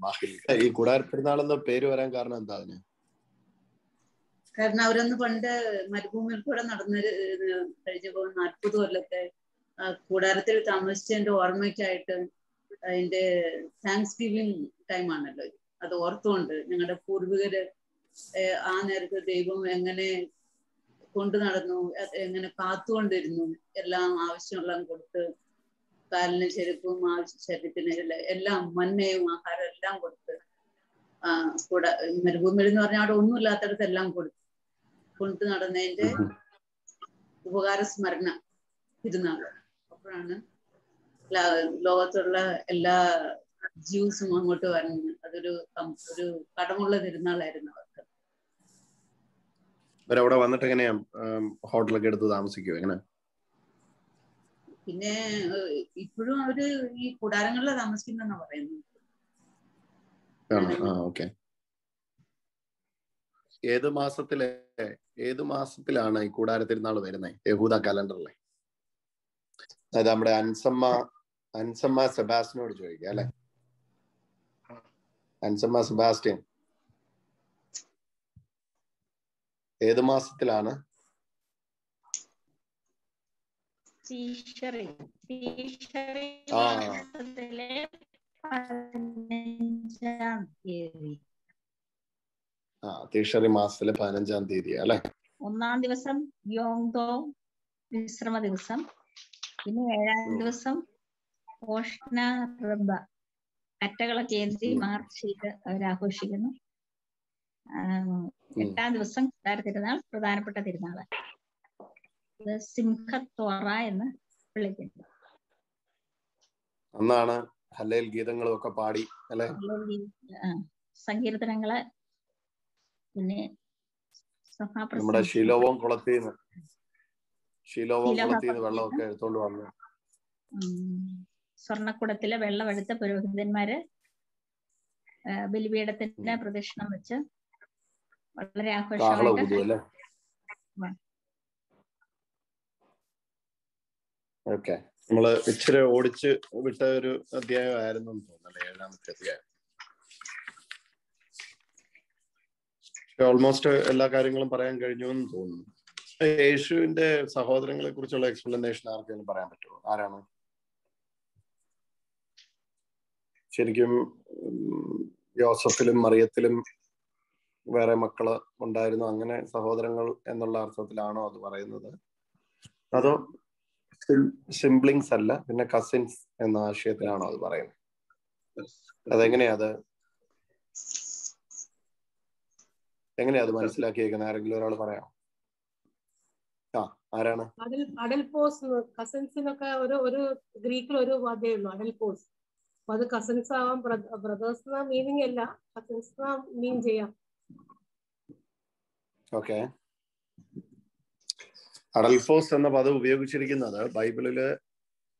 മാഹിൽ. ഈ കൂടാര പെരുന്നാൾ എന്ന പേര് വരാൻ കാരണം എന്താ അതിന്? കാരണം അവരൊന്ന് പണ്ട് മരുഭൂമിയിൽ കൂടെ നടന്ന കഴിഞ്ഞ പോകുന്ന നാൽപ്പത് കൊല്ലത്തെ കൂടാരത്തിൽ താമസിച്ചതിന്റെ ഓർമ്മയ്ക്കായിട്ട് അതിന്റെ താങ്ക്സ് ഗിവിങ് ടൈം ആണല്ലോ അത് ഓർത്തുകൊണ്ട് ഞങ്ങളുടെ പൂർവികര് ആ നേരത്തെ ദൈവം എങ്ങനെ കൊണ്ടു നടന്നു എങ്ങനെ കാത്തുകൊണ്ടിരുന്നു എല്ലാം ആവശ്യമുള്ള കൊടുത്ത് കാലിന് ചെരുപ്പും ആവശ്യ ശരീരത്തിന് എല്ലാം- മന്നയും ആഹാരം എല്ലാം കൊടുത്ത് ആ കൂടെ മരുഭൂമിയിൽ എന്ന് പറഞ്ഞാൽ അവിടെ ഒന്നും ഇല്ലാത്തടത്ത് എല്ലാം കൊടുത്തു കൊണ്ടു നടന്നതിന്റെ ഉപകാര സ്മരണ തിരുനാൾ അപ്പോഴാണ് ലോകത്തുള്ള എല്ലാ ജ്യൂസും അങ്ങോട്ട് വരുന്നത് അതൊരു ഒരു കടമുള്ള തിരുനാളായിരുന്നു അവർക്ക് അവിടെ വന്നിട്ട് എങ്ങനെയാ ഹോട്ടലൊക്കെ എടുത്ത് താമസിക്കുമോ എങ്ങനെ? പിന്നെ ഇപ്പോഴും അവർ ഈ കൂടാരങ്ങളിലാണ് താമസിക്കുന്നെന്നാ പറയുന്നത്. ഏത് മാസത്തിലെ ഏത് മാസത്തിലാണ് ഈ കൂടാര തിരുനാൾ വരുന്നത് യഹൂദ കലണ്ടറിലെ. അതായത് നമ്മുടെ അൻസമ്മ അൻസമ്മ സെബാസ്റ്റിനോട് ചോദിക്കുക അല്ലെ? അൻസമ്മ സെബാസ്റ്റ്യൻ. ഏത് മാസത്തിലാണ് ടീഷറി ആ. മാസത്തിലെ പതിനഞ്ചാം തീയതി. ആ തീഷറി മാസത്തിലെ പതിനഞ്ചാം തീയതി അല്ലെ? ഒന്നാം ദിവസം യോങ്തോ വിശ്രമ ദിവസം പിന്നെ ഏഴാം ദിവസം ഓഷ്ണ റബ്ബ അറ്റകളെ കേന്ദ്രി. മാർച്ച് ചെയ്ത് അവരാഘോഷിക്കുന്നു എട്ടാം ദിവസം തിരുനാൾ പ്രധാനപ്പെട്ട തിരുനാൾ. ഇത് സിംഹത്തോറ എന്ന് വിളിക്കുന്നത് അന്നാണ് ഹല്ലേൽ ഗീതങ്ങളും ഒക്കെ പാടി അല്ലെ? സങ്കീർത്തനങ്ങൾ പിന്നെ നമ്മുടെ സഭാപ്രസംഗം. കുളത്തിൽ നിന്ന് ശീലോവം കുളത്തിൽ നിന്ന് വെള്ളമൊക്കെ എടുത്തോണ്ട് വന്നു. സ്വർണക്കുടത്തിലെ വെള്ളം വെള്ളമെടുത്ത പുരോഹിതന്മാര് ബലിപീഠത്തിന്റെ പ്രദക്ഷിണം വെച്ച് വളരെ ആഘോഷം ആഘോഷമായിട്ട് ഓക്കെ. നമ്മൾ ഇച്ചിരി ഓടിച്ച് വിട്ട ഒരു അധ്യായമായിരുന്നു എന്ന് തോന്നുന്നു അല്ലെ? ഏഴാമത്തെ അധ്യായം. ഓൾമോസ്റ്റ് എല്ലാ കാര്യങ്ങളും പറയാൻ കഴിഞ്ഞു എന്ന് തോന്നുന്നു. യേശുവിന്റെ സഹോദരങ്ങളെ കുറിച്ചുള്ള എക്സ്പ്ലനേഷൻ ആർക്കെങ്കിലും പറയാൻ പറ്റുമോ? ആരാണ്? ശരിക്കും യോസഫിലും മറിയത്തിലും വേറെ മക്കൾ ഉണ്ടായിരുന്നു. അങ്ങനെ സഹോദരങ്ങൾ എന്നുള്ള അർത്ഥത്തിലാണോ അത് പറയുന്നത്? അതോ സിംബ്ലിങ്സ് അല്ല പിന്നെ കസിൻസ് എന്ന ആശയത്തിലാണോ അത് പറയുന്നത്? അതെങ്ങനെയാ അത്? എങ്ങനെയാ അത് മനസ്സിലാക്കിയേക്കുന്നത്? ആരെങ്കിലും ഒരാൾ പറയാം ആ ആരാണ്? അഡൽപോസ് കസിൻസിനൊക്കെ ഒരു ഒരു ഗ്രീക്കിൽ ഒരു വാദ്യേ ഉള്ളൂ അഡൽപോസ് അപ്പൊ അത് കസിൻസ് ആവാം ബ്രദേഴ്സ് മീനിങ് അല്ല കസിൻസ് മീൻ ചെയ്യാം. ഓക്കെ അഡൽഫോസ് എന്ന പദം ഉപയോഗിച്ചിരിക്കുന്നത് ബൈബിളിൽ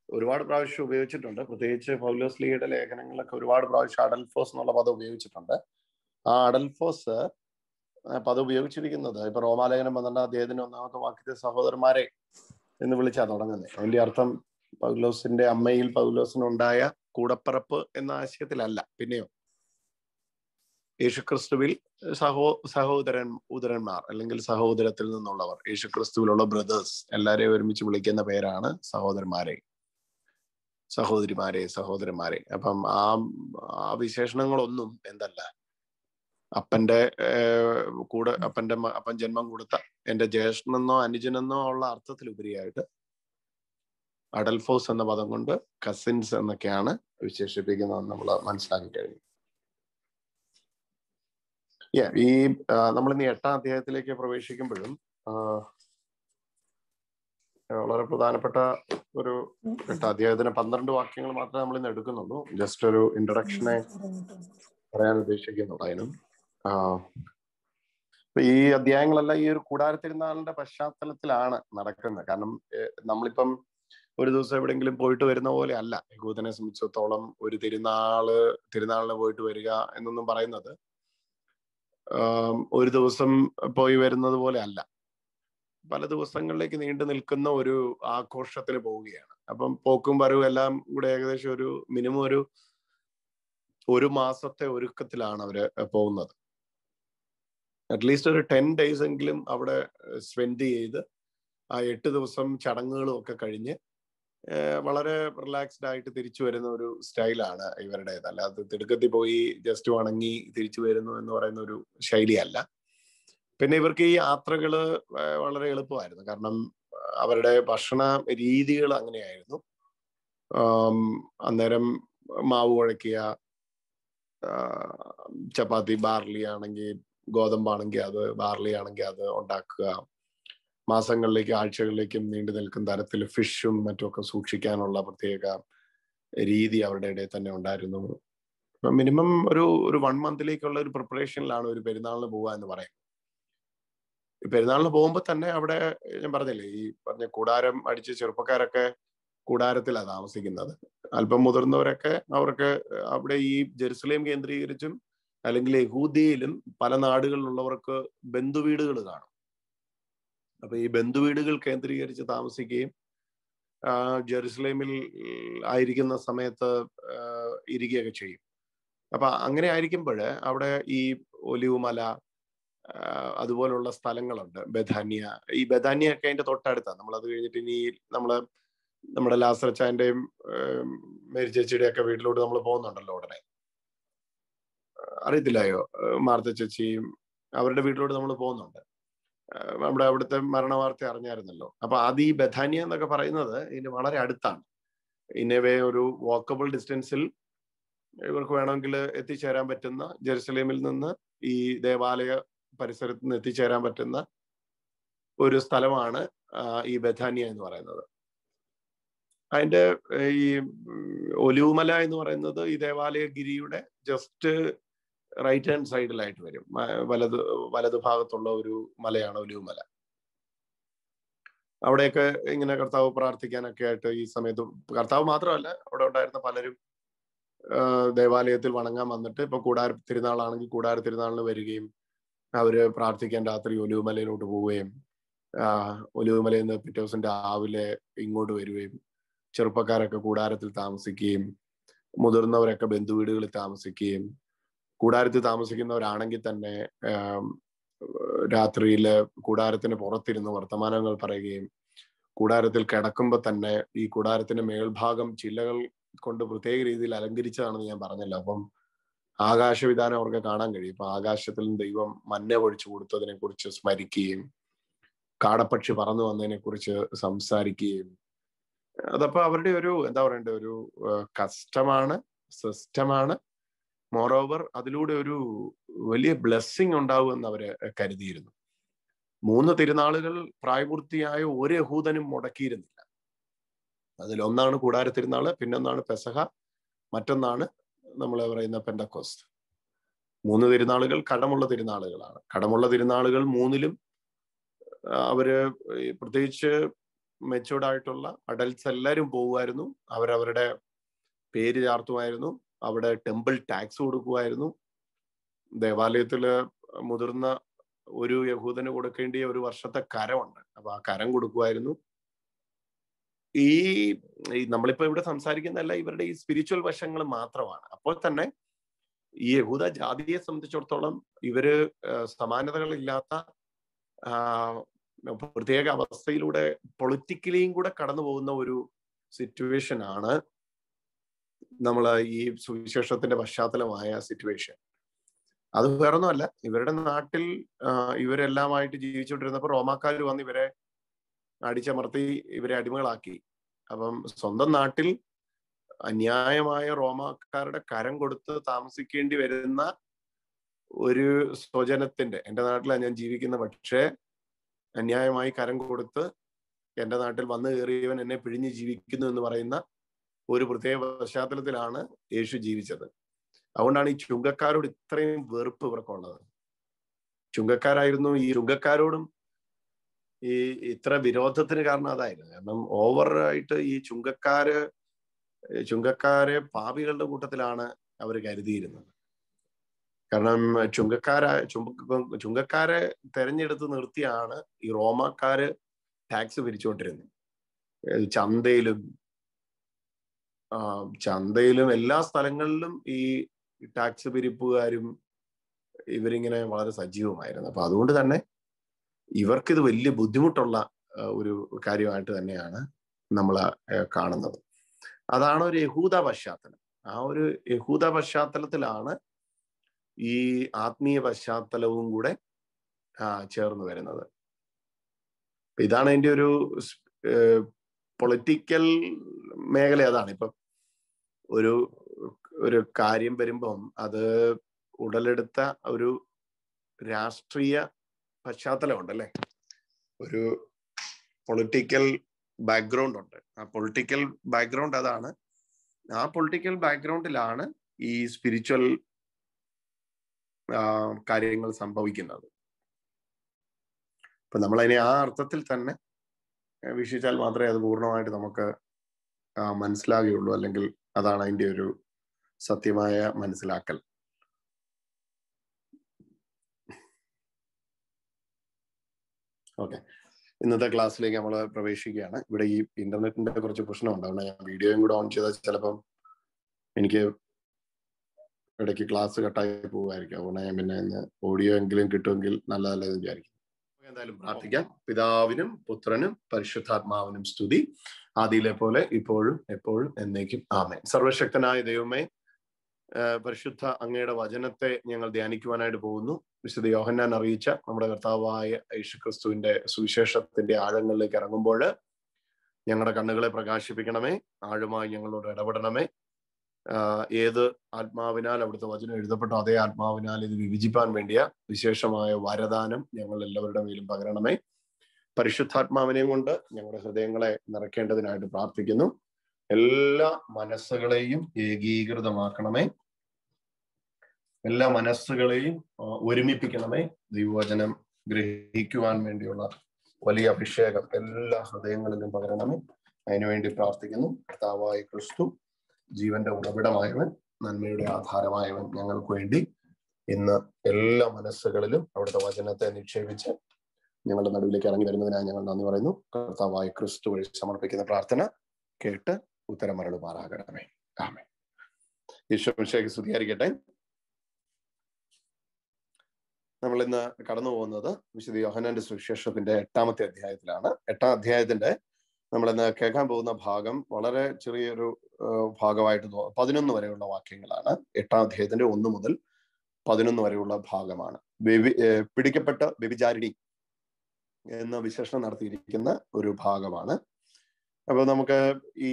ഒരുപാട് പ്രാവശ്യം ഉപയോഗിച്ചിട്ടുണ്ട്. പ്രത്യേകിച്ച് പൗലോസ് ലീയുടെ ലേഖനങ്ങളിലൊക്കെ ഒരുപാട് പ്രാവശ്യം അഡൽഫോസ് എന്നുള്ള പദം ഉപയോഗിച്ചിട്ടുണ്ട്. ആ അഡൽഫോസ് പദം ഉപയോഗിച്ചിരിക്കുന്നത് ഇപ്പൊ റോമാലേഖനം പന്ത്രണ്ടാം അദ്ദേഹത്തിന് ഒന്നാമത്തെ വാക്യത്തെ സഹോദരന്മാരെ എന്ന് വിളിച്ചാ തുടങ്ങുന്നത് അതിന്റെ അർത്ഥം പൗലോസിന്റെ അമ്മയിൽ പൗലോസിനുണ്ടായ കൂടപ്പറപ്പ് എന്ന ആശയത്തിലല്ല. പിന്നെയോ? യേശുക്രിസ്തുവിൽ സഹോ സഹോദരൻ ഉദരന്മാർ അല്ലെങ്കിൽ സഹോദരത്തിൽ നിന്നുള്ളവർ യേശുക്രിസ്തുവിലുള്ള ബ്രദേഴ്സ് എല്ലാരെയും ഒരുമിച്ച് വിളിക്കുന്ന പേരാണ് സഹോദരന്മാരെ. സഹോദരിമാരെ സഹോദരന്മാരെ. അപ്പം ആ ആ വിശേഷണങ്ങളൊന്നും എന്തല്ല. അപ്പന്റെ കൂടെ അപ്പന്റെ അപ്പൻ ജന്മം കൊടുത്ത എന്റെ ജ്യേഷ്ഠനെന്നോ അനുജനെന്നോ ഉള്ള അർത്ഥത്തിൽ ഉപരിയായിട്ട് അഡൽഫോസ് എന്ന പദം കൊണ്ട് കസിൻസ് എന്നൊക്കെയാണ് വിശേഷിപ്പിക്കുന്നത് നമ്മൾ മനസ്സിലാക്കി കഴിഞ്ഞു. ഈ നമ്മൾ ഇനി എട്ടാം അധ്യായത്തിലേക്ക് പ്രവേശിക്കുമ്പോഴും വളരെ പ്രധാനപ്പെട്ട ഒരു എട്ടാം അധ്യായത്തിന് പന്ത്രണ്ട് വാക്യങ്ങൾ മാത്രമേ നമ്മൾ ഇന്ന് എടുക്കുന്നുള്ളൂ. ജസ്റ്റ് ഒരു ഇൻട്രഡക്ഷനെ പറയാൻ ഉദ്ദേശിക്കുന്നുള്ളൂ അതിനും. ഈ അധ്യായങ്ങളെല്ലാം ഈ ഒരു കൂടാരത്തിരുന്നാളിന്റെ പശ്ചാത്തലത്തിലാണ് നടക്കുന്നത്. കാരണം നമ്മളിപ്പം ഒരു ദിവസം എവിടെയെങ്കിലും പോയിട്ട് വരുന്ന പോലെ അല്ല. യഹൂദനെ സംബന്ധിച്ചിടത്തോളം ഒരു തിരുനാൾ തിരുനാളിന് പോയിട്ട് വരിക എന്നൊന്നും പറയുന്നത്. ഒരു ദിവസം പോയി വരുന്നത് പോലെ അല്ല. പല ദിവസങ്ങളിലേക്ക് നീണ്ടു നിൽക്കുന്ന ഒരു ആഘോഷത്തിന് പോവുകയാണ്. അപ്പം പോക്കും വരവും എല്ലാം കൂടെ ഏകദേശം ഒരു മിനിമം ഒരു ഒരു മാസത്തെ ഒരുക്കത്തിലാണ് അവർ പോകുന്നത്. അറ്റ്ലീസ്റ്റ് ഒരു ടെൻ ഡേയ്സ് എങ്കിലും അവിടെ സ്പെൻഡ് ചെയ്ത് ആ എട്ട് ദിവസം ചടങ്ങുകളും ഒക്കെ കഴിഞ്ഞ് വളരെ റിലാക്സ്ഡ് ആയിട്ട് തിരിച്ചു വരുന്ന ഒരു സ്റ്റൈലാണ് ഇവരുടേത്. അല്ലാതെ തിടുക്കത്തിൽ പോയി ജസ്റ്റ് വണങ്ങി തിരിച്ചു വരുന്നു എന്ന് പറയുന്ന ഒരു ശൈലിയല്ല. പിന്നെ ഇവർക്ക് ഈ യാത്രകൾ വളരെ എളുപ്പമായിരുന്നു. കാരണം അവരുടെ ഭക്ഷണ രീതികൾ അങ്ങനെയായിരുന്നു. അന്നേരം മാവ് കുഴക്കിയ ചപ്പാത്തി ബാർലി ആണെങ്കിൽ ഗോതമ്പാണെങ്കിൽ അത് ബാർലി ആണെങ്കിൽ അത് ഉണ്ടാക്കുക. മാസങ്ങളിലേക്കും ആഴ്ചകളിലേക്കും നീണ്ടു നിൽക്കുന്ന തരത്തിൽ ഫിഷും മറ്റുമൊക്കെ സൂക്ഷിക്കാനുള്ള പ്രത്യേക രീതി അവരുടെ ഇടയിൽ തന്നെ ഉണ്ടായിരുന്നു. മിനിമം ഒരു ഒരു വൺ മന്തിലേക്കുള്ള ഒരു പ്രിപ്പറേഷനിലാണ് ഒരു പെരുന്നാളിന് പോവുക എന്ന് ഈ പെരുന്നാളിന് പോകുമ്പോൾ തന്നെ അവിടെ ഞാൻ പറഞ്ഞില്ലേ ഈ പറഞ്ഞ കൂടാരം അടിച്ച് ചെറുപ്പക്കാരൊക്കെ കൂടാരത്തിലാണ് താമസിക്കുന്നത്. അല്പം മുതിർന്നവരൊക്കെ അവർക്ക് അവിടെ ഈ ജെറുസലേം കേന്ദ്രീകരിച്ചും അല്ലെങ്കിൽ യഹൂദിയയിലും പല നാടുകളിലുള്ളവർക്ക് ബന്ധുവീടുകൾ കാണും. അപ്പൊ ഈ ബന്ധുവീടുകൾ കേന്ദ്രീകരിച്ച് താമസിക്കുകയും ജെറുസലേമിൽ ആയിരിക്കുന്ന സമയത്ത് ഇരിക്കുകയൊക്കെ ചെയ്യും. അപ്പൊ അങ്ങനെ ആയിരിക്കുമ്പോൾ അവിടെ ഈ ഒലിവുമല അതുപോലുള്ള സ്ഥലങ്ങളുണ്ട്. ബഥാനിയ ഈ ബഥാനിയ ഒക്കെ അതിന്റെ തൊട്ടടുത്താണ്. നമ്മൾ അത് കഴിഞ്ഞിട്ട് ഇനി നമ്മൾ നമ്മുടെ ലാസറച്ചാന്റെയും മേരി ഒക്കെ വീട്ടിലോട്ട് നമ്മൾ പോകുന്നുണ്ടല്ലോ ഉടനെ. അറിയത്തില്ലായോ? മാർത്ത ചേച്ചിയും അവരുടെ വീട്ടിലോട്ട് നമ്മൾ പോകുന്നുണ്ട്. നമ്മുടെ അവിടുത്തെ മരണവാർത്ത അറിഞ്ഞായിരുന്നല്ലോ. അപ്പൊ അത് ഈ ബഥാനിയ എന്നൊക്കെ പറയുന്നത് ഇതിന് വളരെ അടുത്താണ്. ഇന്നവേ ഒരു വാക്കബിൾ ഡിസ്റ്റൻസിൽ ഇവർക്ക് വേണമെങ്കിൽ എത്തിച്ചേരാൻ പറ്റുന്ന ജെറുസലേമിൽ നിന്ന് ഈ ദേവാലയ പരിസരത്ത് നിന്ന് എത്തിച്ചേരാൻ പറ്റുന്ന ഒരു സ്ഥലമാണ് ഈ ബഥാനിയ എന്ന് പറയുന്നത്. അതിന്റെ ഈ ഒലിവുമല എന്ന് പറയുന്നത് ഈ ദേവാലയ ഗിരിയുടെ ജസ്റ്റ് റൈറ്റ് ഹാൻഡ് സൈഡിലായിട്ട് വരും. വലത് വലത് ഭാഗത്തുള്ള ഒരു മലയാണ് ഒലിവുമല അവിടെയൊക്കെ ഇങ്ങനെ കർത്താവ് പ്രാർത്ഥിക്കാനൊക്കെ ആയിട്ട് ഈ സമയത്ത് കർത്താവ് മാത്രമല്ല അവിടെ ഉണ്ടായിരുന്ന പലരും ദേവാലയത്തിൽ വണങ്ങാൻ വന്നിട്ട് ഇപ്പൊ കൂടാര തിരുനാളാണെങ്കിൽ കൂടാര തിരുനാളിന് വരികയും അവർ പ്രാർത്ഥിക്കാൻ രാത്രി ഒലിവുമലയിലോട്ട് പോവുകയും ഒലിവുമലയിൽ നിന്ന് പിറ്റേ ദിവസം രാവിലെ ഇങ്ങോട്ട് വരികയും ചെറുപ്പക്കാരൊക്കെ കൂടാരത്തിൽ താമസിക്കുകയും മുതിർന്നവരൊക്കെ ബന്ധുവീടുകളിൽ താമസിക്കുകയും കൂടാരത്തിൽ താമസിക്കുന്നവരാണെങ്കിൽ തന്നെ രാത്രിയിൽ കൂടാരത്തിന് പുറത്തിരുന്ന് വർത്തമാനങ്ങൾ പറയുകയും കൂടാരത്തിൽ കിടക്കുമ്പോൾ തന്നെ ഈ കൂടാരത്തിന്റെ മേൽഭാഗം ചില്ലകൾ കൊണ്ട് പ്രത്യേക രീതിയിൽ അലങ്കരിച്ചതാണെന്ന് ഞാൻ പറഞ്ഞല്ലോ. അപ്പം ആകാശവിധാനം അവർക്ക് കാണാൻ കഴിയും. ഇപ്പൊ ആകാശത്തിൽ ദൈവം മഞ്ഞ പൊഴിച്ചു കൊടുത്തതിനെ കുറിച്ച് സ്മരിക്കുകയും കാടപ്പക്ഷി പറന്നു വന്നതിനെ കുറിച്ച് സംസാരിക്കുകയും അതപ്പോ അവരുടെ ഒരു എന്താ പറയണ്ടേ ഒരു കസ്റ്റമാണ് സിസ്റ്റമാണ് മോറോവർ അതിലൂടെ ഒരു വലിയ ബ്ലെസ്സിങ് ഉണ്ടാവുമെന്ന് അവർ കരുതിയിരുന്നു. മൂന്ന് തിരുനാളുകൾ പ്രായപൂർത്തിയായ ഒരു യഹൂദനും മുടക്കിയിരുന്നില്ല. അതിലൊന്നാണ് കൂടാര തിരുനാൾ പിന്നൊന്നാണ് പെസഹ മറ്റൊന്നാണ് നമ്മൾ പറയുന്ന പെൻഡക്കോസ്റ്റ് മൂന്ന് തിരുനാളുകൾ കടമുള്ള തിരുനാളുകളാണ്. കടമുള്ള തിരുനാളുകൾ മൂന്നിലും അവർ പ്രത്യേകിച്ച് മെച്ചൂർഡ് ആയിട്ടുള്ള എല്ലാവരും പോകുമായിരുന്നു അവരവരുടെ പേര് ചാർത്തുമായിരുന്നു. അവിടെ ടെമ്പിൾ ടാക്സ് കൊടുക്കുമായിരുന്നു ദേവാലയത്തിൽ മുതിർന്ന ഒരു യഹൂദന് കൊടുക്കേണ്ടിയ ഒരു വർഷത്തെ കരമുണ്ട്. അപ്പൊ ആ കരം കൊടുക്കുമായിരുന്നു ഈ നമ്മളിപ്പോ ഇവിടെ സംസാരിക്കുന്നതല്ല ഇവരുടെ ഈ സ്പിരിച്വൽ വശങ്ങൾ മാത്രമാണ്. അപ്പോൾ തന്നെ ഈ യഹൂദ ജാതിയെ സംബന്ധിച്ചിടത്തോളം ഇവർ സമാനതകളില്ലാത്ത പ്രത്യേക അവസ്ഥയിലൂടെ പൊളിറ്റിക്കലിയും കൂടെ കടന്നു പോകുന്ന ഒരു സിറ്റുവേഷൻ ആണ്. നമ്മൾ ഈ സുവിശേഷത്തിന്റെ പശ്ചാത്തലമായ സിറ്റുവേഷൻ അത് വേറൊന്നുമല്ല. ഇവരുടെ നാട്ടിൽ ഇവരെല്ലാമായിട്ട് ജീവിച്ചുകൊണ്ടിരുന്നപ്പോൾ റോമാക്കാർ വന്ന് ഇവരെ അടിച്ചമർത്തി ഇവരെ അടിമകളാക്കി. അപ്പം സ്വന്തം നാട്ടിൽ അന്യായമായ റോമാക്കാരുടെ കരം കൊടുത്ത് താമസിക്കേണ്ടി വരുന്ന ഒരു സ്വജനത്തിന്റെ എന്റെ നാട്ടിലാണ് ഞാൻ ജീവിക്കുന്ന പക്ഷേ അന്യായമായി കരം കൊടുത്ത് എന്റെ നാട്ടിൽ വന്നു കയറിയവൻ എന്നെ പിഴിഞ്ഞ് ജീവിക്കുന്നു എന്ന് പറയുന്ന ഒരു പ്രത്യേക പശ്ചാത്തലത്തിലാണ് യേശു ജീവിച്ചത്. അതുകൊണ്ടാണ് ഈ ചുങ്കക്കാരോട് ഇത്രയും വെറുപ്പ് ഇവർക്കുള്ളത്. ചുങ്കക്കാരായിരുന്നു ഈ ചുങ്കക്കാരോടും ഈ ഇത്ര വിരോധത്തിന് കാരണം അതായിരുന്നു. കാരണം ഓവർ ആയിട്ട് ഈ ചുങ്കക്കാര് ചുങ്കക്കാരെ പാപികളുടെ കൂട്ടത്തിലാണ് അവർ കരുതിയിരുന്നത്. കാരണം ചുങ്കക്കാര ചുങ്ക ചുങ്കക്കാരെ തെരഞ്ഞെടുത്ത് നിർത്തിയാണ് ഈ റോമാക്കാര് ടാക്സ് പിരിച്ചുകൊണ്ടിരുന്നത്. ചന്തയിലും ചന്തയിലും എല്ലാ സ്ഥലങ്ങളിലും ഈ ടാക്സ് പിരിപ്പുകാരും ഇവരിങ്ങനെ വളരെ സജീവമായിരുന്നു. അപ്പൊ അതുകൊണ്ട് തന്നെ ഇവർക്കിത് വലിയ ബുദ്ധിമുട്ടുള്ള ഒരു കാര്യമായിട്ട് തന്നെയാണ് നമ്മൾ കാണുന്നത്. അതാണ് ഒരു യഹൂദ പശ്ചാത്തലം. ആ ഒരു യഹൂദ പശ്ചാത്തലത്തിലാണ് ഈ ആത്മീയ പശ്ചാത്തലവും കൂടെ ചേർന്ന് വരുന്നത്. ഇതാണ് എന്റെ ഒരു പൊളിറ്റിക്കൽ മേഖല. അതാണ് ഇപ്പം ഒരു ഒരു കാര്യം വരുമ്പം അത് ഉടലെടുത്ത ഒരു രാഷ്ട്രീയ പശ്ചാത്തലം അല്ലെ ഒരു പൊളിറ്റിക്കൽ ബാക്ക്ഗ്രൗണ്ട് ഉണ്ട് ആ പൊളിറ്റിക്കൽ ബാക്ക്ഗ്രൗണ്ട് അതാണ്. ആ പൊളിറ്റിക്കൽ ബാക്ക്ഗ്രൗണ്ടിലാണ് ഈ സ്പിരിച്വൽ കാര്യങ്ങൾ സംഭവിക്കുന്നത്. അപ്പൊ നമ്മളതിനെ ആ അർത്ഥത്തിൽ തന്നെ വീക്ഷിച്ചാൽ മാത്രമേ അത് പൂർണമായിട്ട് നമുക്ക് മനസ്സിലാകുകയുള്ളൂ. അല്ലെങ്കിൽ അതാണ് അതിന്റെ ഒരു സത്യമായ മനസ്സിലാക്കൽ. ഓക്കെ. ഇന്നത്തെ ക്ലാസ്സിലേക്ക് നമ്മൾ പ്രവേശിക്കുകയാണ്. ഇവിടെ ഈ ഇന്റർനെറ്റിന്റെ കുറച്ച് പ്രശ്നം ഉണ്ടാവണം ഞാൻ വീഡിയോയും കൂടെ ഓൺ ചെയ്താൽ ചിലപ്പം എനിക്ക് ഇടയ്ക്ക് ക്ലാസ് കട്ടായി പോകുമായിരിക്കും. അതുകൊണ്ട് ഞാൻ പിന്നെ ഇന്ന് ഓഡിയോ എങ്കിലും കിട്ടുമെങ്കിൽ നല്ലതല്ലെന്ന് വിചാരിക്കും. എന്തായാലും പ്രാർത്ഥിക്കാം. പിതാവിനും പുത്രനും പരിശുദ്ധാത്മാവിനും സ്തുതി. ആദിയിലെ പോലെ ഇപ്പോഴും എപ്പോഴും എന്നേക്കും. ആമേ സർവശക്തനായ ദൈവമേ പരിശുദ്ധ അങ്ങയുടെ വചനത്തെ ഞങ്ങൾ ധ്യാനിക്കുവാനായിട്ട് പോകുന്നു. വിശുദ്ധ യോഹന്നാൻ അറിയിച്ച നമ്മുടെ കർത്താവായ യേശുക്രിസ്തുവിന്റെ സുവിശേഷത്തിന്റെ ആഴങ്ങളിലേക്ക് ഇറങ്ങുമ്പോൾ ഞങ്ങളുടെ കണ്ണുകളെ പ്രകാശിപ്പിക്കണമേ. ആഴമായി ഞങ്ങളോട് ഇടപെടണമേ. ഏത് ആത്മാവിനാൽ അവിടുത്തെ വചനം എഴുതപ്പെട്ടോ അതേ ആത്മാവിനാൽ ഇത് വിഭജിപ്പാൻ വേണ്ടിയ വിശേഷമായ വരദാനം ഞങ്ങൾ എല്ലാവരുടെ മേലും പകരണമേ. പരിശുദ്ധാത്മാവിനെയും കൊണ്ട് ഞങ്ങളുടെ ഹൃദയങ്ങളെ നിറയ്ക്കേണ്ടതിനായിട്ട് പ്രാർത്ഥിക്കുന്നു. എല്ലാ മനസ്സുകളെയും ഏകീകൃതമാക്കണമേ. എല്ലാ മനസ്സുകളെയും ഒരുമിപ്പിക്കണമേ. ദൈവവചനം ഗ്രഹിക്കുവാൻ വേണ്ടിയുള്ള വലിയ അഭിഷേകം എല്ലാ ഹൃദയങ്ങളിലും പകരണമേ. അതിനുവേണ്ടി പ്രാർത്ഥിക്കുന്നു. കർത്താവായ ക്രിസ്തു ജീവന്റെ ഉറവിടമായവൻ നന്മയുടെ ആധാരമായവൻ ഞങ്ങൾക്ക് വേണ്ടി ഇന്ന് എല്ലാ മനസ്സുകളിലും അവിടുത്തെ വചനത്തെ നിക്ഷേപിച്ച് ഞങ്ങളുടെ നടുവിലേക്ക് ഇറങ്ങി വരുന്നതിനായി ഞങ്ങൾ നന്ദി പറയുന്നു. കർത്താവായ ക്രിസ്തു വഴി സമർപ്പിക്കുന്ന പ്രാർത്ഥന കേട്ട് ഉത്തരം മരളുമാറാകണമേ ആമേ ഈശ്വരശേഖർ സ്തുതിയായിരിക്കട്ടെ. നമ്മൾ ഇന്ന് കടന്നു പോകുന്നത് വിശുദ്ധ യോഹനാന്റെ സുവിശേഷത്തിന്റെ എട്ടാമത്തെ അധ്യായത്തിലാണ്. എട്ടാം അധ്യായത്തിന്റെ നമ്മൾ ഇന്ന് കേൾക്കാൻ പോകുന്ന ഭാഗം വളരെ ചെറിയൊരു ഭാഗമായിട്ട് പതിനൊന്ന് വരെയുള്ള വാക്യങ്ങളാണ്. എട്ടാം അധ്യായത്തിന്റെ ഒന്ന് മുതൽ പതിനൊന്ന് വരെയുള്ള ഭാഗമാണ്. പിടിക്കപ്പെട്ട വ്യഭിചാരിണി എന്ന വിശേഷണം നടത്തിയിരിക്കുന്ന ഒരു ഭാഗമാണ്. അപ്പൊ നമുക്ക് ഈ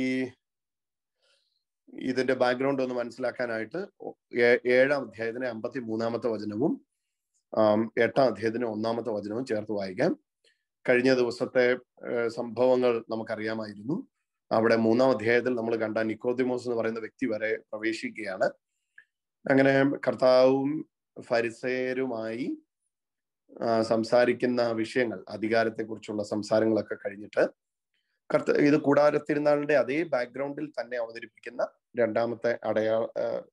ഇതിന്റെ ബാക്ക്ഗ്രൗണ്ട് ഒന്ന് മനസ്സിലാക്കാനായിട്ട് ഏഴാം അധ്യായത്തിന് അമ്പത്തി മൂന്നാമത്തെ വചനവും എട്ടാം അധ്യായത്തിന് ഒന്നാമത്തെ വചനവും ചേർത്ത് വായിക്കാം. കഴിഞ്ഞ ദിവസത്തെ സംഭവങ്ങൾ നമുക്കറിയാമായിരുന്നു. അവിടെ മൂന്നാം അധ്യായത്തിൽ നമ്മൾ കണ്ട നിക്കോദിമോസ് എന്ന് പറയുന്ന വ്യക്തി വരെ പ്രവേശിക്കുകയാണ്. അങ്ങനെ കർത്താവും ഫരിസേരുമായി സംസാരിക്കുന്ന വിഷയങ്ങൾ അധികാരത്തെക്കുറിച്ചുള്ള സംസാരങ്ങളൊക്കെ കഴിഞ്ഞിട്ട് കർത്ത ഇത് കൂടാരത്തിരുന്നാളിന്റെ അതേ ബാക്ക്ഗ്രൗണ്ടിൽ തന്നെ അവതരിപ്പിക്കുന്ന രണ്ടാമത്തെ അടയാ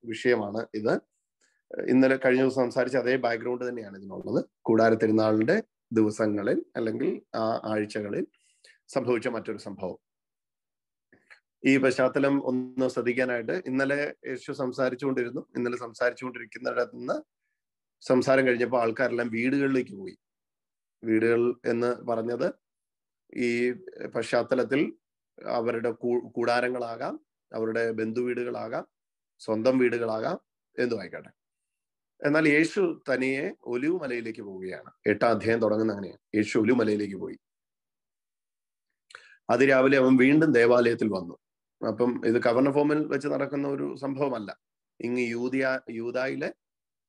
വിഷയമാണ് ഇത്. ഇന്നലെ കഴിഞ്ഞ ദിവസം സംസാരിച്ച അതേ ബാക്ക്ഗ്രൗണ്ട് തന്നെയാണ് ഇതിനുള്ളത്. കൂടാരത്തിരുന്നാളിന്റെ ദിവസങ്ങളിൽ അല്ലെങ്കിൽ ആ ആഴ്ചകളിൽ സംഭവിച്ച മറ്റൊരു സംഭവം. ഈ പശ്ചാത്തലം ഒന്ന് ശ്രദ്ധിക്കാനായിട്ട് ഇന്നലെ യേശു സംസാരിച്ചുകൊണ്ടിരുന്നു. ഇന്നലെ സംസാരിച്ചുകൊണ്ടിരിക്കുന്നിടത്ത് നിന്ന് സംസാരം കഴിഞ്ഞപ്പോൾ ആൾക്കാരെല്ലാം വീടുകളിലേക്ക് പോയി. വീടുകൾ എന്ന് പറഞ്ഞത് ഈ പശ്ചാത്തലത്തിൽ അവരുടെ കൂടാരങ്ങളാകാം അവരുടെ ബന്ധു വീടുകളാകാം സ്വന്തം വീടുകളാകാം എന്തു ആയിക്കോട്ടെ. എന്നാൽ യേശു തനിയെ ഒലിവ് മലയിലേക്ക് പോവുകയാണ്. എട്ടാം അധ്യായം തുടങ്ങുന്ന അങ്ങനെയാണ്. യേശു ഒലിവ് മലയിലേക്ക് പോയി. അതിരാവിലെ അവൻ വീണ്ടും ദേവാലയത്തിൽ വന്നു. അപ്പം ഇത് കവർണ ഫോമിൽ വെച്ച് നടക്കുന്ന ഒരു സംഭവമല്ല. ഇങ്ങ് യൂതിയ യൂതായിലെ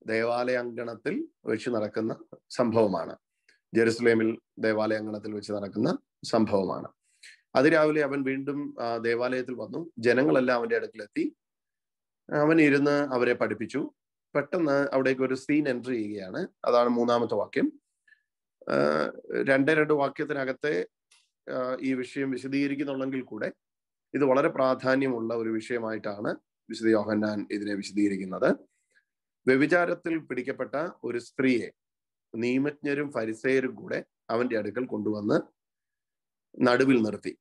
ദേവാലയ അങ്കണത്തിൽ വെച്ച് നടക്കുന്ന സംഭവമാണ്. ജെറുസലേമിൽ ദേവാലയ അങ്കണത്തിൽ വെച്ച് നടക്കുന്ന സംഭവമാണ്. അതിരാവിലെ അവൻ വീണ്ടും ദേവാലയത്തിൽ വന്നു. ജനങ്ങളെല്ലാം അവന്റെ അടുക്കിലെത്തി. അവൻ ഇരുന്ന് അവരെ പഠിപ്പിച്ചു. പെട്ടെന്ന് അവിടേക്ക് ഒരു സീൻ എൻട്രി ചെയ്യുകയാണ്. അതാണ് മൂന്നാമത്തെ വാക്യം. രണ്ടേ രണ്ട് വാക്യത്തിനകത്തെ ഈ വിഷയം വിശദീകരിക്കുന്നുണ്ടെങ്കിൽ കൂടെ ഇത് വളരെ പ്രാധാന്യമുള്ള ഒരു വിഷയമായിട്ടാണ് വിശുദ്ധ യോഹന്നാൻ ഇതിനെ വിശദീകരിക്കുന്നത്. വ്യഭിചാരത്തിൽ പിടിക്കപ്പെട്ട ഒരു സ്ത്രീയെ നിയമജ്ഞരും ഫരിസേരും കൂടെ അവന്റെ അടുക്കൽ കൊണ്ടുവന്ന് നടുവിൽ നിർത്തി.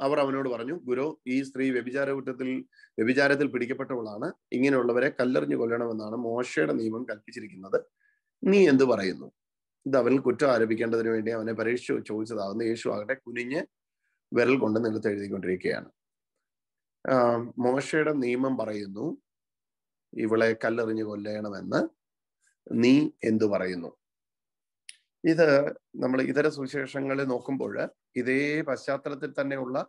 അവർ അവനോട് പറഞ്ഞു ഗുരു ഈ സ്ത്രീ വ്യഭിചാര കുറ്റത്തിൽ വ്യഭിചാരത്തിൽ പിടിക്കപ്പെട്ടവളാണ്. ഇങ്ങനെയുള്ളവരെ കല്ലെറിഞ്ഞു കൊല്ലണമെന്നാണ് മോശയുടെ നിയമം കൽപ്പിച്ചിരിക്കുന്നത്. നീ എന്ത് പറയുന്നു? ഇത് അവനിൽ കുറ്റം ആരോപിക്കേണ്ടതിന് വേണ്ടി അവനെ പരീക്ഷ ചോദിച്ചതാകുന്ന യേശു ആകട്ടെ കുനിഞ്ഞ് വിരൽ കൊണ്ട് നിലത്ത് എഴുതിക്കൊണ്ടിരിക്കുകയാണ്. മോശയുടെ നിയമം പറയുന്നു ഇവളെ കല്ലെറിഞ്ഞു കൊല്ലണമെന്ന് നീ എന്തു പറയുന്നു? ഇത് നമ്മൾ ഇതര സുവിശേഷങ്ങളിൽ നോക്കുമ്പോൾ ഇതേ പശ്ചാത്തലത്തിൽ തന്നെയുള്ള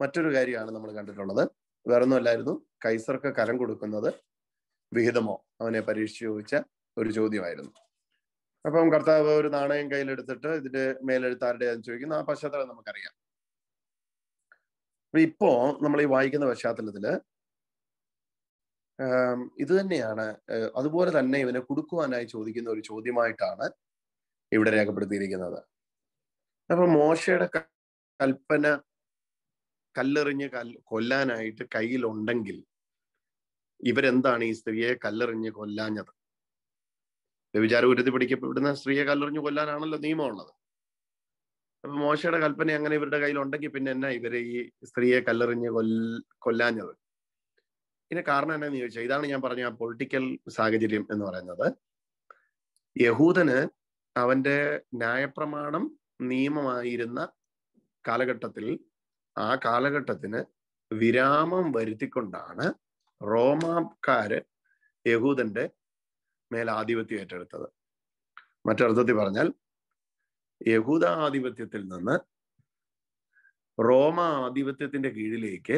മറ്റൊരു കാര്യമാണ് നമ്മൾ കണ്ടിട്ടുള്ളത്. വേറൊന്നുമല്ലായിരുന്നു. കൈസർക്ക് കരം കൊടുക്കുന്നത് വിഹിതമോ? അവനെ പരീക്ഷിച്ച് ചോദിച്ച ഒരു ചോദ്യമായിരുന്നു. അപ്പം കർത്താവ് ഒരു നാണയം കയ്യിലെടുത്തിട്ട് ഇതിന്റെ മേലെഴുത്താരുടെ ചോദിക്കുന്ന. ആ പശ്ചാത്തലം നമുക്കറിയാം. അപ്പൊ ഇപ്പോ നമ്മൾ ഈ വായിക്കുന്ന പശ്ചാത്തലത്തിൽ ഇത് തന്നെയാണ് അതുപോലെ തന്നെ ഇവനെ കൊടുക്കുവാനായി ചോദിക്കുന്ന ഒരു ചോദ്യമായിട്ടാണ് ഇവിടെ രേഖപ്പെടുത്തിയിരിക്കുന്നത്. അപ്പൊ മോശയുടെ കൽപ്പന കല്ലെറിഞ്ഞ് കൽ കൊല്ലാനായിട്ട് കയ്യിലുണ്ടെങ്കിൽ ഇവരെന്താണ് ഈ സ്ത്രീയെ കല്ലെറിഞ്ഞ് കൊല്ലാഞ്ഞത്? വ്യഭിചാര ഉരുത്തി പിടിക്കപ്പെടുന്ന സ്ത്രീയെ കല്ലെറിഞ്ഞ് കൊല്ലാനാണല്ലോ നിയമമുള്ളത്. അപ്പൊ മോശയുടെ കൽപ്പന അങ്ങനെ ഇവരുടെ കയ്യിലുണ്ടെങ്കിൽ പിന്നെ എന്നാ ഇവരെ ഈ സ്ത്രീയെ കല്ലെറിഞ്ഞ് കൊല്ല കൊല്ലാഞ്ഞത്? ഇതിന് കാരണം എന്നാന്ന് ചോദിച്ചാൽ ഇതാണ് ഞാൻ പറഞ്ഞ ആ പൊളിറ്റിക്കൽ സാഹചര്യം എന്ന് പറയുന്നത്. യഹൂദന് അവന്റെ ന്യായപ്രമാണം നിയമമായിരുന്ന കാലഘട്ടത്തിൽ ആ കാലഘട്ടത്തിന് വിരാമം വരുത്തിക്കൊണ്ടാണ് റോമാക്കാര് യഹൂദന്റെ മേൽ ആധിപത്യം ഏറ്റെടുത്തത്. മറ്റർത്ഥത്തിൽ പറഞ്ഞാൽ യഹൂദ ആധിപത്യത്തിൽ നിന്ന് റോമ ആധിപത്യത്തിന്റെ കീഴിലേക്ക്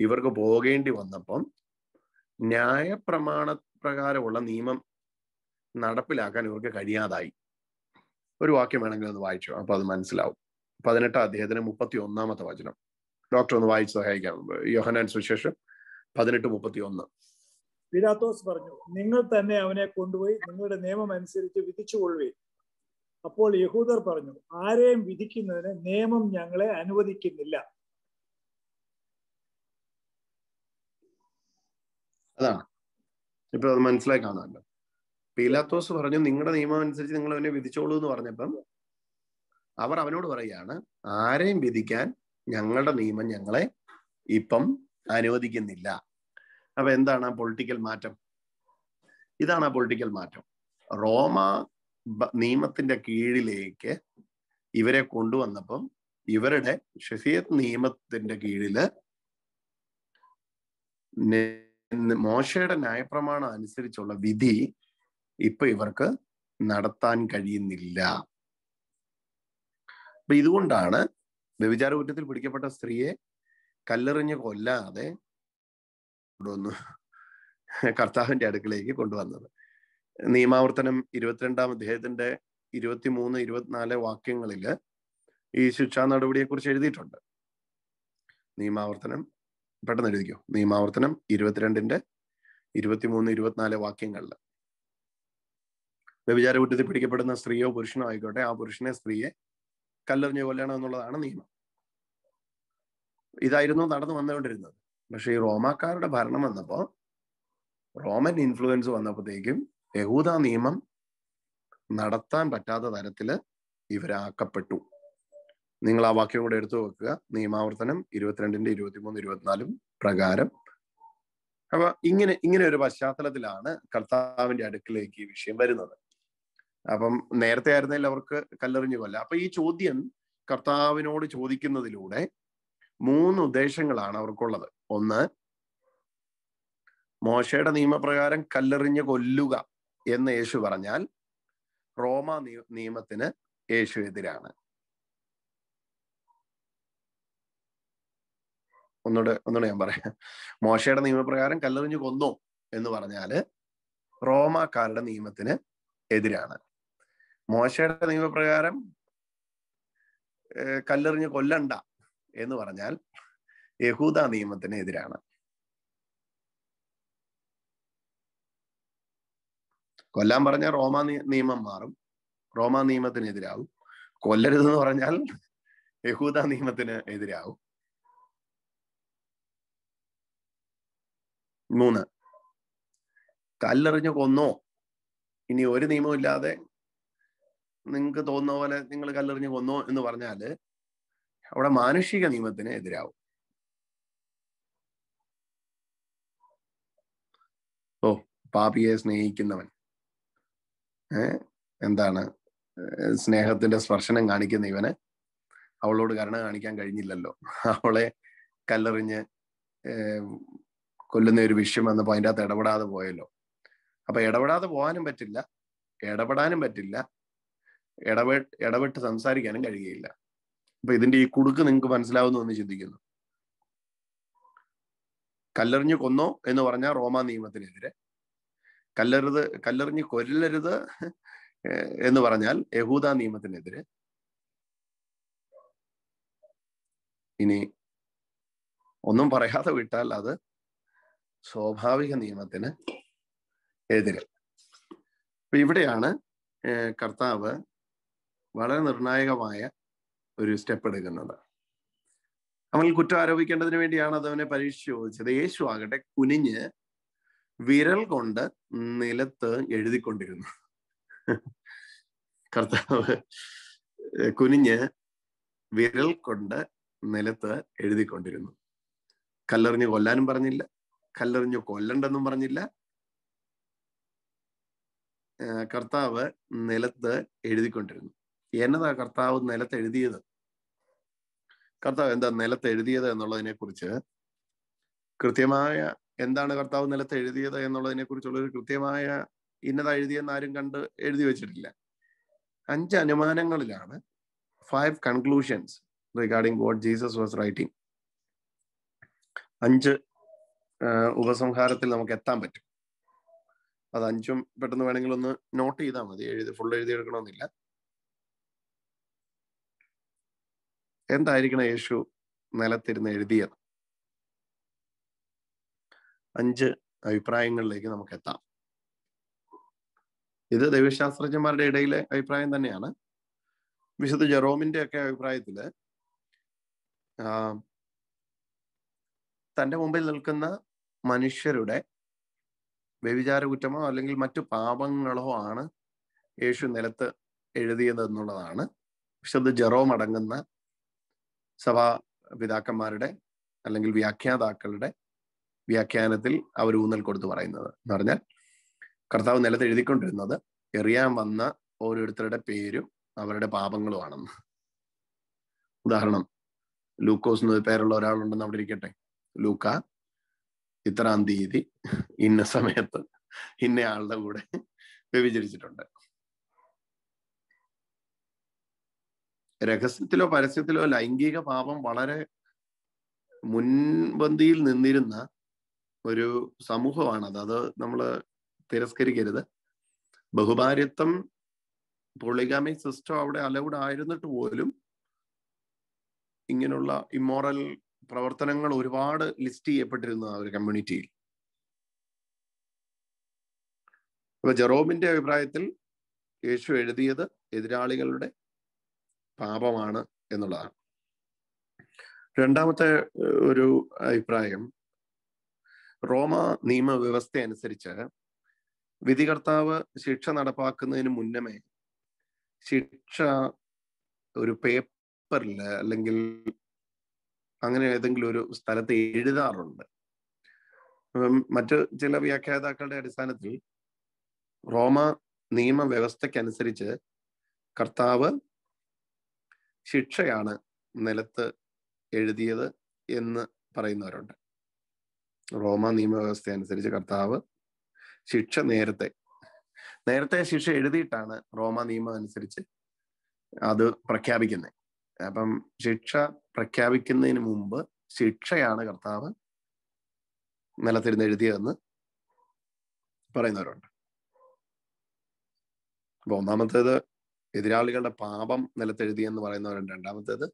ഇവർക്ക് പോകേണ്ടി വന്നപ്പം ന്യായപ്രമാണ പ്രകാരമുള്ള നിയമം നടപ്പിലാക്കാൻ ഇവർക്ക് കഴിയാതായി. ഒരു വാക്യം വേണമെങ്കിൽ ഒന്ന് വായിച്ചു? അപ്പൊ അത് മനസ്സിലാവും. പതിനെട്ടാം അദ്ദേഹത്തിന് മുപ്പത്തി ഒന്നാമത്തെ വചനം. ഡോക്ടർ ഒന്ന് വായിച്ച് സഹായിക്കാം യോഹനാൻ സുശേഷം പതിനെട്ട് മുപ്പത്തി ഒന്ന് പിരാത്തോസ് പറഞ്ഞു നിങ്ങൾ തന്നെ അവനെ കൊണ്ടുപോയി നിങ്ങളുടെ നിയമം അനുസരിച്ച് വിധിച്ചുകൊള്ളുകയും അപ്പോൾ യഹൂദർ പറഞ്ഞു ആരെയും വിധിക്കുന്നതിന് നിയമം ഞങ്ങളെ അനുവദിക്കുന്നില്ല. അതാണ്. ഇപ്പൊ അത് മനസ്സിലായി കാണാമല്ലോ പീലാത്തോസ് പറഞ്ഞു നിങ്ങളുടെ നിയമം അനുസരിച്ച് നിങ്ങൾ അവനെ വിധിച്ചോളൂ എന്ന് പറഞ്ഞപ്പം അവർ അവനോട് പറയാണ് ആരെയും വിധിക്കാൻ ഞങ്ങളുടെ നിയമം ഞങ്ങളെ ഇപ്പം അനുവദിക്കുന്നില്ല. അപ്പൊ എന്താണ് ആ പൊളിറ്റിക്കൽ മാറ്റം? ഇതാണ് ആ പൊളിറ്റിക്കൽ മാറ്റം. റോമ നിയമത്തിന്റെ കീഴിലേക്ക് ഇവരെ കൊണ്ടുവന്നപ്പം ഇവരുടെ ഷെഫിയത്ത് നിയമത്തിന്റെ കീഴിൽ മോശയുടെ ന്യായപ്രമാണം അനുസരിച്ചുള്ള വിധി ഇപ്പൊ ഇവർക്ക് നടത്താൻ കഴിയുന്നില്ല. അപ്പൊ ഇതുകൊണ്ടാണ് വ്യഭിചാര കുറ്റത്തിൽ പിടിക്കപ്പെട്ട സ്ത്രീയെ കല്ലെറിഞ്ഞ് കൊല്ലാതെ കൊണ്ടുവന്നു കർത്താവിന്റെ അടുക്കിലേക്ക് കൊണ്ടുവന്നത്. നിയമാവർത്തനം ഇരുപത്തിരണ്ടാം അധ്യായത്തിന്റെ ഇരുപത്തിമൂന്ന് ഇരുപത്തിനാല് വാക്യങ്ങളിൽ ഈ ശിക്ഷാ നടപടിയെ കുറിച്ച് എഴുതിയിട്ടുണ്ട്. നിയമാവർത്തനം പെട്ടെന്ന് എഴുതിക്കോ. നിയമാവർത്തനം ഇരുപത്തിരണ്ടിന്റെ ഇരുപത്തിമൂന്ന് ഇരുപത്തിനാല് വാക്യങ്ങളിൽ വ്യഭിചാര കുറ്റത്തിൽ പിടിക്കപ്പെടുന്ന സ്ത്രീയോ പുരുഷനോ ആയിക്കോട്ടെ ആ പുരുഷനെ സ്ത്രീയെ കല്ലെറിഞ്ഞ് കൊല്ലണം എന്നുള്ളതാണ് നിയമം. ഇതായിരുന്നു നടന്നു വന്നുകൊണ്ടിരുന്നത്. പക്ഷെ ഈ റോമാക്കാരുടെ ഭരണം വന്നപ്പോ റോമൻ ഇൻഫ്ലുവൻസ് വന്നപ്പോഴത്തേക്കും യഹൂദ നിയമം നടത്താൻ പറ്റാത്ത തരത്തിൽ ഇവരാക്കപ്പെട്ടു. നിങ്ങൾ ആ വാക്യം കൂടെ എടുത്തു വെക്കുക. നിയമാവർത്തനം ഇരുപത്തിരണ്ടിന്റെ ഇരുപത്തിമൂന്ന് ഇരുപത്തിനാലും പ്രകാരം. അപ്പൊ ഇങ്ങനെ ഇങ്ങനെ ഒരു പശ്ചാത്തലത്തിലാണ് കർത്താവിന്റെ അടുക്കിലേക്ക് ഈ വിഷയം വരുന്നത്. അപ്പം നേരത്തെ ആയിരുന്നെങ്കിൽ അവർക്ക് കല്ലെറിഞ്ഞു കൊല്ല. അപ്പൊ ഈ ചോദ്യം കർത്താവിനോട് ചോദിക്കുന്നതിലൂടെ മൂന്ന് ഉദ്ദേശങ്ങളാണ് അവർക്കുള്ളത്. ഒന്ന് മോശയുടെ നിയമപ്രകാരം കല്ലെറിഞ്ഞ് കൊല്ലുക എന്ന് യേശു പറഞ്ഞാൽ റോമ നിയ- നിയമത്തിന് യേശു എതിരാണ്. ഒന്നുകൂടെ ഒന്നുകൂടെ ഞാൻ പറയാം. മോശയുടെ നിയമപ്രകാരം കല്ലെറിഞ്ഞു കൊന്നു എന്ന് പറഞ്ഞാൽ റോമാക്കാരുടെ നിയമത്തിന് എതിരാണ്. മോശയുടെ നിയമപ്രകാരം കല്ലെറിഞ്ഞ് കൊല്ലണ്ട എന്ന് പറഞ്ഞാൽ യഹൂദ നിയമത്തിന് എതിരാണ്. കൊല്ലാൻ പറഞ്ഞ റോമാ നിയമം മാറും. റോമാ റോമ കൊല്ലരുത് കൊല്ലരുതെന്ന് പറഞ്ഞാൽ യഹൂദ നിയമത്തിന് എതിരാവും. മൂന്ന്. കല്ലെറിഞ്ഞ് കൊന്നോ. ഇനി ഒരു നിയമമില്ലാതെ നിങ്ങൾക്ക് തോന്നുന്ന പോലെ നിങ്ങൾ കല്ലെറിഞ്ഞ് കൊന്നോ എന്ന് പറഞ്ഞാൽ അവിടെ മാനുഷിക നിയമത്തിന് എതിരാവും. ഓ പാപിയെ സ്നേഹിക്കുന്നവൻ. എന്താണ്? സ്നേഹത്തിന്റെ സ്പർശനം കാണിക്കുന്ന ഇവന് അവളോട് കരുണ കാണിക്കാൻ കഴിഞ്ഞില്ലല്ലോ. അവളെ കല്ലെറിഞ്ഞ് കൊല്ലുന്ന ഒരു വിഷയം വന്നപ്പോൾ അതിന്റെ അകത്ത് ഇടപെടാതെ പോയല്ലോ. അപ്പൊ ഇടപെടാതെ പോകാനും പറ്റില്ല. ഇടപെടാനും പറ്റില്ല. ഇടപെ ഇടപെട്ട് സംസാരിക്കാനും കഴിയുകയില്ല. അപ്പൊ ഇതിന്റെ ഈ കുടുക്ക് നിങ്ങൾക്ക് മനസ്സിലാവുന്നു എന്ന് ചിന്തിക്കുന്നു. കല്ലെറിഞ്ഞ് കൊന്നോ എന്ന് പറഞ്ഞാൽ റോമാ നിയമത്തിനെതിരെ. കല്ലെറുത് കല്ലെറിഞ്ഞ് കൊല്ലരുത് എന്ന് പറഞ്ഞാൽ യഹൂദ നിയമത്തിനെതിരെ. ഇനി ഒന്നും പറയാതെ വിട്ടാൽ അത് സ്വാഭാവിക നിയമത്തിന് എതിരെ. അപ്പൊ ഇവിടെയാണ് കർത്താവ് വളരെ നിർണായകമായ ഒരു സ്റ്റെപ്പ് എടുക്കുന്നത്. അവൻ കുറ്റം ആരോപിക്കേണ്ടതിന് വേണ്ടിയാണ് അത് അവനെ പരീക്ഷ ചോദിച്ചത്. യേശു ആകട്ടെ കുനിഞ്ഞ് വിരൽ കൊണ്ട് നിലത്ത് എഴുതിക്കൊണ്ടിരുന്നു. കർത്താവ് കുനിഞ്ഞ് വിരൽ കൊണ്ട് നിലത്ത് എഴുതിക്കൊണ്ടിരുന്നു. കല്ലെറിഞ്ഞ് കൊല്ലാനും പറഞ്ഞില്ല. കല്ലെറിഞ്ഞ് കൊല്ലണ്ടെന്നും പറഞ്ഞില്ല. കർത്താവ് നിലത്ത് എഴുതിക്കൊണ്ടിരുന്നു. എന്നതാ കർത്താവ് നിലത്ത് എഴുതിയത് കർത്താവ് എന്താ നിലത്ത് എഴുതിയത് എന്നുള്ളതിനെ കുറിച്ച് കൃത്യമായ എന്താണ് കർത്താവ് നിലത്ത് എഴുതിയത് എന്നുള്ളതിനെ കുറിച്ചുള്ള ഒരു കൃത്യമായ ഇന്നതാ എഴുതിയെന്ന് ആരും കണ്ട് എഴുതി വെച്ചിട്ടില്ല. അഞ്ച് അനുമാനങ്ങളിലാണ് five conclusions regarding what Jesus was writing അഞ്ച് ഉപസംഹാരത്തിൽ നമുക്ക് എത്താൻ പറ്റും. അത് അഞ്ചും പെട്ടെന്ന് വേണമെങ്കിൽ ഒന്ന് നോട്ട് ചെയ്താൽ മതി. എഴുതി ഫുൾ എഴുതി എടുക്കണമെന്നില്ല. എന്തായിരിക്കണം യേശു നിലത്തിരുന്ന് എഴുതിയത്? അഞ്ച് അഭിപ്രായങ്ങളിലേക്ക് നമുക്ക് എത്താം. ഇത് ദൈവശാസ്ത്രജ്ഞന്മാരുടെ ഇടയിലെ അഭിപ്രായം തന്നെയാണ്. വിശുദ്ധ ജെറോമിന്റെ ഒക്കെ അഭിപ്രായത്തിൽ തന്റെ മുമ്പിൽ നിൽക്കുന്ന മനുഷ്യരുടെ വ്യഭിചാര കുറ്റമോ അല്ലെങ്കിൽ മറ്റു പാപങ്ങളോ ആണ് യേശു നിലത്ത് എഴുതിയത് എന്നുള്ളതാണ് വിശുദ്ധ ജെറോം അടങ്ങുന്ന സഭാ പിതാക്കന്മാരുടെ അല്ലെങ്കിൽ വ്യാഖ്യാതാക്കളുടെ വ്യാഖ്യാനത്തിൽ അവർ ഊന്നൽ കൊടുത്തു പറയുന്നത് എന്ന് പറഞ്ഞാൽ കർത്താവ് നിലത്ത് എഴുതിക്കൊണ്ടിരുന്നത് എറിയാൻ വന്ന ഓരോരുത്തരുടെ പേരും അവരുടെ പാപങ്ങളുമാണെന്ന് ഉദാഹരണം ലൂക്കോസ് എന്ന പേരുള്ള ഒരാളുണ്ടെന്ന് അവിടെ ഇരിക്കട്ടെ. ലൂക്ക ഇത്രാം തീയതി ഇന്ന സമയത്ത് ഇന്ന ആളുടെ കൂടെ വ്യഭിചരിച്ചിട്ടുണ്ട്. രഹസ്യത്തിലോ പരസ്യത്തിലോ ലൈംഗിക പാപം വളരെ മുൻപന്തിയിൽ നിന്നിരുന്ന ഒരു സമൂഹമാണത്. അത് നമ്മൾ തിരസ്കരിക്കരുത്. ബഹുഭാര്യത്വം പൊളിഗാമി സിസ്റ്റം അവിടെ അലൗഡ് ആയിരുന്നിട്ട് പോലും ഇങ്ങനെയുള്ള ഇമ്മോറൽ പ്രവർത്തനങ്ങൾ ഒരുപാട് ലിസ്റ്റ് ചെയ്യപ്പെട്ടിരുന്നു ആ ഒരു കമ്മ്യൂണിറ്റിയിൽ അപ്പൊ ജെറോമിന്റെ അഭിപ്രായത്തിൽ യേശു എഴുതിയത് എതിരാളികളുടെ പാപമാണ് എന്നുള്ളതാണ്. രണ്ടാമത്തെ ഒരു അഭിപ്രായം റോമ നിയമവ്യവസ്ഥ അനുസരിച്ച് വിധികർത്താവ് ശിക്ഷ നടപ്പാക്കുന്നതിന് മുന്നമേ ശിക്ഷ ഒരു പേപ്പറിൽ അല്ലെങ്കിൽ അങ്ങനെ ഏതെങ്കിലും ഒരു സ്ഥലത്ത് എഴുതാറുണ്ട്. മറ്റു ചില വ്യാഖ്യാതാക്കളുടെ അടിസ്ഥാനത്തിൽ റോമ നിയമവ്യവസ്ഥയ്ക്കനുസരിച്ച് കർത്താവ് ശിക്ഷയാണ് നിലത്ത് എഴുതിയത് എന്ന് പറയുന്നവരുണ്ട്. റോമ നിയമവ്യവസ്ഥ അനുസരിച്ച് കർത്താവ് ശിക്ഷ നേരത്തെ നേരത്തെ ശിക്ഷ എഴുതിയിട്ടാണ് റോമ നിയമം അനുസരിച്ച് അത് പ്രഖ്യാപിക്കുന്നത്. അപ്പം ശിക്ഷ പ്രഖ്യാപിക്കുന്നതിന് മുമ്പ് ശിക്ഷയാണ് കർത്താവ് നിലത്തിരുന്ന് എഴുതിയതെന്ന് പറയുന്നവരുണ്ട്. അപ്പൊ ഒന്നാമത്തേത് എതിരാളികളുടെ പാപം നിലത്തെഴുതിയെന്ന് പറയുന്നവരുണ്ട്. രണ്ടാമത്തേത്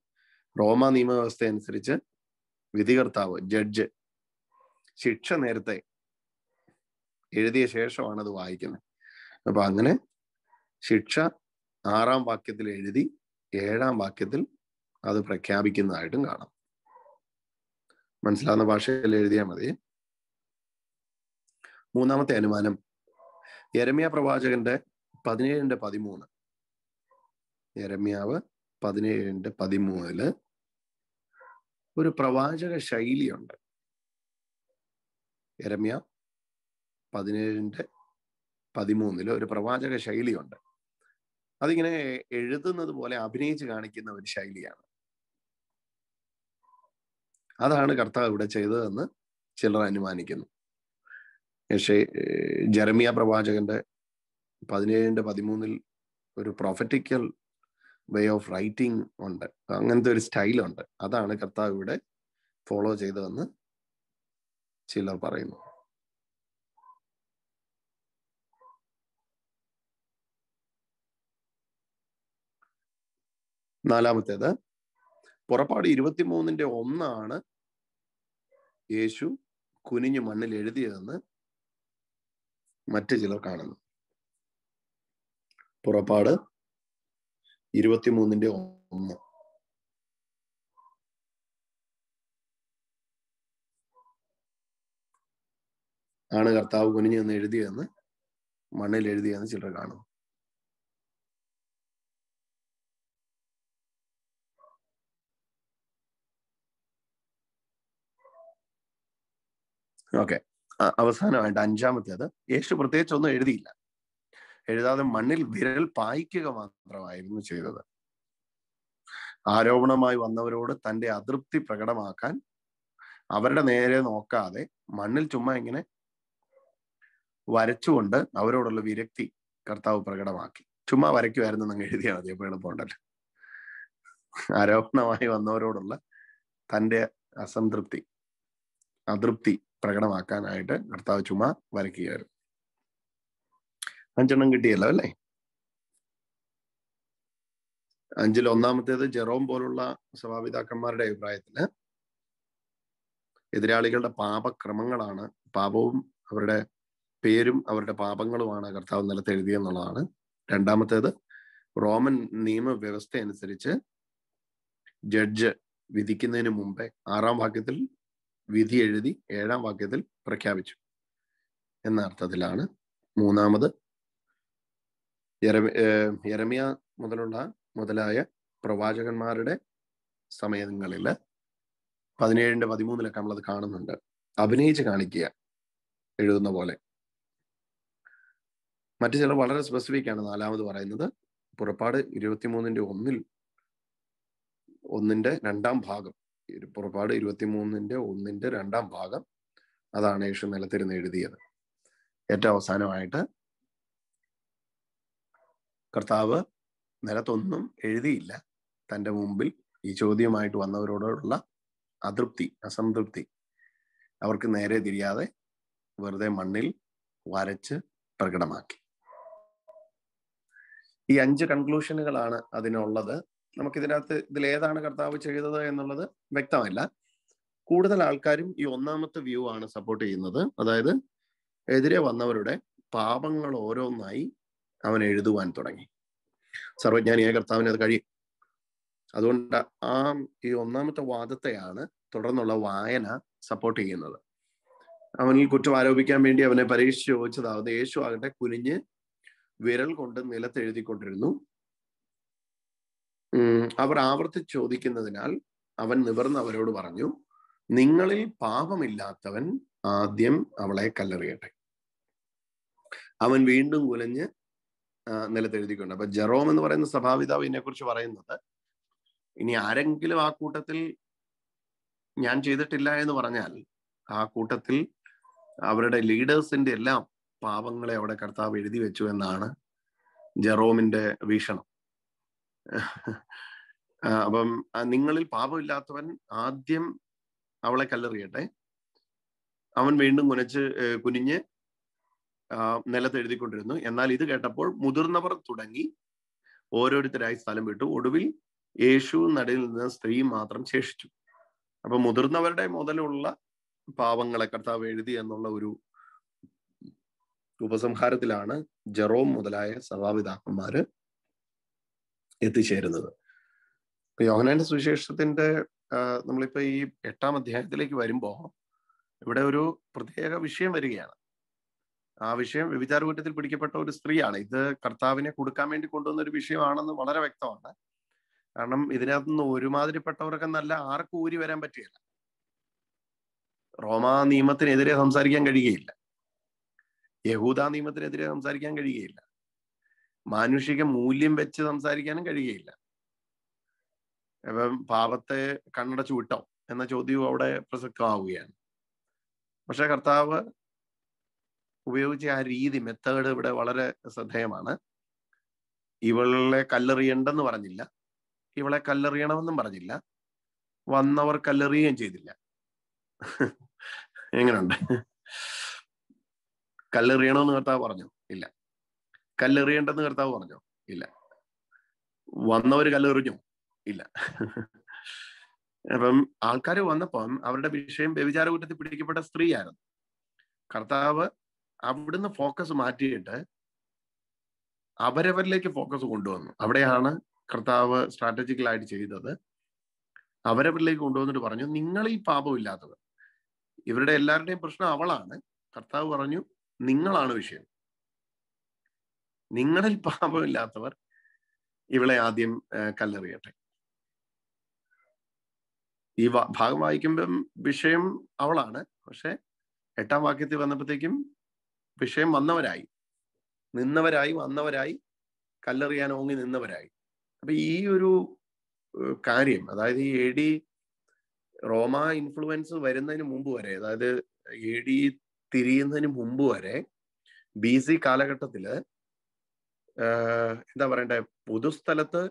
റോമ നിയമവ്യവസ്ഥ അനുസരിച്ച് വിധികർത്താവ് ജഡ്ജ് ശിക്ഷ നേരത്തെ എഴുതിയ ശേഷമാണ് അത് വായിക്കുന്നത്. അപ്പൊ അങ്ങനെ ശിക്ഷ ആറാം വാക്യത്തിൽ എഴുതി ഏഴാം വാക്യത്തിൽ അത് പ്രഖ്യാപിക്കുന്നതായിട്ടും കാണാം. മനസ്സിലാവുന്ന ഭാഷയിൽ എഴുതിയാൽ മതി. മൂന്നാമത്തെ അനുമാനം. യരമ്യ പ്രവാചകന്റെ പതിനേഴിന്റെ പതിമൂന്ന്. യരമ്യാവ് പതിനേഴിന്റെ പതിമൂന്നിൽ ഒരു പ്രവാചക ശൈലിയുണ്ട്. എരമ്യ പതിനേഴിന്റെ പതിമൂന്നിൽ ഒരു പ്രവാചക ശൈലിയുണ്ട്. അതിങ്ങനെ എഴുതുന്നത് പോലെ അഭിനയിച്ച് കാണിക്കുന്ന ഒരു ശൈലിയാണ്. അതാണ് കർത്താവ് ഇവിടെ ചെയ്തതെന്ന് ചിലർ അനുമാനിക്കുന്നു. പക്ഷേ ജെറമിയ പ്രവാചകന്റെ പതിനേഴിന്റെ പതിമൂന്നിൽ ഒരു പ്രൊഫറ്റിക്കൽ വേ ഓഫ് റൈറ്റിംഗ് ഉണ്ട്. അങ്ങനത്തെ ഒരു സ്റ്റൈലുണ്ട് അതാണ് കർത്താവ് ഇവിടെ ഫോളോ ചെയ്തതെന്ന് ചിലർ പറയുന്നു. നാലാമത്തേത് പുറപ്പാട് ഇരുപത്തിമൂന്നിന്റെ ഒന്നാണ് യേശു കുനിഞ്ഞു മണ്ണിൽ എഴുതിയതെന്ന് മറ്റു ചിലർ കാണുന്നു. പുറപ്പാട് ഇരുപത്തിമൂന്നിന്റെ ഒന്ന്. ആണ് കർത്താവ് കുനിഞ്ഞു എന്ന് എഴുതിയതെന്ന് മണ്ണിൽ എഴുതിയെന്ന് ചിലർ കാണുന്നു. ഓക്കെ. അവസാനമായിട്ട് അഞ്ചാമത്തേത് യേശു പ്രത്യേകിച്ച് ഒന്നും എഴുതിയില്ല. എഴുതാതെ മണ്ണിൽ വിരൽ പായിക്കുക മാത്രമായിരുന്നു ചെയ്തത്. ആരോപണമായി വന്നവരോട് തന്റെ അതൃപ്തി പ്രകടമാക്കാൻ അവരുടെ നേരെ നോക്കാതെ മണ്ണിൽ ചുമ്മാ ഇങ്ങനെ വരച്ചുകൊണ്ട് അവരോടുള്ള വിരക്തി കർത്താവ് പ്രകടമാക്കി. ചുമ്മാ വരയ്ക്കുമായിരുന്നു നിങ്ങൾ എഴുതിയാൽ മതി എപ്പോ എളുപ്പമുണ്ടല്ലോ. ആരോപണമായി വന്നവരോടുള്ള തന്റെ അസംതൃപ്തി അതൃപ്തി പ്രകടമാക്കാനായിട്ട് കർത്താവ് ചുമ വരയ്ക്കുകയായിരുന്നു. അഞ്ചെണ്ണം കിട്ടിയല്ലോ അല്ലേ? അഞ്ചിൽ ഒന്നാമത്തേത് ജെറോം പോലുള്ള സഭാപിതാക്കന്മാരുടെ അഭിപ്രായത്തിൽ എതിരാളികളുടെ പാപക്രമങ്ങളാണ് പാപവും അവരുടെ പേരും അവരുടെ പാപങ്ങളുമാണ് കർത്താവ് നിലത്ത് എഴുതിയെന്നുള്ളതാണ് രണ്ടാമത്തേത് റോമൻ നിയമവ്യവസ്ഥ അനുസരിച്ച് ജഡ്ജ് വിധിക്കുന്നതിന് മുമ്പേ ആറാം വാക്യത്തിൽ വിധി എഴുതി ഏഴാം വാക്യത്തിൽ പ്രഖ്യാപിച്ചു. എന്ന അർത്ഥത്തിലാണ് മൂന്നാമത് യരമിയ മുതലുള്ള മുതലായ പ്രവാചകന്മാരുടെ സമയങ്ങളിൽ പതിനേഴിന്റെ പതിമൂന്നിലൊക്കെ നമ്മളത് കാണുന്നുണ്ട്. അഭിനയിച്ച് കാണിക്കുക എഴുതുന്ന പോലെ. മറ്റു ചില വളരെ സ്പെസിഫിക് ആണ് നാലാമത് പറയുന്നത്. പുറപ്പാട് ഇരുപത്തിമൂന്നിന്റെ ഒന്നിൽ ഒന്നിന്റെ രണ്ടാം ഭാഗം പുറപ്പാട് ഇരുപത്തിമൂന്നിന്റെ ഒന്നിന്റെ രണ്ടാം ഭാഗം അതാണ് യേശു നിലത്തിരുന്ന് എഴുതിയത്. ഏറ്റവും അവസാനമായിട്ട് കർത്താവ് നിലത്തൊന്നും എഴുതിയില്ല. തന്റെ മുമ്പിൽ ഈ ചോദ്യമായിട്ട് വന്നവരോടുള്ള അതൃപ്തി അസംതൃപ്തി അവർക്ക് നേരെ തിരിയാതെ വെറുതെ മണ്ണിൽ വരച്ച് പ്രകടമാക്കി. ഈ അഞ്ച് കൺക്ലൂഷനുകളാണ് അതിനുള്ളത്. നമുക്കിതിനകത്ത് ഇതിൽ ഏതാണ് കർത്താവ് ചെയ്തത് എന്നുള്ളത് വ്യക്തമല്ല. കൂടുതൽ ആൾക്കാരും ഈ ഒന്നാമത്തെ വ്യൂ ആണ് സപ്പോർട്ട് ചെയ്യുന്നത്. അതായത് എതിരെ വന്നവരുടെ പാപങ്ങൾ ഓരോന്നായി അവൻ എഴുതുവാൻ തുടങ്ങി. സർവജ്ഞാനിയായ കർത്താവിന് അത് കഴിയും. അതുകൊണ്ട് ആ ഈ ഒന്നാമത്തെ വാദത്തെയാണ് തുടർന്നുള്ള വായന സപ്പോർട്ട് ചെയ്യുന്നത്. അവനിൽ കുറ്റം ആരോപിക്കാൻ വേണ്ടി അവനെ പരീക്ഷിച്ച് ചോദിച്ചതാവുന്നത് യേശു ആകട്ടെ കുനിഞ്ഞ് വിരൽ കൊണ്ട് നിലത്തെഴുതിക്കൊണ്ടിരുന്നു. അവർ ആവർത്തിച്ച് ചോദിക്കുന്നതിനാൽ അവൻ നിവർന്ന് അവരോട് പറഞ്ഞു നിങ്ങളിൽ പാപമില്ലാത്തവൻ ആദ്യം അവളെ കല്ലെറിയട്ടെ. അവൻ വീണ്ടും കുലഞ്ഞ് നിലത്തെഴുതിക്കൊണ്ട്. അപ്പൊ ജെറോം എന്ന് പറയുന്ന സഭാപിതാവ് ഇതിനെ കുറിച്ച് പറയുന്നത് ഇനി ആരെങ്കിലും ആ കൂട്ടത്തിൽ ഞാൻ ചെയ്തിട്ടില്ല എന്ന് പറഞ്ഞാൽ ആ കൂട്ടത്തിൽ അവരുടെ ലീഡേഴ്സിന്റെ എല്ലാം പാപങ്ങളെ അവിടെ കർത്താവ് എഴുതി വെച്ചു എന്നാണ് ജെറോമിന്റെ വീക്ഷണം. അപ്പം നിങ്ങളിൽ പാപമില്ലാത്തവൻ ആദ്യം അവളെ കല്ലെറിയട്ടെ. അവൻ വീണ്ടും കുനച്ച് കുനിഞ്ഞ് നിലത്ത് എഴുതിക്കൊണ്ടിരുന്നു. എന്നാൽ ഇത് കേട്ടപ്പോൾ മുതിർന്നവർ തുടങ്ങി. ഓരോരുത്തരായി സ്ഥലം വിട്ടു. ഒടുവിൽ യേശു നടുവിൽ നിന്ന് സ്ത്രീ മാത്രം ശേഷിച്ചു. അപ്പൊ മുതിർന്നവരുടെ മുതലുള്ള പാവങ്ങളെ കർത്താവ് എഴുതി എന്നുള്ള ഒരു ഉപസംഹാരത്തിലാണ് ജെറോം മുതലായ സഭാപിതാക്കന്മാര് എത്തിച്ചേരുന്നത്. യോഹനാന്റെ സുവിശേഷത്തിന്റെ നമ്മളിപ്പോ ഈ എട്ടാം അധ്യായത്തിലേക്ക് വരുമ്പോ ഇവിടെ ഒരു പ്രത്യേക വിഷയം വരികയാണ്. ആ വിഷയം വ്യഭിചാര കുറ്റത്തിൽ പിടിക്കപ്പെട്ട ഒരു സ്ത്രീയാണ്. ഇത് കർത്താവിനെ കൊടുക്കാൻ വേണ്ടി കൊണ്ടുവന്ന ഒരു വിഷയമാണെന്ന് വളരെ വ്യക്തമാണ്. കാരണം ഇതിനകത്തുനിന്ന് ഒരുമാതിരിപ്പെട്ടവർക്ക് നല്ല ആർക്കും ഊരി വരാൻ പറ്റുകയില്ല. റോമാ നിയമത്തിനെതിരെ സംസാരിക്കാൻ കഴിയുകയില്ല. യഹൂദ നിയമത്തിനെതിരെ സംസാരിക്കാൻ കഴിയുകയില്ല. മാനുഷിക മൂല്യം വെച്ച് സംസാരിക്കാനും കഴിയുകയില്ല. അപ്പം പാപത്തെ കണ്ണടച്ചു വിട്ടോ എന്ന ചോദ്യവും അവിടെ പ്രസക്തമാവുകയാണ്. പക്ഷെ കർത്താവ് ഉപയോഗിച്ച ആ രീതി മെത്തേഡ് ഇവിടെ വളരെ ശ്രദ്ധേയമാണ്. ഇവളെ കല്ലെറിയണ്ടെന്ന് പറഞ്ഞില്ല. ഇവളെ കല്ലെറിയണമെന്നും പറഞ്ഞില്ല. വന്നവർ കല്ലെറിയുകയും ചെയ്തില്ല. എങ്ങനെയുണ്ട് കല്ലെറിയണമെന്ന് കർത്താവ് പറഞ്ഞു. ഇല്ല. കല്ലെറിയണ്ടെന്ന് കർത്താവ് പറഞ്ഞോ? ഇല്ല. വന്നവർ കല്ലെറിഞ്ഞു? ഇല്ല. അപ്പം ആൾക്കാർ വന്നപ്പം അവരുടെ വിഷയം വ്യഭിചാര കുറ്റത്തിൽ പിടിക്കപ്പെട്ട സ്ത്രീയായിരുന്നു. കർത്താവ് അവിടുന്ന് ഫോക്കസ് മാറ്റിയിട്ട് അവരവരിലേക്ക് ഫോക്കസ് കൊണ്ടുവന്നു. അവിടെയാണ് കർത്താവ് സ്ട്രാറ്റജിക്കലായിട്ട് ചെയ്തത്. അവരവരിലേക്ക് കൊണ്ടുവന്നിട്ട് പറഞ്ഞു നിങ്ങൾ ഈ പാപമില്ലാത്തവർ. ഇവരുടെ എല്ലാവരുടെയും പ്രശ്നം അവളാണ്. കർത്താവ് പറഞ്ഞു നിങ്ങളാണ് വിഷയം. നിങ്ങളിൽ പാപമില്ലാത്തവർ ഇവളെ ആദ്യം കല്ലെറിയട്ടെ. ഈ ഭാഗം വായിക്കുമ്പം വിഷയം അവളാണ്. പക്ഷെ എട്ടാം വാക്യത്തിൽ വന്നപ്പോഴത്തേക്കും വിഷയം വന്നവരായി. നിന്നവരായി വന്നവരായി കല്ലെറിയാൻ ഓങ്ങി നിന്നവരായി. അപ്പൊ ഈ ഒരു കാര്യം അതായത് ഈ എ ഡി റോമ ഇൻഫ്ലുവൻസ് വരുന്നതിന് മുമ്പ് വരെ അതായത് എ ഡി തിരിയുന്നതിന് മുമ്പ് വരെ ബി സി കാലഘട്ടത്തിൽ എന്താ പറയണ്ടേ പൊതുസ്ഥലത്ത്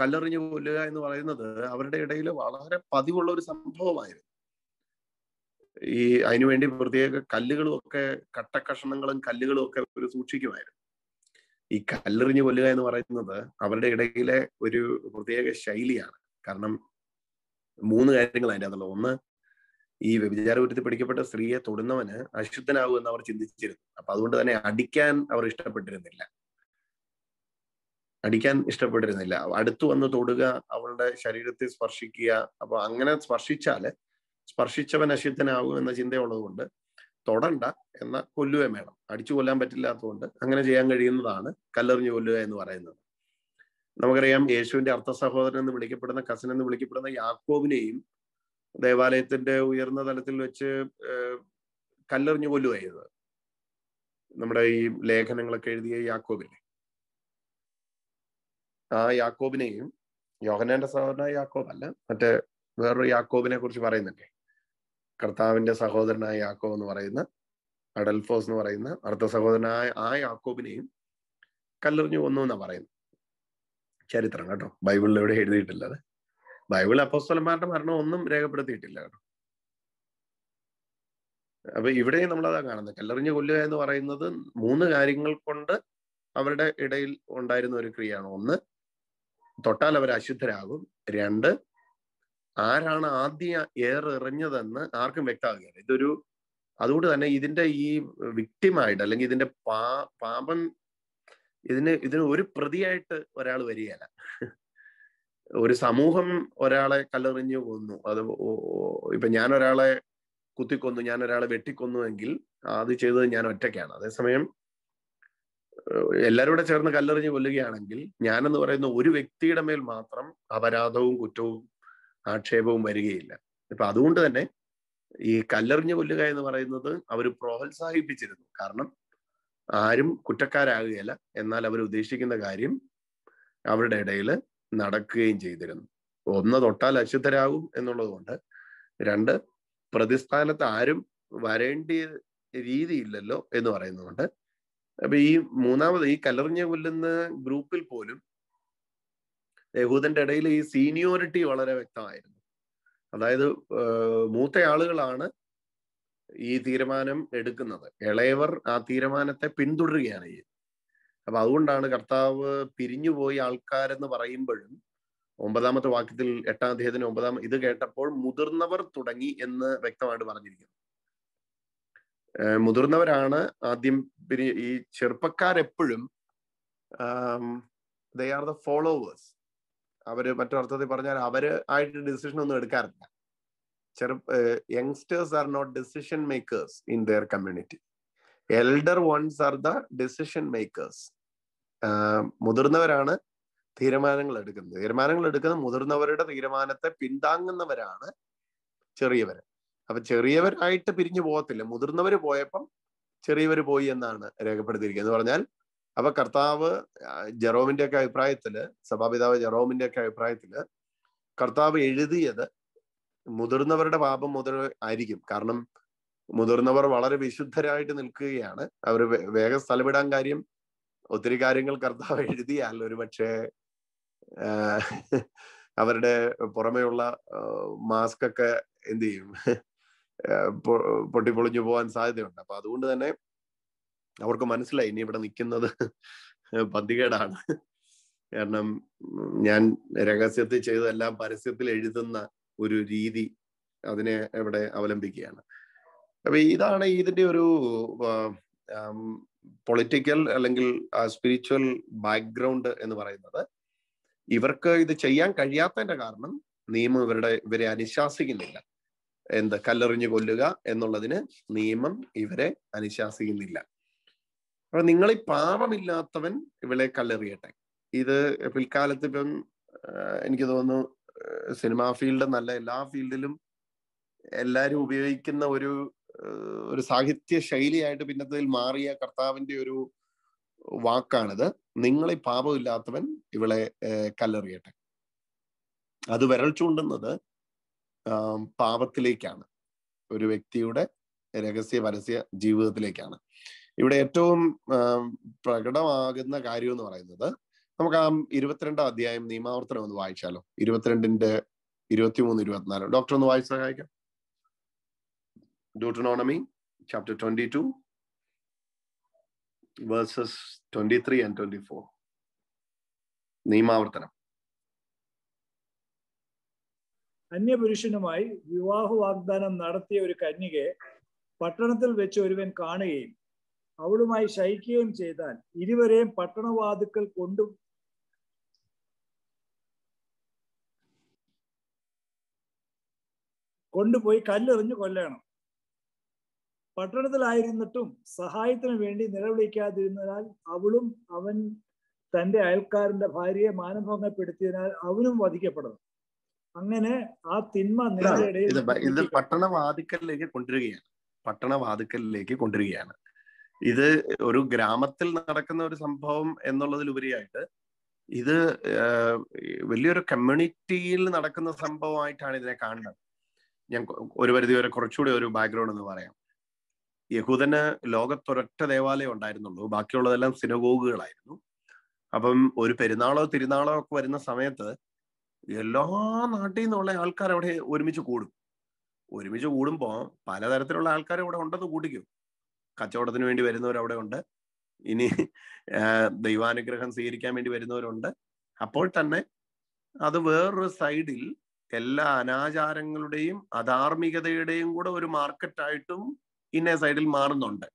കല്ലെറിഞ്ഞു കൊല്ലുക എന്ന് പറയുന്നത് അവരുടെ ഇടയിൽ വളരെ പതിവുള്ള ഒരു സംഭവമായിരുന്നു. ഈ അതിനുവേണ്ടി പ്രത്യേക കല്ലുകളും ഒക്കെ കട്ടക്കഷണങ്ങളും കല്ലുകളും ഒക്കെ ഒരു സൂക്ഷിക്കുമായിരുന്നു. ഈ കല്ലെറിഞ്ഞു കൊല്ലുക എന്ന് പറയുന്നത് അവരുടെ ഇടയിലെ ഒരു പ്രത്യേക ശൈലിയാണ്. കാരണം മൂന്ന് കാര്യങ്ങൾ അതിന്റെ അതുള്ളത് ഒന്ന് ഈ വ്യഭിചാര കുറ്റത്തിൽ പിടിക്കപ്പെട്ട സ്ത്രീയെ തൊടുന്നവന് അശുദ്ധനാകുമെന്ന് അവർ ചിന്തിച്ചിരുന്നു. അപ്പൊ അതുകൊണ്ട് തന്നെ അടിക്കാൻ അവർ ഇഷ്ടപ്പെട്ടിരുന്നില്ല. അടിക്കാൻ ഇഷ്ടപ്പെട്ടിരുന്നില്ല. അടുത്തു വന്ന് തൊടുക അവളുടെ ശരീരത്തെ സ്പർശിക്കുക. അപ്പൊ അങ്ങനെ സ്പർശിച്ചാൽ സ്പർശിച്ചവൻ അശുദ്ധനാകും എന്ന ചിന്തയുള്ളത് കൊണ്ട് തൊടണ്ട എന്ന കൊല്ലുകയും വേണം. അടിച്ചു കൊല്ലാൻ പറ്റില്ലാത്തതുകൊണ്ട് അങ്ങനെ ചെയ്യാൻ കഴിയുന്നതാണ് കല്ലെറിഞ്ഞു കൊല്ലുക എന്ന് പറയുന്നത്. നമുക്കറിയാം യേശുവിന്റെ അർത്ഥ സഹോദരൻ എന്ന് വിളിക്കപ്പെടുന്ന കസൻ എന്ന് വിളിക്കപ്പെടുന്ന യാക്കോബിനെയും ദേവാലയത്തിന്റെ ഉയർന്ന തലത്തിൽ വെച്ച് കല്ലെറിഞ്ഞു കൊല്ലുകയത് നമ്മുടെ ഈ ലേഖനങ്ങളൊക്കെ എഴുതിയ യാക്കോബിനെ. ആ യാക്കോബിനെയും യോഹനാന്റെ സഹോദരനായ യാക്കോബ് അല്ല മറ്റേ വേറൊരു യാക്കോബിനെ കുറിച്ച് പറയുന്നുണ്ടേ. കർത്താവിന്റെ സഹോദരനായ യാക്കോബ് എന്ന് പറയുന്ന അഡൽഫോസ് എന്ന് പറയുന്ന അർദ്ധ സഹോദരനായ ആ യാക്കോബിനെയും കല്ലെറിഞ്ഞു കൊന്നു എന്നാ പറയുന്നത്. ചരിത്രം കേട്ടോ ബൈബിളിൽ എവിടെ എഴുതിയിട്ടില്ല ബൈബിൾ അപ്പോസ്തലന്മാരുടെ മരണം ഒന്നും രേഖപ്പെടുത്തിയിട്ടില്ല കേട്ടോ. അപ്പൊ ഇവിടെയും നമ്മളതാ കാണുന്നത്. കല്ലെറിഞ്ഞ് കൊല്ലുക എന്ന് പറയുന്നത് മൂന്ന് കാര്യങ്ങൾ കൊണ്ട് അവരുടെ ഇടയിൽ ഉണ്ടായിരുന്ന ഒരു ക്രിയയാണ്. ഒന്ന് തൊട്ടാൽ അവർ അശുദ്ധരാകും. രണ്ട് ആരാണ് ആദ്യം ഏറെറിഞ്ഞതെന്ന് ആർക്കും വ്യക്തമാകില്ല. ഇതൊരു അതുകൊണ്ട് തന്നെ ഇതിന്റെ ഈ വിക്ടിമായിട്ട് അല്ലെങ്കിൽ ഇതിന്റെ പാ പാപം ഇതിന് ഇതിന് ഒരു പ്രതിയായിട്ട് ഒരാൾ വരികയല്ല. ഒരു സമൂഹം ഒരാളെ കല്ലെറിഞ്ഞു കൊന്നു. അത് ഇപ്പൊ ഞാൻ ഒരാളെ കുത്തിക്കൊന്നു ഞാൻ ഒരാളെ വെട്ടിക്കൊന്നു എങ്കിൽ അത് ചെയ്തത് ഞാൻ ഒറ്റയ്ക്കാണ്. അതേസമയം എല്ലാവരും കൂടെ ചേർന്ന് കല്ലെറിഞ്ഞ് കൊല്ലുകയാണെങ്കിൽ ഞാനെന്ന് പറയുന്ന ഒരു വ്യക്തിയുടെ മേൽ മാത്രം അപരാധവും കുറ്റവും ആക്ഷേപവും വരികയില്ല. ഇപ്പൊ അതുകൊണ്ട് തന്നെ ഈ കല്ലെറിഞ്ഞു കൊല്ലുക എന്ന് പറയുന്നത് അവർ പ്രോത്സാഹിപ്പിച്ചിരുന്നു. കാരണം ആരും കുറ്റക്കാരാകുകയില്ല. എന്നാൽ അവർ ഉദ്ദേശിക്കുന്ന കാര്യം അവരുടെ ഇടയിൽ നടക്കുകയും ചെയ്തിരുന്നു. ഒന്ന് തൊട്ടാൽ അശുദ്ധരാകും എന്നുള്ളത് കൊണ്ട് രണ്ട് പ്രതിസ്ഥാനത്ത് ആരും വരേണ്ടിയ രീതിയില്ലല്ലോ എന്ന് പറയുന്നതുകൊണ്ട് അപ്പൊ ഈ മൂന്നാമത് ഈ കലറിഞ്ഞ കൊല്ലുന്ന ഗ്രൂപ്പിൽ പോലും യഹൂദന്റെ ഇടയിൽ ഈ സീനിയോറിറ്റി വളരെ വ്യക്തമായിരുന്നു. അതായത് മൂത്ത ആളുകളാണ് ഈ തീരുമാനം എടുക്കുന്നത്. ഇളയവർ ആ തീരുമാനത്തെ പിന്തുടരുകയാണ് ചെയ്യുന്നത്. അപ്പൊ അതുകൊണ്ടാണ് കർത്താവ് പിരിഞ്ഞുപോയി ആൾക്കാരെന്ന് പറയുമ്പോഴും ഒമ്പതാമത്തെ വാക്യത്തിൽ എട്ടാം അദ്ദേഹത്തിന് ഒമ്പതാം ഇത് കേട്ടപ്പോൾ മുതിർന്നവർ തുടങ്ങി എന്ന് വ്യക്തമായിട്ട് പറഞ്ഞിരിക്കുന്നു. മുതിർന്നവരാണ് ആദ്യം പിരി ഈ ചെറുപ്പക്കാരെപ്പോഴും ദേ ആർ ദ ഫോളോവേഴ്സ് അവർ മറ്റൊരർത്ഥത്തിൽ പറഞ്ഞാൽ അവർ ആയിട്ട് ഡിസിഷൻ ഒന്നും എടുക്കാറില്ല. ചെറു youngsters are not decision makers in their community elder ones are the decision makers മുതിർന്നവരാണ് തീരുമാനങ്ങൾ എടുക്കുന്നത് തീരുമാനങ്ങൾ എടുക്കുന്ന മുതിർന്നവരുടെ തീരുമാനത്തെ പിന്താങ്ങുന്നവരാണ് ചെറിയവർ അപ്പൊ ചെറിയവരായിട്ട് പിരിഞ്ഞു പോകത്തില്ല. മുതിർന്നവർ പോയപ്പം ചെറിയവർ പോയി എന്നാണ് രേഖപ്പെടുത്തിയിരിക്കുന്നത്. പറഞ്ഞാൽ അപ്പൊ കർത്താവ് ജെറോമിന്റെ ഒക്കെ അഭിപ്രായത്തിൽ സഭാപിതാവ് ജെറോമിന്റെ ഒക്കെ അഭിപ്രായത്തിൽ കർത്താവ് എഴുതിയത് മുതിർന്നവരുടെ പാപം മുതൽ ആയിരിക്കും. കാരണം മുതിർന്നവർ വളരെ വിശുദ്ധരായിട്ട് നിൽക്കുകയാണ്. അവർ വേഗം സ്ഥലവിടാൻ കാര്യം ഒത്തിരി കാര്യങ്ങൾ കർത്താവ് എഴുതിയാൽ ഒരുപക്ഷെ പക്ഷേ അവരുടെ പുറമെയുള്ള മാസ്ക് ഒക്കെ എന്ത് ചെയ്യും? പൊട്ടിപ്പൊളിഞ്ഞു പോകാൻ സാധ്യതയുണ്ട്. അപ്പൊ അതുകൊണ്ട് തന്നെ അവർക്ക് മനസ്സിലായി ഇനി ഇവിടെ നിൽക്കുന്നത് പന്തികേടാണ്. കാരണം ഞാൻ രഹസ്യത്തിൽ ചെയ്തതെല്ലാം പരസ്യത്തിൽ എഴുതുന്ന ഒരു രീതി അതിനെ ഇവിടെ അവലംബിക്കുകയാണ്. അപ്പൊ ഇതാണ് ഇതിന്റെ ഒരു പൊളിറ്റിക്കൽ അല്ലെങ്കിൽ സ്പിരിച്വൽ ബാക്ക്ഗ്രൗണ്ട് എന്ന് പറയുന്നത് ഇവർക്ക് ഇത് ചെയ്യാൻ കഴിയാത്തതിന്റെ കാരണം നിയമം ഇവരുടെ ഇവരെ അനുശാസിക്കുന്നില്ല. എന്ത്? കല്ലെറിഞ്ഞു കൊല്ലുക എന്നുള്ളതിന് നിയമം ഇവരെ അനുശാസിക്കുന്നില്ല. അപ്പൊ നിങ്ങൾ ഈ പാപമില്ലാത്തവൻ ഇവളെ കല്ലെറിയട്ടെ. ഇത് പിൽക്കാലത്ത് ഇപ്പം എനിക്ക് തോന്നുന്നു സിനിമാ ഫീൽഡ് എന്നല്ല എല്ലാ ഫീൽഡിലും എല്ലാരും ഉപയോഗിക്കുന്ന ഒരു ഒരു സാഹിത്യ ശൈലിയായിട്ട് പിന്നത്തതിൽ മാറിയ കർത്താവിന്റെ ഒരു വാക്കാണിത്. നിങ്ങളെ പാപമില്ലാത്തവൻ ഇവളെ കല്ലെറിയട്ടെ. അത് വിരൽ ചൂണ്ടുന്നത് പാപത്തിലേക്കാണ്. ഒരു വ്യക്തിയുടെ രഹസ്യ പരസ്യ ജീവിതത്തിലേക്കാണ്. ഇവിടെ ഏറ്റവും പ്രകടമാകുന്ന കാര്യം എന്ന് പറയുന്നത് നമുക്ക് ആ ഇരുപത്തിരണ്ടാം അധ്യായം നിയമാവർത്തനം ഒന്ന് വായിച്ചാലോ? ഇരുപത്തിരണ്ടിന്റെ ഇരുപത്തിമൂന്ന് ഇരുപത്തിനാല്. ഡോക്ടർ ഒന്ന് വായിച്ച് സഹായിക്കാം. Two verses twenty three and twenty four നിയമാവർത്തനം. അന്യപുരുഷനുമായി വിവാഹ വാഗ്ദാനം നടത്തിയ ഒരു കന്യകയെ പട്ടണത്തിൽ വെച്ച് ഒരുവൻ കാണുകയും അവളുമായി ശയിക്കുകയും ചെയ്താൽ ഇരുവരെയും പട്ടണവാതുക്കൾ കൊണ്ടു കൊണ്ടുപോയി കല്ലെറിഞ്ഞു കൊല്ലണം. പട്ടണത്തിലായിരുന്നിട്ടും സഹായത്തിന് വേണ്ടി നിലവിളിക്കാതിരുന്നതിനാൽ അവളും അവൻ തന്റെ അയൽക്കാരന്റെ ഭാര്യയെ മാനഭംഗപ്പെടുത്തിയതിനാൽ അവനും വധിക്കപ്പെടണം അങ്ങനെ ആ തിന്മ ഇത്. പട്ടണവാതിക്കലിലേക്ക് കൊണ്ടുവരികയാണ്. പട്ടണവാതിക്കലിലേക്ക് കൊണ്ടുവരികയാണ്. ഇത് ഒരു ഗ്രാമത്തിൽ നടക്കുന്ന ഒരു സംഭവം എന്നുള്ളതിലുപരിയായിട്ട് ഇത് വലിയൊരു കമ്മ്യൂണിറ്റിയിൽ നടക്കുന്ന സംഭവമായിട്ടാണ് ഇതിനെ കാണുന്നത്. ഞാൻ ഒരു പരിധി വരെ കുറച്ചുകൂടി ഒരു ബാക്ക്ഗ്രൗണ്ട് എന്ന് പറയാം. യഹൂദന് ലോകത്തൊരൊറ്റ ദേവാലയം ഉണ്ടായിരുന്നുള്ളൂ. ബാക്കിയുള്ളതെല്ലാം സിനഗോഗുകളായിരുന്നു. അപ്പം ഒരു പെരുന്നാളോ തിരുനാളോ ഒക്കെ വരുന്ന സമയത്ത് എല്ലാ നാട്ടിൽ നിന്നുള്ള ആൾക്കാർ അവിടെ ഒരുമിച്ച് കൂടും. ഒരുമിച്ച് കൂടുമ്പോൾ പലതരത്തിലുള്ള ആൾക്കാർ ഇവിടെ ഉണ്ടെന്ന് കൂട്ടിക്കും. കച്ചവടത്തിന് വേണ്ടി വരുന്നവർ അവിടെ ഉണ്ട്. ഇനി ദൈവാനുഗ്രഹം സ്വീകരിക്കാൻ വേണ്ടി വരുന്നവരുണ്ട് അപ്പോൾ തന്നെ അത് വേറൊരു സൈഡിൽ എല്ലാ അനാചാരങ്ങളുടെയും അധാർമികതയുടെയും കൂടെ ഒരു മാർക്കറ്റായിട്ടും ഇന്നേ സൈഡിൽ മാറുന്നുണ്ട്.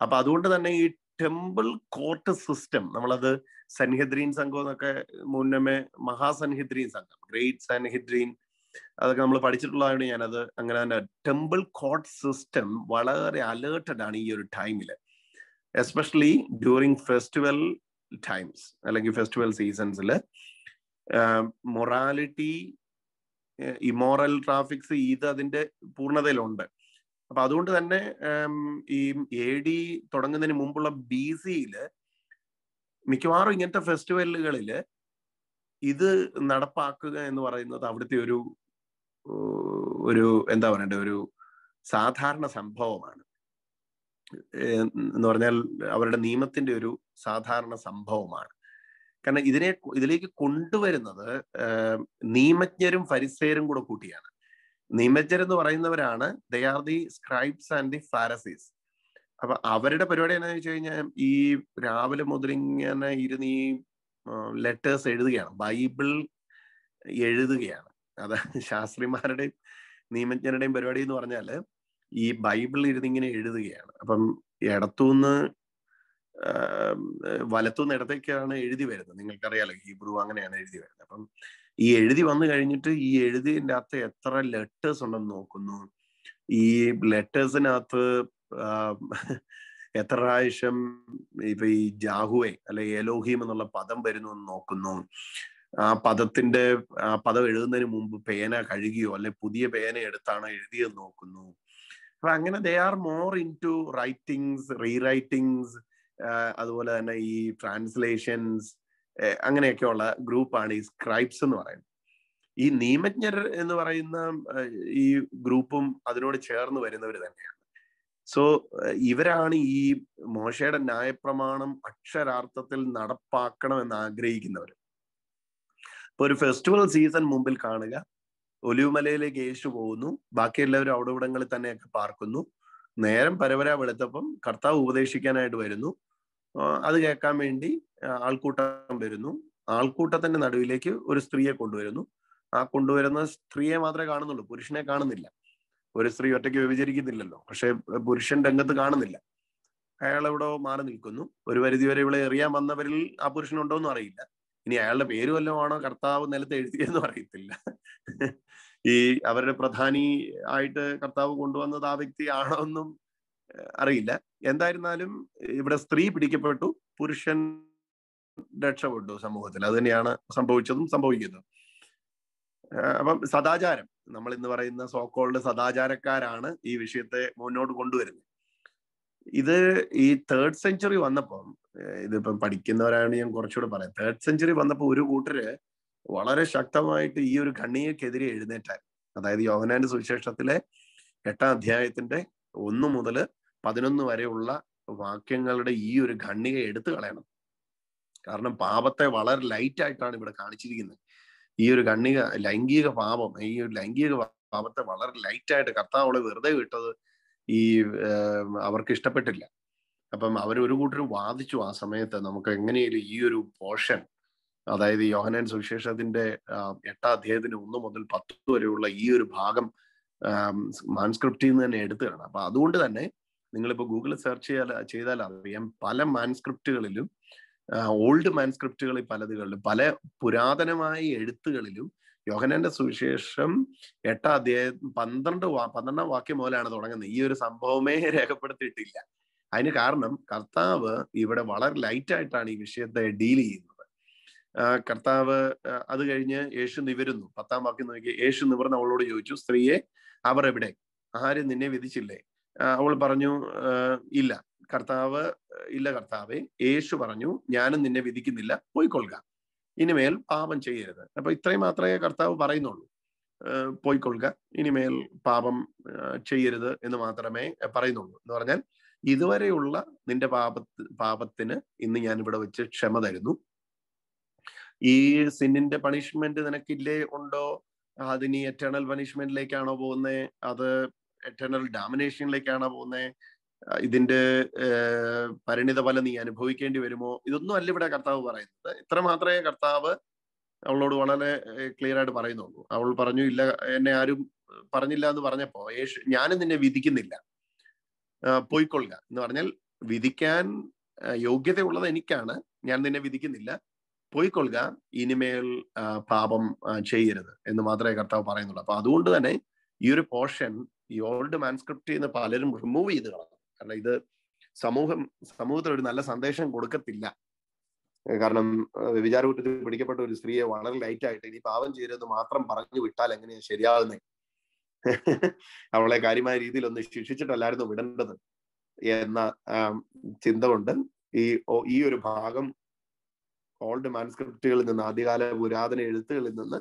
അപ്പൊ അതുകൊണ്ട് തന്നെ ഈ ടെമ്പിൾ കോർട്ട് സിസ്റ്റം നമ്മളത് സൻഹിദ്രീൻ സംഘം എന്നൊക്കെ മുന്നമേ മഹാസൻഹിദ്രീൻ സംഘം ഗ്രേറ്റ് സൻഹിദ്രീൻ അതൊക്കെ നമ്മൾ പഠിച്ചിട്ടുള്ളതാണ് ഞാനത് അങ്ങനെ തന്നെ ടെമ്പിൾ കോർട്ട് സിസ്റ്റം വളരെ അലേർട്ടഡ് ആണ് ഈ ഒരു ടൈമിൽ എസ്പെഷ്യലി ഡ്യൂറിങ് ഫെസ്റ്റിവൽ ടൈംസ് അല്ലെങ്കിൽ ഫെസ്റ്റിവൽ സീസൺസിൽ മൊറാലിറ്റി ഇമോറൽ ട്രാഫിക്സ് ഇത് അതിന്റെ പൂർണതയിലുണ്ട്. അപ്പൊ അതുകൊണ്ട് തന്നെ ഈ എ ഡി തുടങ്ങുന്നതിന് മുമ്പുള്ള ബി സിയിൽ മിക്കവാറും ഇങ്ങനത്തെ ഫെസ്റ്റിവലുകളിൽ ഇത് നടപ്പാക്കുക എന്ന് പറയുന്നത് അവിടുത്തെ ഒരു ഒരു എന്താ പറയണ്ടേ ഒരു സാധാരണ സംഭവമാണ്. എന്ന് പറഞ്ഞാൽ അവരുടെ നിയമത്തിന്റെ ഒരു സാധാരണ സംഭവമാണ്. കാരണം ഇതിനെ ഇതിലേക്ക് കൊണ്ടുവരുന്നത് നിയമജ്ഞരും ഫരിസേരും കൂടെ കൂട്ടിയാണ്. നിയമജ്ഞർ എന്ന് പറയുന്നവരാണ്. They are the scribes and the pharisees അപ്പൊ അവരുടെ പരിപാടി എന്താണെന്ന് വെച്ച് കഴിഞ്ഞാൽ ഈ രാവിലെ മുതൽ ഇങ്ങനെ ഇരുന്ന് ഈ ലെറ്റേഴ്സ് എഴുതുകയാണ്. ബൈബിൾ എഴുതുകയാണ്. അത് ശാസ്ത്രിമാരുടെയും നിയമജ്ഞരുടെയും പരിപാടി എന്ന് പറഞ്ഞാൽ ഈ ബൈബിൾ ഇരുന്ന് ഇങ്ങനെ എഴുതുകയാണ്. അപ്പം ഇടത്തുനിന്ന് വലത്തുനിന്ന് ഇടത്തേക്കാണ് എഴുതി വരുന്നത്. നിങ്ങൾക്കറിയാലോ ഹീബ്രു അങ്ങനെയാണ് എഴുതി വരുന്നത്. അപ്പം ഈ എഴുതി വന്നു കഴിഞ്ഞിട്ട് ഈ എഴുതിന്റെ അകത്ത് എത്ര ലെറ്റേഴ്സ് ഉണ്ടെന്ന് നോക്കുന്നു? ഈ ലെറ്റേഴ്സിനകത്ത് എത്ര പ്രാവശ്യം ഇപ്പൊ ഈ ജാഹുവെ അല്ലെ എലോഹീം എന്നുള്ള പദം വരുന്നു എന്ന് നോക്കുന്നു? ആ പദത്തിന്റെ ആ പദം എഴുതുന്നതിന് മുമ്പ് പേന കഴുകിയോ അല്ലെ പുതിയ പേന എടുത്താണ് എഴുതിയെന്ന് നോക്കുന്നു? അപ്പൊ അങ്ങനെ they are more in to writings rewritings അതുപോലെ തന്നെ ഈ ട്രാൻസ്ലേഷൻസ് അങ്ങനെയൊക്കെയുള്ള ഗ്രൂപ്പാണ് ഈ സ്ക്രൈബ്സ് എന്ന് പറയുന്നത്. ഈ നിയമജ്ഞർ എന്ന് പറയുന്ന ഈ ഗ്രൂപ്പും അതിനോട് ചേർന്ന് വരുന്നവർ തന്നെയാണ്. സോ ഇവരാണ് ഈ മോശയുടെ ന്യായപ്രമാണം അക്ഷരാർത്ഥത്തിൽ നടപ്പാക്കണം എന്ന് ആഗ്രഹിക്കുന്നവർ ഇപ്പൊ ഒരു ഫെസ്റ്റിവൽ സീസൺ മുമ്പിൽ കാണുക. ഒലിവുമലയിലേക്ക് യേശു പോകുന്നു. ബാക്കി എല്ലാവരും അവിടെ ഇവിടങ്ങളിൽ തന്നെയൊക്കെ പാർക്കുന്നു. നേരം പരവര വെളുത്തപ്പം കർത്താവ് ഉപദേശിക്കാനായിട്ട് വരുന്നു. അത് കേൾക്കാൻ വേണ്ടി ആൾക്കൂട്ടം വരുന്നു. ആൾക്കൂട്ടത്തിന്റെ നടുവിലേക്ക് ഒരു സ്ത്രീയെ കൊണ്ടുവരുന്നു. ആ കൊണ്ടുവരുന്ന സ്ത്രീയെ മാത്രമേ കാണുന്നുള്ളൂ. പുരുഷനെ കാണുന്നില്ല. ഒരു സ്ത്രീ ഒറ്റയ്ക്ക് വ്യഭിചരിക്കുന്നില്ലല്ലോ. പക്ഷെ പുരുഷൻ രംഗത്ത് കാണുന്നില്ല. അയാൾ എവിടെ മാറി നിൽക്കുന്നു. ഒരു പരിധി വരെ ഇവിടെ എറിയാൻ വന്നവരിൽ ആ പുരുഷനുണ്ടോ എന്ന് അറിയില്ല. ഇനി അയാളുടെ പേര് വല്ലതും കർത്താവ് നിലത്ത് എഴുതിയെന്ന് അറിയത്തില്ല. ഈ അവരുടെ പ്രധാനി ആയിട്ട് കർത്താവ് കൊണ്ടുവന്നത് ആ വ്യക്തി ആണോ എന്നും അറിയില്ല. എന്തായിരുന്നാലും ഇവിടെ സ്ത്രീ പിടിക്കപ്പെട്ടു. പുരുഷൻ രക്ഷപ്പെട്ടു സമൂഹത്തിൽ. അത് തന്നെയാണ് സംഭവിച്ചതും സംഭവിക്കുന്നത് അപ്പം സദാചാരം. നമ്മൾ ഇന്ന് പറയുന്ന സോക്കോൾഡ് സദാചാരക്കാരാണ് ഈ വിഷയത്തെ മുന്നോട്ട് കൊണ്ടുവരുന്നത്. ഇത് ഈ തേർഡ് സെഞ്ചുറി വന്നപ്പം ഇതിപ്പം പഠിക്കുന്നവരാണ് ഞാൻ കുറച്ചുകൂടെ പറയാം. തേർഡ് സെഞ്ചുറി വന്നപ്പോൾ ഒരു കൂട്ടര് വളരെ ശക്തമായിട്ട് ഈ ഒരു ഖണ്ണിയക്കെതിരെ എഴുന്നേറ്റായി അതായത് യോഹനാന്റെ സുവിശേഷത്തിലെ എട്ടാം അധ്യായത്തിന്റെ ഒന്ന് മുതൽ പതിനൊന്ന് വരെയുള്ള വാക്യങ്ങളുടെ ഈ ഒരു ഖണ്ണിക എടുത്തു കളയണം. കാരണം പാപത്തെ വളരെ ലൈറ്റ് ആയിട്ടാണ് ഇവിടെ കാണിച്ചിരിക്കുന്നത്. ഈ ഒരു കണ്ണിക ലൈംഗിക പാപം ഈ ഒരു ലൈംഗിക പാപത്തെ വളരെ ലൈറ്റ് ആയിട്ട് കർത്താവളെ വെറുതെ വിട്ടത് ഈ അവർക്ക് ഇഷ്ടപ്പെട്ടില്ല. അപ്പം അവർ ഒരു കൂട്ടർ വാദിച്ചു ആ സമയത്ത് നമുക്ക് എങ്ങനെയും ഈ ഒരു പോർഷൻ അതായത് യോഹനാൻ സുവിശേഷത്തിന്റെ എട്ടാം അധ്യായത്തിന് ഒന്ന് മുതൽ പത്ത് വരെയുള്ള ഈ ഒരു ഭാഗം മാൻസ്ക്രിപ്റ്റിൽ നിന്ന് തന്നെ എടുത്തു തരണം അപ്പൊ അതുകൊണ്ട് തന്നെ നിങ്ങളിപ്പോ ഗൂഗിളിൽ സെർച്ച് ചെയ്താൽ ചെയ്താൽ അറിയാം. പല മാൻസ്ക്രിപ്റ്റുകളിലും ഓൾഡ് മാൻസ്ക്രിപ്റ്റുകളിൽ പലതുകളിലും പല പുരാതനമായ എഴുത്തുകളിലും യോഹനന്റെ സുവിശേഷം എട്ടാം അധ്യായം പന്ത്രണ്ട് പന്ത്രണ്ടാം വാക്യം മുതലാണ് തുടങ്ങുന്നത്. ഈ ഒരു സംഭവമേ രേഖപ്പെടുത്തിയിട്ടില്ല. അതിന് കാരണം കർത്താവ് ഇവിടെ വളരെ ലൈറ്റ് ആയിട്ടാണ് ഈ വിഷയത്തെ ഡീൽ ചെയ്യുന്നത്. കർത്താവ് അത് കഴിഞ്ഞ് യേശു നിവരുന്നു. പത്താം വാക്യം നോക്കി യേശു നിവർന്ന് അവളോട് ചോദിച്ചു സ്ത്രീയെ അവർ എവിടെ? ആരും നിന്നെ വിധിച്ചില്ലേ? അവൾ പറഞ്ഞു ഇല്ല. കർത്താവ് ഇല്ല കർത്താവെ യേശു പറഞ്ഞു ഞാനും നിന്നെ വിധിക്കുന്നില്ല പോയിക്കൊള്ളുക ഇനിമേൽ പാപം ചെയ്യരുത്. അപ്പൊ ഇത്രയും മാത്രമേ കർത്താവ് പറയുന്നുള്ളൂ. പോയിക്കൊള്ളുക ഇനിമേൽ പാപം ചെയ്യരുത് എന്ന് മാത്രമേ പറയുന്നുള്ളൂ. എന്ന് പറഞ്ഞാൽ ഇതുവരെയുള്ള നിന്റെ പാപ പാപത്തിന് ഇന്ന് ഞാൻ ഇവിടെ വെച്ച് ക്ഷമ തരുന്നു. ഈ സിന്നിന്റെ പണിഷ്മെന്റ് നിനക്കില്ലേ ഉണ്ടോ? അതിനി എറ്റേണൽ പണിഷ്മെന്റിലേക്കാണോ പോകുന്നത് അത് എറ്റേണൽ ഡാമിനേഷനിലേക്കാണോ പോകുന്നത് ഇതിന്റെ പരിണിത ഫലം നീ അനുഭവിക്കേണ്ടി വരുമോ? ഇതൊന്നും അല്ല ഇവിടെ കർത്താവ് പറയുന്നത്. ഇത്ര മാത്രമേ കർത്താവ് അവളോട് വളരെ ക്ലിയർ ആയിട്ട് പറയുന്നുള്ളൂ. അവൾ പറഞ്ഞു ഇല്ല എന്നെ ആരും പറഞ്ഞില്ല എന്ന് പറഞ്ഞപ്പോ യേശു ഞാനും നിന്നെ വിധിക്കുന്നില്ല. പോയിക്കൊള്ളുക. എന്ന് പറഞ്ഞാൽ വിധിക്കാൻ യോഗ്യതയുള്ളത് എനിക്കാണ്. ഞാൻ നിന്നെ വിധിക്കുന്നില്ല. പോയിക്കൊള്ളുക. ഇനിമേൽ പാപം ചെയ്യരുത് എന്ന് മാത്രമേ കർത്താവ് പറയുന്നുള്ളൂ. അപ്പൊ അതുകൊണ്ട് തന്നെ ഈ ഒരു പോർഷൻ ഈ ഓൾഡ് മാൻസ്ക്രിപ്റ്റ് നിന്ന് പലരും റിമൂവ് ചെയ്ത് കളഞ്ഞു. കാരണം ഇത് സമൂഹം സമൂഹത്തിൽ ഒരു നല്ല സന്ദേശം കൊടുക്കത്തില്ല. കാരണം വിചാരകുറ്റത്തിൽ പിടിക്കപ്പെട്ട ഒരു സ്ത്രീയെ വളരെ ലൈറ്റ് ആയിട്ട് ഇനി പാവം ചെയ്യരുതെന്ന് മാത്രം പറഞ്ഞു വിട്ടാൽ എങ്ങനെയാ ശരിയാകുന്നേ അവളെ കാര്യമായ രീതിയിൽ ഒന്ന് ശിക്ഷിച്ചിട്ടല്ലായിരുന്നു വിടേണ്ടത് എന്ന ചിന്ത കൊണ്ട് ഈ ഈ ഒരു ഭാഗം ഓൾഡ് മാൻസ്ക്രിപ്റ്റുകളിൽ നിന്ന് ആദ്യകാല പുരാതന എഴുത്തുകളിൽ നിന്ന്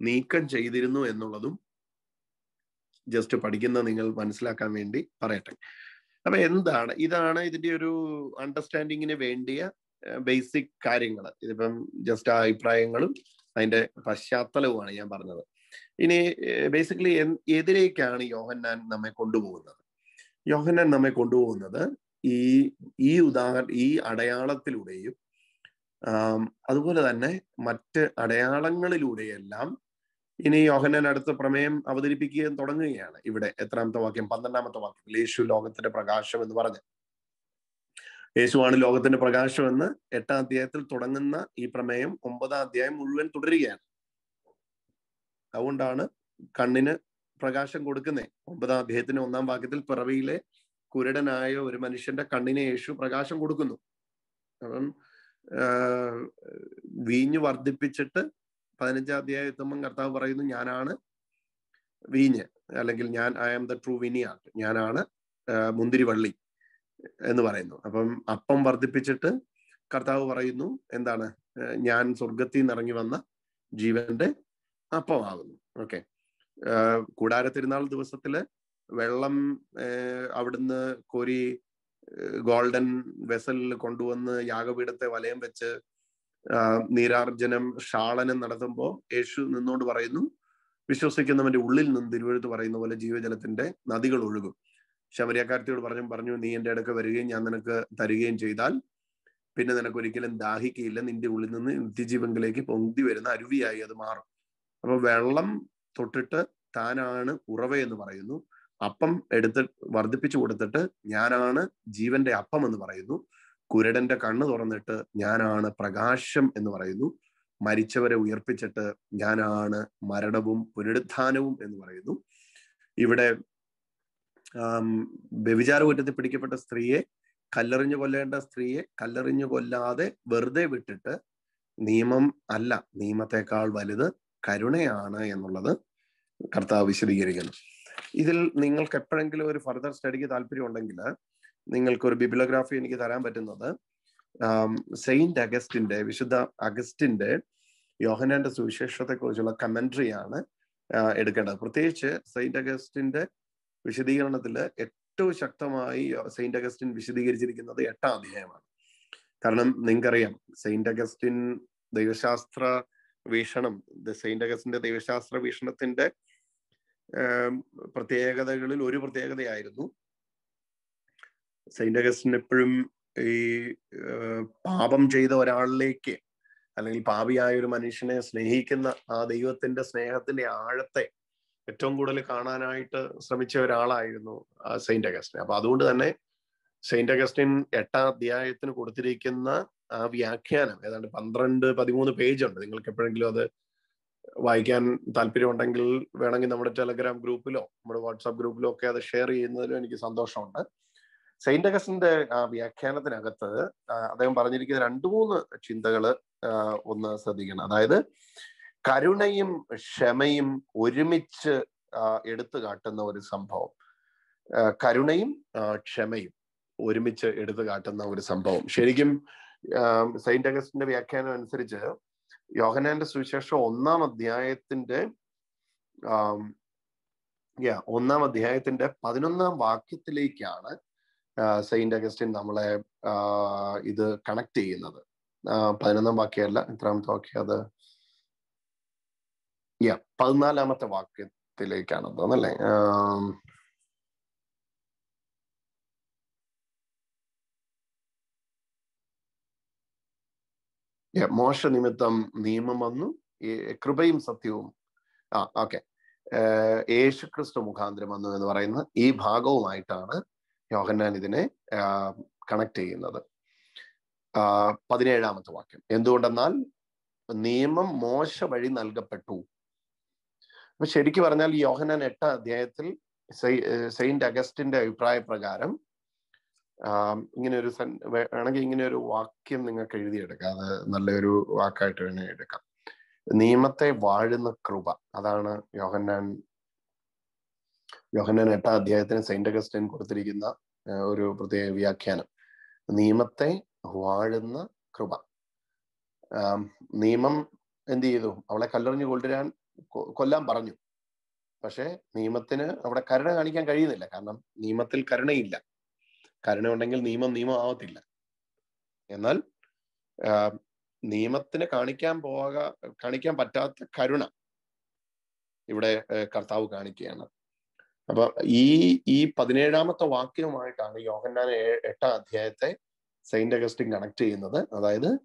നീക്കം ചെയ്തിരുന്നു എന്നുള്ളതും ജസ്റ്റ് പഠിക്കുന്ന നിങ്ങൾ മനസ്സിലാക്കാൻ വേണ്ടി പറയട്ടെ. അപ്പൊ എന്താണ്? ഇതാണ് ഇതിന്റെ ഒരു അണ്ടർസ്റ്റാൻഡിങ്ങിന് വേണ്ടിയ ബേസിക് കാര്യങ്ങൾ ഇതിപ്പം ജസ്റ്റ് അഭിപ്രായങ്ങളും അതിന്റെ പശ്ചാത്തലവുമാണ് ഞാൻ പറഞ്ഞത്. ഇനി ബേസിക്കലി എതിരേക്കാണ് യോഹന്നാൻ നമ്മെ കൊണ്ടുപോകുന്നത്. യോഹന്നാൻ നമ്മെ കൊണ്ടുപോകുന്നത് ഈ ഈ ഉദാഹരണ ഈ അടയാളത്തിലൂടെയും അതുപോലെ തന്നെ മറ്റ് അടയാളങ്ങളിലൂടെയെല്ലാം ഇനി യോഹനൻ അടുത്ത പ്രമേയം അവതരിപ്പിക്കുകയും തുടങ്ങുകയാണ്. ഇവിടെ എത്രാമത്തെ വാക്യം? പന്ത്രണ്ടാമത്തെ വാക്യം. യേശു ലോകത്തിന്റെ പ്രകാശം എന്ന് പറഞ്ഞ്. യേശുവാണ് ലോകത്തിന്റെ പ്രകാശം എന്ന് എട്ടാം അധ്യായത്തിൽ തുടങ്ങുന്ന ഈ പ്രമേയം ഒമ്പതാം അധ്യായം മുഴുവൻ തുടരുകയാണ്. അതുകൊണ്ടാണ് കണ്ണിന് പ്രകാശം കൊടുക്കുന്നേ. ഒമ്പതാം അധ്യായത്തിന് ഒന്നാം വാക്യത്തിൽ പിറവിയിലെ കുരുടനായ ഒരു മനുഷ്യന്റെ കണ്ണിന് യേശു പ്രകാശം കൊടുക്കുന്നു. അപ്പം വീഞ്ഞ് വർദ്ധിപ്പിച്ചിട്ട് പതിനഞ്ചാം അധ്യായം എത്തുമ്പം കർത്താവ് പറയുന്നു ഞാനാണ് വീഞ്ഞ്. അല്ലെങ്കിൽ ഞാൻ I am the true vineyard ഞാനാണ് മുന്തിരിവള്ളി എന്ന് പറയുന്നു. അപ്പം അപ്പം വർദ്ധിപ്പിച്ചിട്ട് കർത്താവ് പറയുന്നു എന്താണ്? ഞാൻ സ്വർഗത്തിൽ നിന്ന് ഇറങ്ങി വന്ന ജീവന്റെ അപ്പമാകുന്നു. ഓക്കെ. കൂടാര തിരുനാൾ ദിവസത്തിൽ വെള്ളം അവിടുന്ന് കോരി ഗോൾഡൻ വെസലിൽ കൊണ്ടുവന്ന് യാഗപീഠത്തെ വലയം വെച്ച് നീരാർജനം ഷാളനം നടത്തുമ്പോൾ യേശു നിന്നോട് പറയുന്നു വിശ്വസിക്കുന്നവന്റെ ഉള്ളിൽ നിന്ന് തിരുവഴുത്ത് പറയുന്ന പോലെ ജീവജലത്തിന്റെ നദികൾ ഒഴുകും. ശബരിയാക്കാർത്തിയോട് പറഞ്ഞു പറഞ്ഞു നീ എന്റെ അടുക്ക വരികയും ഞാൻ നിനക്ക് തരികയും ചെയ്താൽ പിന്നെ നിനക്ക് ഒരിക്കലും ദാഹിക്കയില്ല. നിന്റെ ഉള്ളിൽ നിന്ന് നിത്യജീവങ്കിലേക്ക് പൊന്തി വരുന്ന അരുവിയായി അത് മാറും. അപ്പൊ വെള്ളം തൊട്ടിട്ട് താനാണ് ഉറവ എന്ന് പറയുന്നു. അപ്പം എടുത്ത് വർദ്ധിപ്പിച്ചു കൊടുത്തിട്ട് ഞാനാണ് ജീവന്റെ അപ്പം എന്ന് പറയുന്നു. കുരുടന്റെ കണ്ണ് തുറന്നിട്ട് ഞാനാണ് പ്രകാശം എന്ന് പറയുന്നു. മരിച്ചവരെ ഉയർപ്പിച്ചിട്ട് ഞാനാണ് മരണവും പുനരുത്ഥാനവും എന്ന് പറയുന്നു. ഇവിടെ വ്യഭിചാര കുറ്റത്തിൽ പിടിക്കപ്പെട്ട സ്ത്രീയെ കല്ലെറിഞ്ഞു കൊല്ലേണ്ട സ്ത്രീയെ കല്ലെറിഞ്ഞു കൊല്ലാതെ വെറുതെ വിട്ടിട്ട് നിയമം അല്ല നിയമത്തെക്കാൾ വലുത് കരുണയാണ് എന്നുള്ളത് കർത്താവ് വിശദീകരിക്കുന്നു. ഇതിൽ നിങ്ങൾക്ക് എപ്പോഴെങ്കിലും ഒരു ഫർദർ സ്റ്റഡിക്ക് താല്പര്യം ഉണ്ടെങ്കിൽ നിങ്ങൾക്ക് ഒരു ബിബിലോഗ്രാഫി എനിക്ക് തരാൻ പറ്റുന്നത്. സെയിന്റ് അഗസ്റ്റിന്റെ വിശുദ്ധ അഗസ്റ്റിന്റെ യോഹനാന്റെ സുവിശേഷത്തെ കുറിച്ചുള്ള കമന്ററിയാണ് എടുക്കേണ്ടത്. പ്രത്യേകിച്ച് സെയിന്റ് അഗസ്റ്റിന്റെ വിശദീകരണത്തിൽ ഏറ്റവും ശക്തമായി സെയിന്റ് അഗസ്റ്റിൻ വിശദീകരിച്ചിരിക്കുന്നത് എട്ടാം അധ്യായമാണ്. കാരണം നിങ്ങൾക്കറിയാം സെയിന്റ് അഗസ്റ്റിൻ ദൈവശാസ്ത്ര വീക്ഷണം സെയിന്റ് അഗസ്റ്റിന്റെ ദൈവശാസ്ത്ര വീക്ഷണത്തിന്റെ പ്രത്യേകതകളിൽ ഒരു പ്രത്യേകതയായിരുന്നു. സെയിന്റ് അഗസ്റ്റിൻ എപ്പോഴും ഈ പാപം ചെയ്ത ഒരാളിലേക്ക് അല്ലെങ്കിൽ പാപിയായ ഒരു മനുഷ്യനെ സ്നേഹിക്കുന്ന ആ ദൈവത്തിന്റെ സ്നേഹത്തിന്റെ ആഴത്തെ ഏറ്റവും കൂടുതൽ കാണാനായിട്ട് ശ്രമിച്ച ഒരാളായിരുന്നു ആ സെയിന്റ് അഗസ്റ്റിൻ അപ്പൊ അതുകൊണ്ട് തന്നെ സെയിന്റ് അഗസ്റ്റിൻ എട്ടാം അധ്യായത്തിന് കൊടുത്തിരിക്കുന്ന ആ വ്യാഖ്യാനം ഏതാണ്ട് പന്ത്രണ്ട് പതിമൂന്ന് പേജ് ഉണ്ട് നിങ്ങൾക്ക് എപ്പോഴെങ്കിലും അത് വായിക്കാൻ താല്പര്യമുണ്ടെങ്കിൽ വേണമെങ്കിൽ നമ്മുടെ ടെലഗ്രാം ഗ്രൂപ്പിലോ നമ്മുടെ വാട്സാപ്പ് ഗ്രൂപ്പിലോ ഒക്കെ അത് ഷെയർ ചെയ്യുന്നതിലും എനിക്ക് സന്തോഷമുണ്ട്. സെയിന്റ് അഗസ്റ്റിന്റെ വ്യാഖ്യാനത്തിനകത്ത് അദ്ദേഹം പറഞ്ഞിരിക്കുന്ന രണ്ടു മൂന്ന് ചിന്തകൾ ഒന്ന് ശ്രദ്ധിക്കണം. അതായത് കരുണയും ക്ഷമയും ഒരുമിച്ച് എടുത്തു കാട്ടുന്ന ഒരു സംഭവം. കരുണയും ക്ഷമയും ഒരുമിച്ച് എടുത്തു കാട്ടുന്ന ഒരു സംഭവം. ശരിക്കും സെയിന്റ് അഗസ്റ്റിന്റെ വ്യാഖ്യാനം അനുസരിച്ച് യോഹനാന്റെ സുവിശേഷം ഒന്നാം അധ്യായത്തിന്റെ ഒന്നാം അധ്യായത്തിന്റെ പതിനൊന്നാം വാക്യത്തിലേക്കാണ് സെയിന്റ് അഗസ്റ്റിൻ നമ്മളെ ഇത് കണക്ട് ചെയ്യുന്നത്. പതിനൊന്നാം വാക്യല്ല എത്രാമത്തെ വാക്യം അത്? യാ പതിനാലാമത്തെ വാക്യത്തിലേക്കാണ് തോന്നല്ലേ മോശ നിമിത്തം നിയമം വന്നു കൃപയും സത്യവും. ആ ഓക്കെ യേശുക്രിസ്തു മുഖാന്തരം വന്നു എന്ന് പറയുന്ന ഈ ഭാഗവുമായിട്ടാണ് യോഹന്നാൻ ഇതിനെ കണക്ട് ചെയ്യുന്നത്. പതിനേഴാമത്തെ വാക്യം. എന്തുകൊണ്ടെന്നാൽ നിയമം മോശ വഴി നൽകപ്പെട്ടു. അപ്പൊ ശരിക്ക് പറഞ്ഞാൽ ഈ യോഹന്നാൻ എട്ടാം അധ്യായത്തിൽ സെയിന്റ് അഗസ്റ്റിന്റെ അഭിപ്രായ പ്രകാരം ഇങ്ങനെ ഒരു വേണമെങ്കിൽ ഇങ്ങനെ ഒരു വാക്യം നിങ്ങൾക്ക് എഴുതിയെടുക്കാം. അത് നല്ലൊരു വാക്കായിട്ട് വേണേ എടുക്കാം. നിയമത്തെ വാഴുന്ന കൃപ അതാണ് യോഹന്നാൻ യോഹന്നാൻ എട്ടാം അധ്യായത്തിന് സെയിന്റ് അഗസ്റ്റിൻ കൊടുത്തിരിക്കുന്ന ഒരു പ്രത്യേക വ്യാഖ്യാനം. നിയമത്തെ വാഴുന്ന കൃപ. നിയമം എന്ത് ചെയ്തു? അവളെ കല്ലെറിഞ്ഞു കൊണ്ടുവരാൻ കൊല്ലാൻ പറഞ്ഞു. പക്ഷെ നിയമത്തിന് അവിടെ കരുണ കാണിക്കാൻ കഴിയുന്നില്ല. കാരണം നിയമത്തിൽ കരുണയില്ല. കരുണ ഉണ്ടെങ്കിൽ നിയമം നിയമം ആവത്തില്ല. എന്നാൽ നിയമത്തിന് കാണിക്കാൻ പോകാ കാണിക്കാൻ പറ്റാത്ത കരുണ ഇവിടെ കർത്താവ് കാണിക്കുകയാണ്. അപ്പൊ ഈ ഈ പതിനേഴാമത്തെ വാക്യവുമായിട്ടാണ് യോഹന്നാൻ എട്ടാം അധ്യായത്തെ സെയിന്റ് അഗസ്റ്റിൻ കണക്ട് ചെയ്യുന്നത്. അതായത്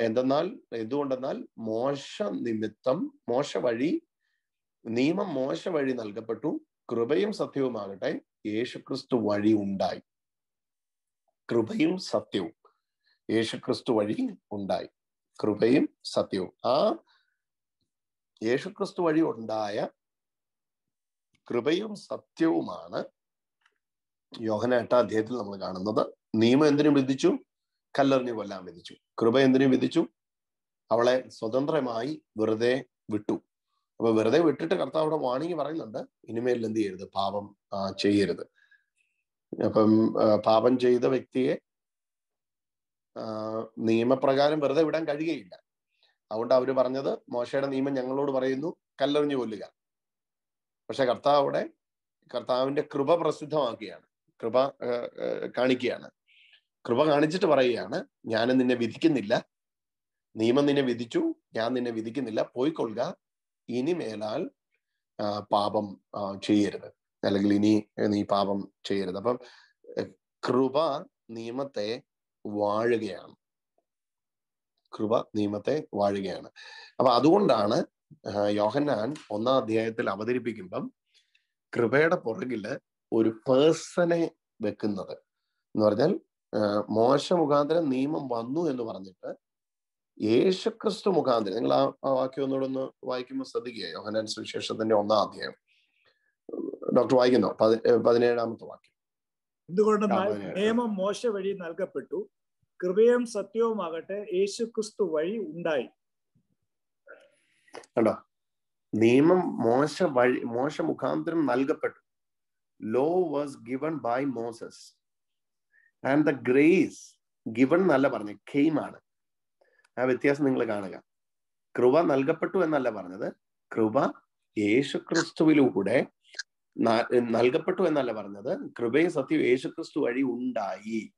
എന്തെന്നാൽ എന്തുകൊണ്ടെന്നാൽ മോശ നിമിത്തം മോശ വഴി നിയമം മോശ വഴി നൽകപ്പെട്ടു. കൃപയും സത്യവുമാകട്ടെ യേശുക്രിസ്തു വഴി ഉണ്ടായി. കൃപയും സത്യവും. യേശുക്രിസ്തു വഴി ഉണ്ടായി. കൃപയും സത്യവും. ആ യേശുക്രിസ്തു വഴി ഉണ്ടായ കൃപയും സത്യവുമാണ്. യോഹന എട്ടാം അധ്യായത്തിൽ നമ്മൾ കാണുന്നത്. നിയമം എന്തിനു വിധിച്ചു? കല്ലെറിഞ്ഞു കൊല്ലാൻ വിധിച്ചു. കൃപ എന്തിനു വിധിച്ചു? അവളെ സ്വതന്ത്രമായി വെറുതെ വിട്ടു. അപ്പൊ വെറുതെ വിട്ടിട്ട് കർത്താവ് അവിടെ വാണിങ്ങി പറയുന്നുണ്ട്. ഇനിമേൽ എന്ത് ചെയ്യരുത്? പാപം ചെയ്യരുത്. അപ്പം പാപം ചെയ്ത വ്യക്തിയെ നിയമപ്രകാരം വെറുതെ വിടാൻ കഴിയുകയില്ല. അതുകൊണ്ട് അവർ പറഞ്ഞത് മോശയുടെ നിയമം ഞങ്ങളോട് പറയുന്നു കല്ലെറിഞ്ഞു കൊല്ലുക. പക്ഷെ കർത്താവ് അവിടെ കർത്താവിന്റെ കൃപ പ്രസിദ്ധമാക്കുകയാണ്. കൃപ കാണിക്കുകയാണ്. കൃപ കാണിച്ചിട്ട് പറയുകയാണ് ഞാൻ നിന്നെ വിധിക്കുന്നില്ല. നിയമം നിന്നെ വിധിച്ചു. ഞാൻ നിന്നെ വിധിക്കുന്നില്ല. പോയിക്കൊള്ളുക. ഇനി മേലാൽ പാപം ചെയ്യരുത്. അല്ലെങ്കിൽ ഇനി നീ പാപം ചെയ്യരുത്. അപ്പം കൃപ നിയമത്തെ വാഴുകയാണ്. കൃപ നിയമത്തെ വാഴുകയാണ്. അപ്പൊ അതുകൊണ്ടാണ് യോഹന്നാൻ ഒന്നാം അധ്യായത്തിൽ അവതരിപ്പിക്കുമ്പം കൃപയുടെ പുറകിൽ ഒരു പേഴ്സണെ വെക്കുന്നത്. എന്ന് പറഞ്ഞാൽ മോശ മുഖാന്തരം നിയമം വന്നു എന്ന് പറഞ്ഞിട്ട് യേശുക്രിസ്തു മുഖാന്തരം നിങ്ങൾ ആ വാക്യം ഒന്നുകൂടെ ഒന്ന് വായിക്കുമ്പോൾ ശ്രദ്ധിക്കുക. യോഹനാൻ സുവിശേഷത്തിന്റെ ഒന്നാം അധ്യായം. ഡോക്ടർ വായിക്കുന്നോ പതിനേഴാമത്തെ വാക്യം. എന്തുകൊണ്ടെന്നാൽ നിയമം മോശ വഴി നൽകപ്പെട്ടു കൃപയും സത്യവുമാകട്ടെ യേശുക്രിസ്തു വഴി ഉണ്ടായി. കണ്ടോ? നിയമം മോശ വഴി മോശ മുഖാന്തരം നൽകപ്പെട്ടു. Law was given by Moses and the grace given എന്നല്ല പറഞ്ഞു കെയിം ആണ്. ആ വ്യത്യാസം നിങ്ങൾ കാണുക. കൃപ നൽകപ്പെട്ടു എന്നല്ല പറഞ്ഞത് കൃപ യേശുക്രിസ്തുവിലൂടെ നൽകപ്പെട്ടു എന്നല്ല പറഞ്ഞത് കൃപയും സത്യവും യേശുക്രിസ്തു വഴി ഉണ്ടായി.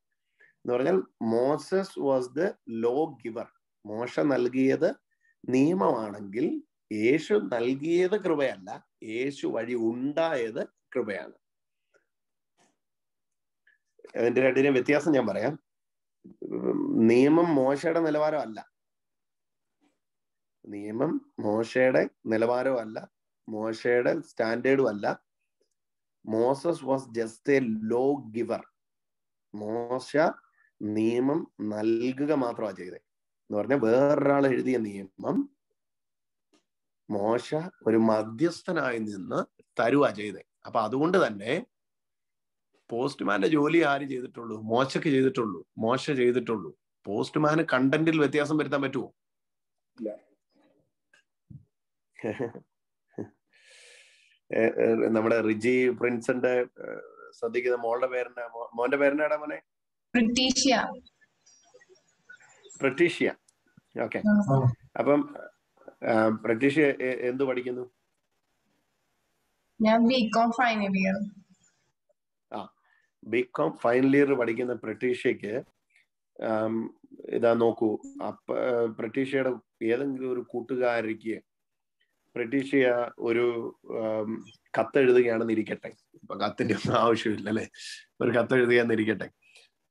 എന്ന് പറഞ്ഞാൽ Moses was the law giver മോശ നൽകിയത് നിയമമാണെങ്കിൽ യേശു നൽകിയത് കൃപയല്ല യേശു വഴി ഉണ്ടായത് കൃപയാണ്. അതിന്റെ രണ്ടിനെ വ്യത്യാസം ഞാൻ പറയാം. നിയമം മോശയുടെ നിലവാരമല്ല നിയമം മോശയുടെ നിലവാരവും അല്ല മോശയുടെ സ്റ്റാൻഡേർഡും അല്ല. Moses was just a law giver. മോശ നിയമം നൽകുക മാത്രമാണ് ചെയ്തത്. എന്ന് പറഞ്ഞാൽ വേറൊരാൾ എഴുതിയ നിയമം മോശ ഒരു മധ്യസ്ഥനായി നിന്ന് തരുക ചെയ്തേ. അപ്പൊ അതുകൊണ്ട് തന്നെ പോസ്റ്റ്മാന്റെ ജോലി ആര് ചെയ്തിട്ടുള്ളൂ? മോശക്ക് ചെയ്തിട്ടുള്ളൂ. മോശ ചെയ്തിട്ടുള്ളൂ. പോസ്റ്റ്മാന് കണ്ടന്റിൽ വ്യത്യാസം വരുത്താൻ പറ്റുമോ നമ്മുടെ റിജി പ്രിൻസിന്റെ ശ്രദ്ധിക്കുന്ന മോളുടെ പേരെന്നാ? മോന്റെ പേരെന്നാടാ മോനെ? Patricia Patricia okay. അപ്പം ആ, പ്രട്ടീഷ്യ എന്ത് പഠിക്കുന്നു? ഞാൻ BCom final year BCom final year പഠിക്കുന്ന പ്രട്ടീഷ്യക്ക് ഇതാ നോക്കൂ. അപ്പ പ്രട്ടീഷ്യയുടെ ഏതെങ്കിലും ഒരു കൂട്ടുകാരിക്ക് പ്രതീക്ഷ ഒരു ആം, കത്തെഴുതുകയാണെന്ന് ഇരിക്കട്ടെ. ഇപ്പൊ കത്തിന്റെ ഒന്നും ആവശ്യമില്ല അല്ലെ? ഒരു കത്തെഴുതുകയെന്ന് ഇരിക്കട്ടെ.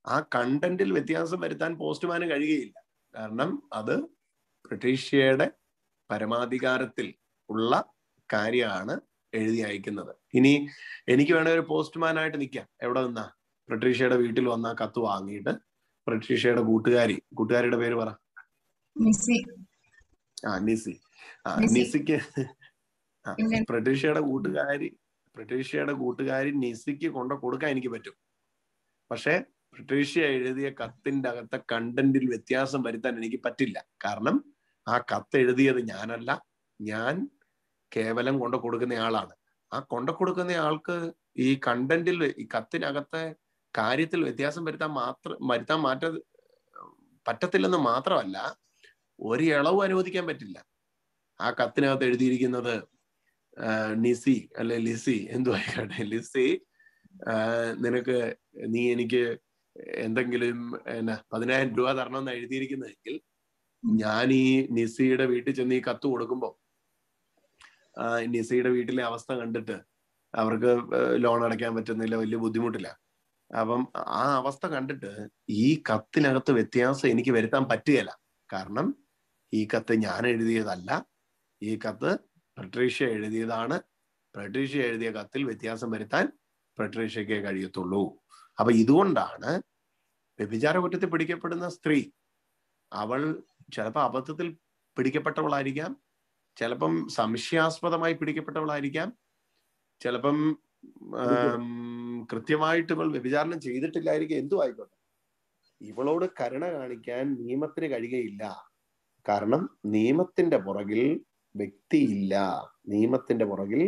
ആ കണ്ടന്റിൽ വ്യത്യാസം വരുത്താൻ പോസ്റ്റ്മാന് കഴിയുകയില്ല. കാരണം അത് ബ്രിട്ടീഷ്യയുടെ പരമാധികാരത്തിൽ ഉള്ള കാര്യമാണ് എഴുതി അയക്കുന്നത്. ഇനി എനിക്ക് വേണേ ഒരു പോസ്റ്റ്മാൻ ആയിട്ട് നിൽക്കാം എവിടെ നിന്നാ? ബ്രിട്ടീഷയുടെ വീട്ടിൽ വന്ന കത്ത് വാങ്ങിയിട്ട് ബ്രിട്ടീഷയുടെ കൂട്ടുകാരി. കൂട്ടുകാരിയുടെ പേര് പറ. ആ നിസി. ആ നിസി. നിസിക്ക് ആ. പ്രട്രീഷ്യയുടെ കൂട്ടുകാരി ബ്രിട്ടീഷയുടെ കൂട്ടുകാരി നിസിക്ക് കൊണ്ട് കൊടുക്കാൻ എനിക്ക് പറ്റും. പക്ഷെ പ്രട്രീഷ്യ എഴുതിയ കത്തിന്റെ അകത്തെ കണ്ടന്റിൽ വ്യത്യാസം വരുത്താൻ എനിക്ക് പറ്റില്ല. കാരണം ആ കത്ത് എഴുതിയത് ഞാനല്ല. ഞാൻ കേവലം കൊണ്ട കൊടുക്കുന്ന ആളാണ്. ആ കൊണ്ട കൊടുക്കുന്ന ആൾക്ക് ഈ കണ്ടന്റിൽ ഈ കത്തിനകത്തെ കാര്യത്തിൽ വ്യത്യാസം വരുത്താൻ മാത്രം വരുത്താൻ മാറ്റ പറ്റത്തില്ലെന്ന് മാത്രമല്ല ഒരു ഇളവ് അനുവദിക്കാൻ പറ്റില്ല. ആ കത്തിനകത്ത് എഴുതിയിരിക്കുന്നത് നിസി അല്ലെ ലിസി എന്തു ആയിക്കോട്ടെ ലിസി നിനക്ക് നീ എനിക്ക് എന്തെങ്കിലും എന്നാ പതിനായിരം രൂപ എന്ന് എഴുതിയിരിക്കുന്നതെങ്കിൽ ഞാൻ ഈ നിസിയുടെ വീട്ടിൽ ചെന്ന് ഈ കത്ത് കൊടുക്കുമ്പോൾ നിസയുടെ വീട്ടിലെ അവസ്ഥ കണ്ടിട്ട് അവർക്ക് ലോൺ അടയ്ക്കാൻ പറ്റുന്നില്ല വലിയ ബുദ്ധിമുട്ടില്ല. അപ്പം ആ അവസ്ഥ കണ്ടിട്ട് ഈ കത്തിനകത്ത് വ്യത്യാസം എനിക്ക് വരുത്താൻ പറ്റുകയില്ല. കാരണം ഈ കത്ത് ഞാൻ എഴുതിയതല്ല. ഈ കത്ത് പ്രട്രീഷ്യ എഴുതിയതാണ്. പ്രട്രീഷ്യ എഴുതിയ കത്തിൽ വ്യത്യാസം വരുത്താൻ പ്രട്രീഷ്യക്കേ കഴിയത്തുള്ളൂ. അപ്പൊ ഇതുകൊണ്ടാണ് വ്യഭിചാര കുറ്റത്തിൽ പിടിക്കപ്പെടുന്ന സ്ത്രീ അവൾ ചിലപ്പോൾ അബദ്ധത്തിൽ പിടിക്കപ്പെട്ടവളായിരിക്കാം ചിലപ്പം സംശയാസ്പദമായി പിടിക്കപ്പെട്ടവളായിരിക്കാം ചിലപ്പം കൃത്യമായിട്ട് ഇവൾ വ്യഭിചാരണം ചെയ്തിട്ടില്ലായിരിക്കും എന്തു ആയിക്കോട്ടെ. ഇവളോട് കരുണ കാണിക്കാൻ നിയമത്തിന് കഴിയുകയില്ല. കാരണം നിയമത്തിന്റെ പുറകിൽ വ്യക്തിയില്ല. നിയമത്തിന്റെ പുറകിൽ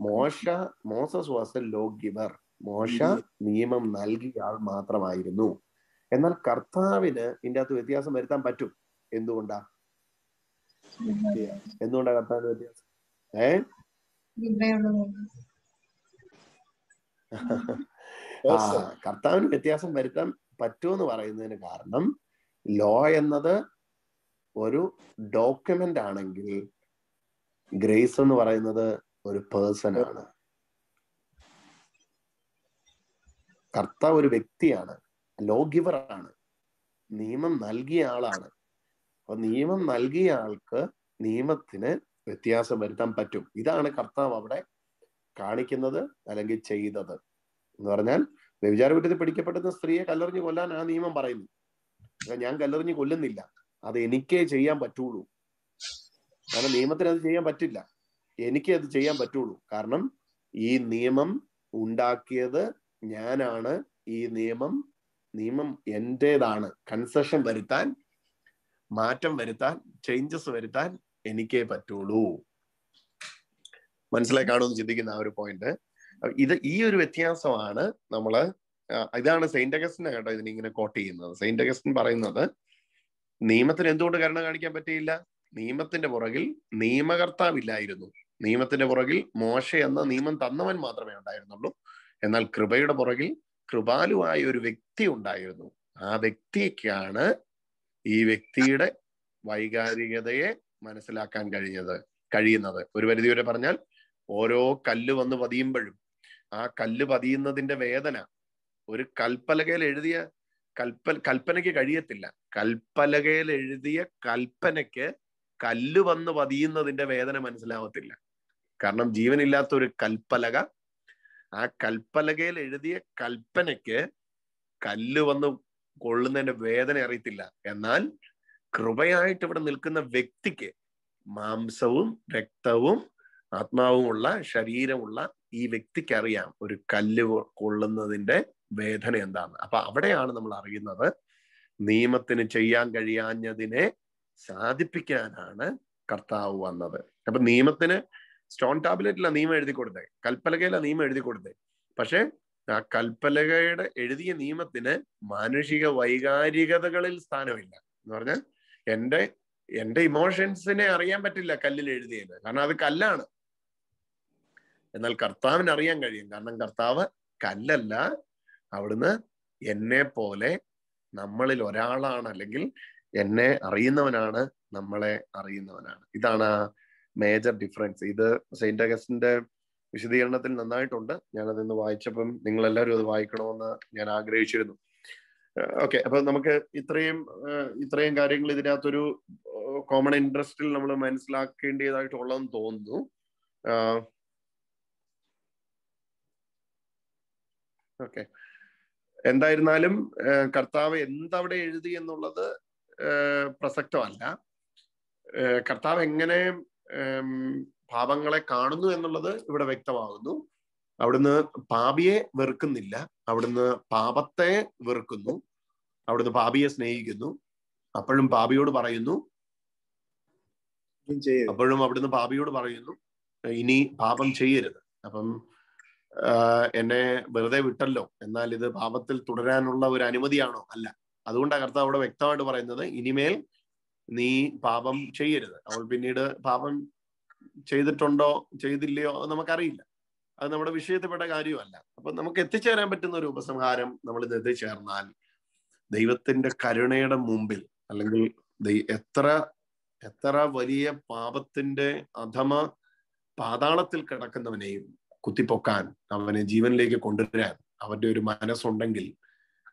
മോശ Moses was a law giver മോശ നിയമം നൽകിയ ആൾ മാത്രമായിരുന്നു. എന്നാൽ കർത്താവിന് ഇതിന്റെ അകത്ത് വ്യത്യാസം വരുത്താൻ പറ്റും. എന്തുകൊണ്ടാ? എന്തുകൊണ്ടാ കർത്താവിന് വ്യത്യാസം? ഏ? കർത്താവിന് വ്യത്യാസം വരുത്താൻ പറ്റുമെന്ന് പറയുന്നതിന് കാരണം ലോ എന്നത് ഒരു ഡോക്യുമെന്റ് ആണെങ്കിൽ ഗ്രേസ് എന്ന് പറയുന്നത് ഒരു പേഴ്സൺ ആണ്. കർത്താവ് ഒരു വ്യക്തിയാണ് ലോ ഗിവർ ആണ്. നിയമം നൽകിയ ആളാണ്. അപ്പൊ നിയമം നൽകിയ ആൾക്ക് നിയമത്തിന് വ്യത്യാസം വരുത്താൻ പറ്റും. ഇതാണ് കർത്താവ് അവിടെ കാണിക്കുന്നത് അല്ലെങ്കിൽ ചെയ്തത്. എന്ന് പറഞ്ഞാൽ വ്യഭിചാര കുറ്റത്തിൽ പിടിക്കപ്പെടുന്ന സ്ത്രീയെ കല്ലെറിഞ്ഞ് കൊല്ലാൻ ആ നിയമം പറയുന്നു. ഞാൻ കല്ലെറിഞ്ഞ് കൊല്ലുന്നില്ല. അത് എനിക്കേ ചെയ്യാൻ പറ്റുള്ളൂ. കാരണം നിയമത്തിന് അത് ചെയ്യാൻ പറ്റില്ല. എനിക്കേ അത് ചെയ്യാൻ പറ്റുള്ളൂ. കാരണം ഈ നിയമം ഉണ്ടാക്കിയത് ഞാനാണ് ഈ നിയമം നിയമം എന്റെതാണ് കൺസെഷൻ വരുത്താൻ മാറ്റം വരുത്താൻ ചേഞ്ചസ് വരുത്താൻ എനിക്കേ പറ്റുള്ളൂ. മനസ്സിലായി കാണുമെന്ന് ചിന്തിക്കുന്ന ആ ഒരു പോയിന്റ് ഇത് ഈ ഒരു വ്യത്യാസമാണ് നമ്മൾ ഇതാണ് സെയിന്റ് അഗസ്റ്റിനെ കേട്ടോ ഇതിനിങ്ങനെ കോട്ട് ചെയ്യുന്നത്. സെയിന്റ് അഗസ്റ്റിൻ പറയുന്നത് നിയമത്തിന് എന്തുകൊണ്ട് കരുണ കാണിക്കാൻ പറ്റിയില്ല? നിയമത്തിന്റെ പുറകിൽ നിയമകർത്താവില്ലായിരുന്നു. നിയമത്തിന്റെ പുറകിൽ മോശ എന്ന നിയമം തന്നവൻ മാത്രമേ ഉണ്ടായിരുന്നുള്ളൂ. എന്നാൽ കൃപയുടെ പുറകിൽ കൃപാലുവായ ഒരു വ്യക്തി ഉണ്ടായിരുന്നു. ആ വ്യക്തിക്കാണ് ഈ വ്യക്തിയുടെ വൈകാരികതയെ മനസ്സിലാക്കാൻ കഴിഞ്ഞത് കഴിയുന്നത്. ഒരു പരിധി വരെ പറഞ്ഞാൽ ഓരോ കല്ല് വന്ന് പതിയുമ്പോഴും ആ കല്ല് പതിയുന്നതിന്റെ വേദന ഒരു കൽപ്പലകയിൽ എഴുതിയ കൽപ്പ കൽപ്പനയ്ക്ക് കഴിയത്തില്ല. കൽപ്പലകയിൽ എഴുതിയ കൽപ്പനയ്ക്ക് കല്ല് വന്ന് പതിയുന്നതിന്റെ വേദന മനസ്സിലാവത്തില്ല. കാരണം ജീവനില്ലാത്ത ഒരു കൽപ്പലക ആ കൽപ്പലകയിൽ എഴുതിയ കൽപ്പനയ്ക്ക് കല്ല് വന്ന് കൊള്ളുന്നതിന്റെ വേദന അറിയത്തില്ല. എന്നാൽ കൃപയായിട്ട് ഇവിടെ നിൽക്കുന്ന വ്യക്തിക്ക് മാംസവും രക്തവും ആത്മാവുമുള്ള ശരീരമുള്ള ഈ വ്യക്തിക്ക് അറിയാം ഒരു കല്ല് കൊള്ളുന്നതിന്റെ വേദന എന്താണ് അപ്പൊ അവിടെയാണ് നമ്മൾ അറിയുന്നത് നിയമത്തിന് ചെയ്യാൻ കഴിയാഞ്ഞതിനെ സാധിപ്പിക്കാനാണ് കർത്താവ് വന്നത്. അപ്പൊ നിയമത്തിന് സ്റ്റോൺ ടാബ്ലറ്റിലാണ് നിയമം എഴുതി കൊടുത്തത് കൽപ്പലകയിലാണ് നിയമം എഴുതി കൊടുത്തത് പക്ഷെ ആ കൽപ്പലകയുടെ എഴുതിയ നിയമത്തിന് മാനുഷിക വൈകാരികതകളിൽ സ്ഥാനമില്ല. എന്ന് പറഞ്ഞാൽ എന്റെ എന്റെ ഇമോഷൻസിനെ അറിയാൻ പറ്റില്ല കല്ലിൽ എഴുതിയത്. കാരണം അത് കല്ലാണ്. എന്നാൽ കർത്താവിന് അറിയാൻ കഴിയും. കാരണം കർത്താവ് കല്ലല്ല. അവിടുന്ന് എന്നെ പോലെ നമ്മളിൽ ഒരാളാണ്. അല്ലെങ്കിൽ എന്നെ അറിയുന്നവനാണ് നമ്മളെ അറിയുന്നവനാണ്. ഇതാണ് മേജർ ഡിഫറൻസ് ഇത് സെയിന്റ് അഗസ്റ്റിന്റെ വിശദീകരണത്തിൽ നന്നായിട്ടുണ്ട്. ഞാൻ ഇന്ന് വായിച്ചപ്പം നിങ്ങൾ എല്ലാവരും അത് വായിക്കണമെന്ന് ഞാൻ ആഗ്രഹിച്ചിരുന്നു. ഓക്കെ അപ്പൊ നമുക്ക് ഇത്രയും ഇത്രയും കാര്യങ്ങൾ ഇതിനകത്തൊരു കോമൺ ഇൻട്രസ്റ്റിൽ നമ്മൾ മനസ്സിലാക്കേണ്ടതായിട്ടുള്ളതെന്ന് തോന്നുന്നു. ഓക്കെ എന്തായിരുന്നാലും കർത്താവ് എന്തവിടെ എഴുതി എന്നുള്ളത് പ്രസക്തമല്ല. കർത്താവ് എങ്ങനെ പാപങ്ങളെ കാണുന്നു എന്നുള്ളത് ഇവിടെ വ്യക്തമാകുന്നു. അവിടുന്ന് പാപിയെ വെറുക്കുന്നില്ല. അവിടുന്ന് പാപത്തെ വെറുക്കുന്നു. അവിടുന്ന് പാപിയെ സ്നേഹിക്കുന്നു. അപ്പോഴും പാപിയോട് പറയുന്നു. അപ്പോഴും അവിടുന്ന് പാപിയോട് പറയുന്നു. ഇനി പാപം ചെയ്യരുത്. അപ്പം എന്നെ വെറുതെ വിട്ടല്ലോ. എന്നാൽ ഇത് പാപത്തിൽ തുടരാനുള്ള ഒരു അനുമതിയാണോ? അല്ല. അതുകൊണ്ടാണ് കർത്താവ് അവിടെ വ്യക്തമായിട്ട് പറയുന്നത്. ഇനിമേൽ നീ പാപം ചെയ്യരുത്. അവൾ പിന്നീട് പാപം ചെയ്തിട്ടുണ്ടോ ചെയ്തില്ലയോ അത് നമുക്കറിയില്ല. അത് നമ്മുടെ വിഷയത്തിൽപ്പെട്ട കാര്യമല്ല. അപ്പൊ നമുക്ക് എത്തിച്ചേരാൻ പറ്റുന്ന ഒരു ഉപസംഹാരം നമ്മൾ ഇത് എത്തിച്ചേർന്നാൽ ദൈവത്തിന്റെ കരുണയുടെ മുമ്പിൽ അല്ലെങ്കിൽ എത്ര എത്ര വലിയ പാപത്തിന്റെ അധമ പാതാളത്തിൽ കിടക്കുന്നവനെയും കുത്തിപ്പൊക്കാൻ അവനെ ജീവനിലേക്ക് കൊണ്ടുവരാൻ അവന്റെ ഒരു മനസ്സുണ്ടെങ്കിൽ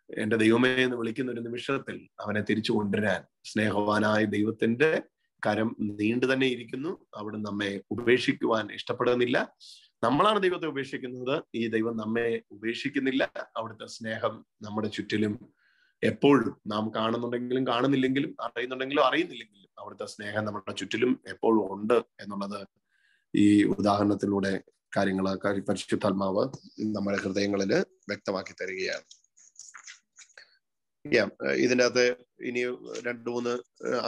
എന്റെ ദൈവമേ എന്ന് വിളിക്കുന്ന ഒരു നിമിഷത്തിൽ അവനെ തിരിച്ചു കൊണ്ടുവരാൻ സ്നേഹവാനായ ദൈവത്തിന്റെ കരം നീണ്ടു തന്നെ ഇരിക്കുന്നു. അവിടെ നമ്മെ ഉപേക്ഷിക്കുവാൻ ഇഷ്ടപ്പെടുന്നില്ല. നമ്മളാണ് ദൈവത്തെ ഉപേക്ഷിക്കുന്നത്. ഈ ദൈവം നമ്മെ ഉപേക്ഷിക്കുന്നില്ല. അവിടുത്തെ സ്നേഹം നമ്മുടെ ചുറ്റിലും എപ്പോഴും നാം കാണുന്നുണ്ടെങ്കിലും കാണുന്നില്ലെങ്കിലും അറിയുന്നുണ്ടെങ്കിലും അറിയുന്നില്ലെങ്കിലും അവിടുത്തെ സ്നേഹം നമ്മുടെ ചുറ്റിലും എപ്പോഴും ഉണ്ട് എന്നുള്ളത് ഈ ഉദാഹരണത്തിലൂടെ കാര്യങ്ങൾ പരിശുദ്ധാത്മാവ് നമ്മുടെ ഹൃദയങ്ങളിൽ വ്യക്തമാക്കി തരികയാണ്. ഇതിന്റെ അകത്ത് ഇനി രണ്ട് മൂന്ന്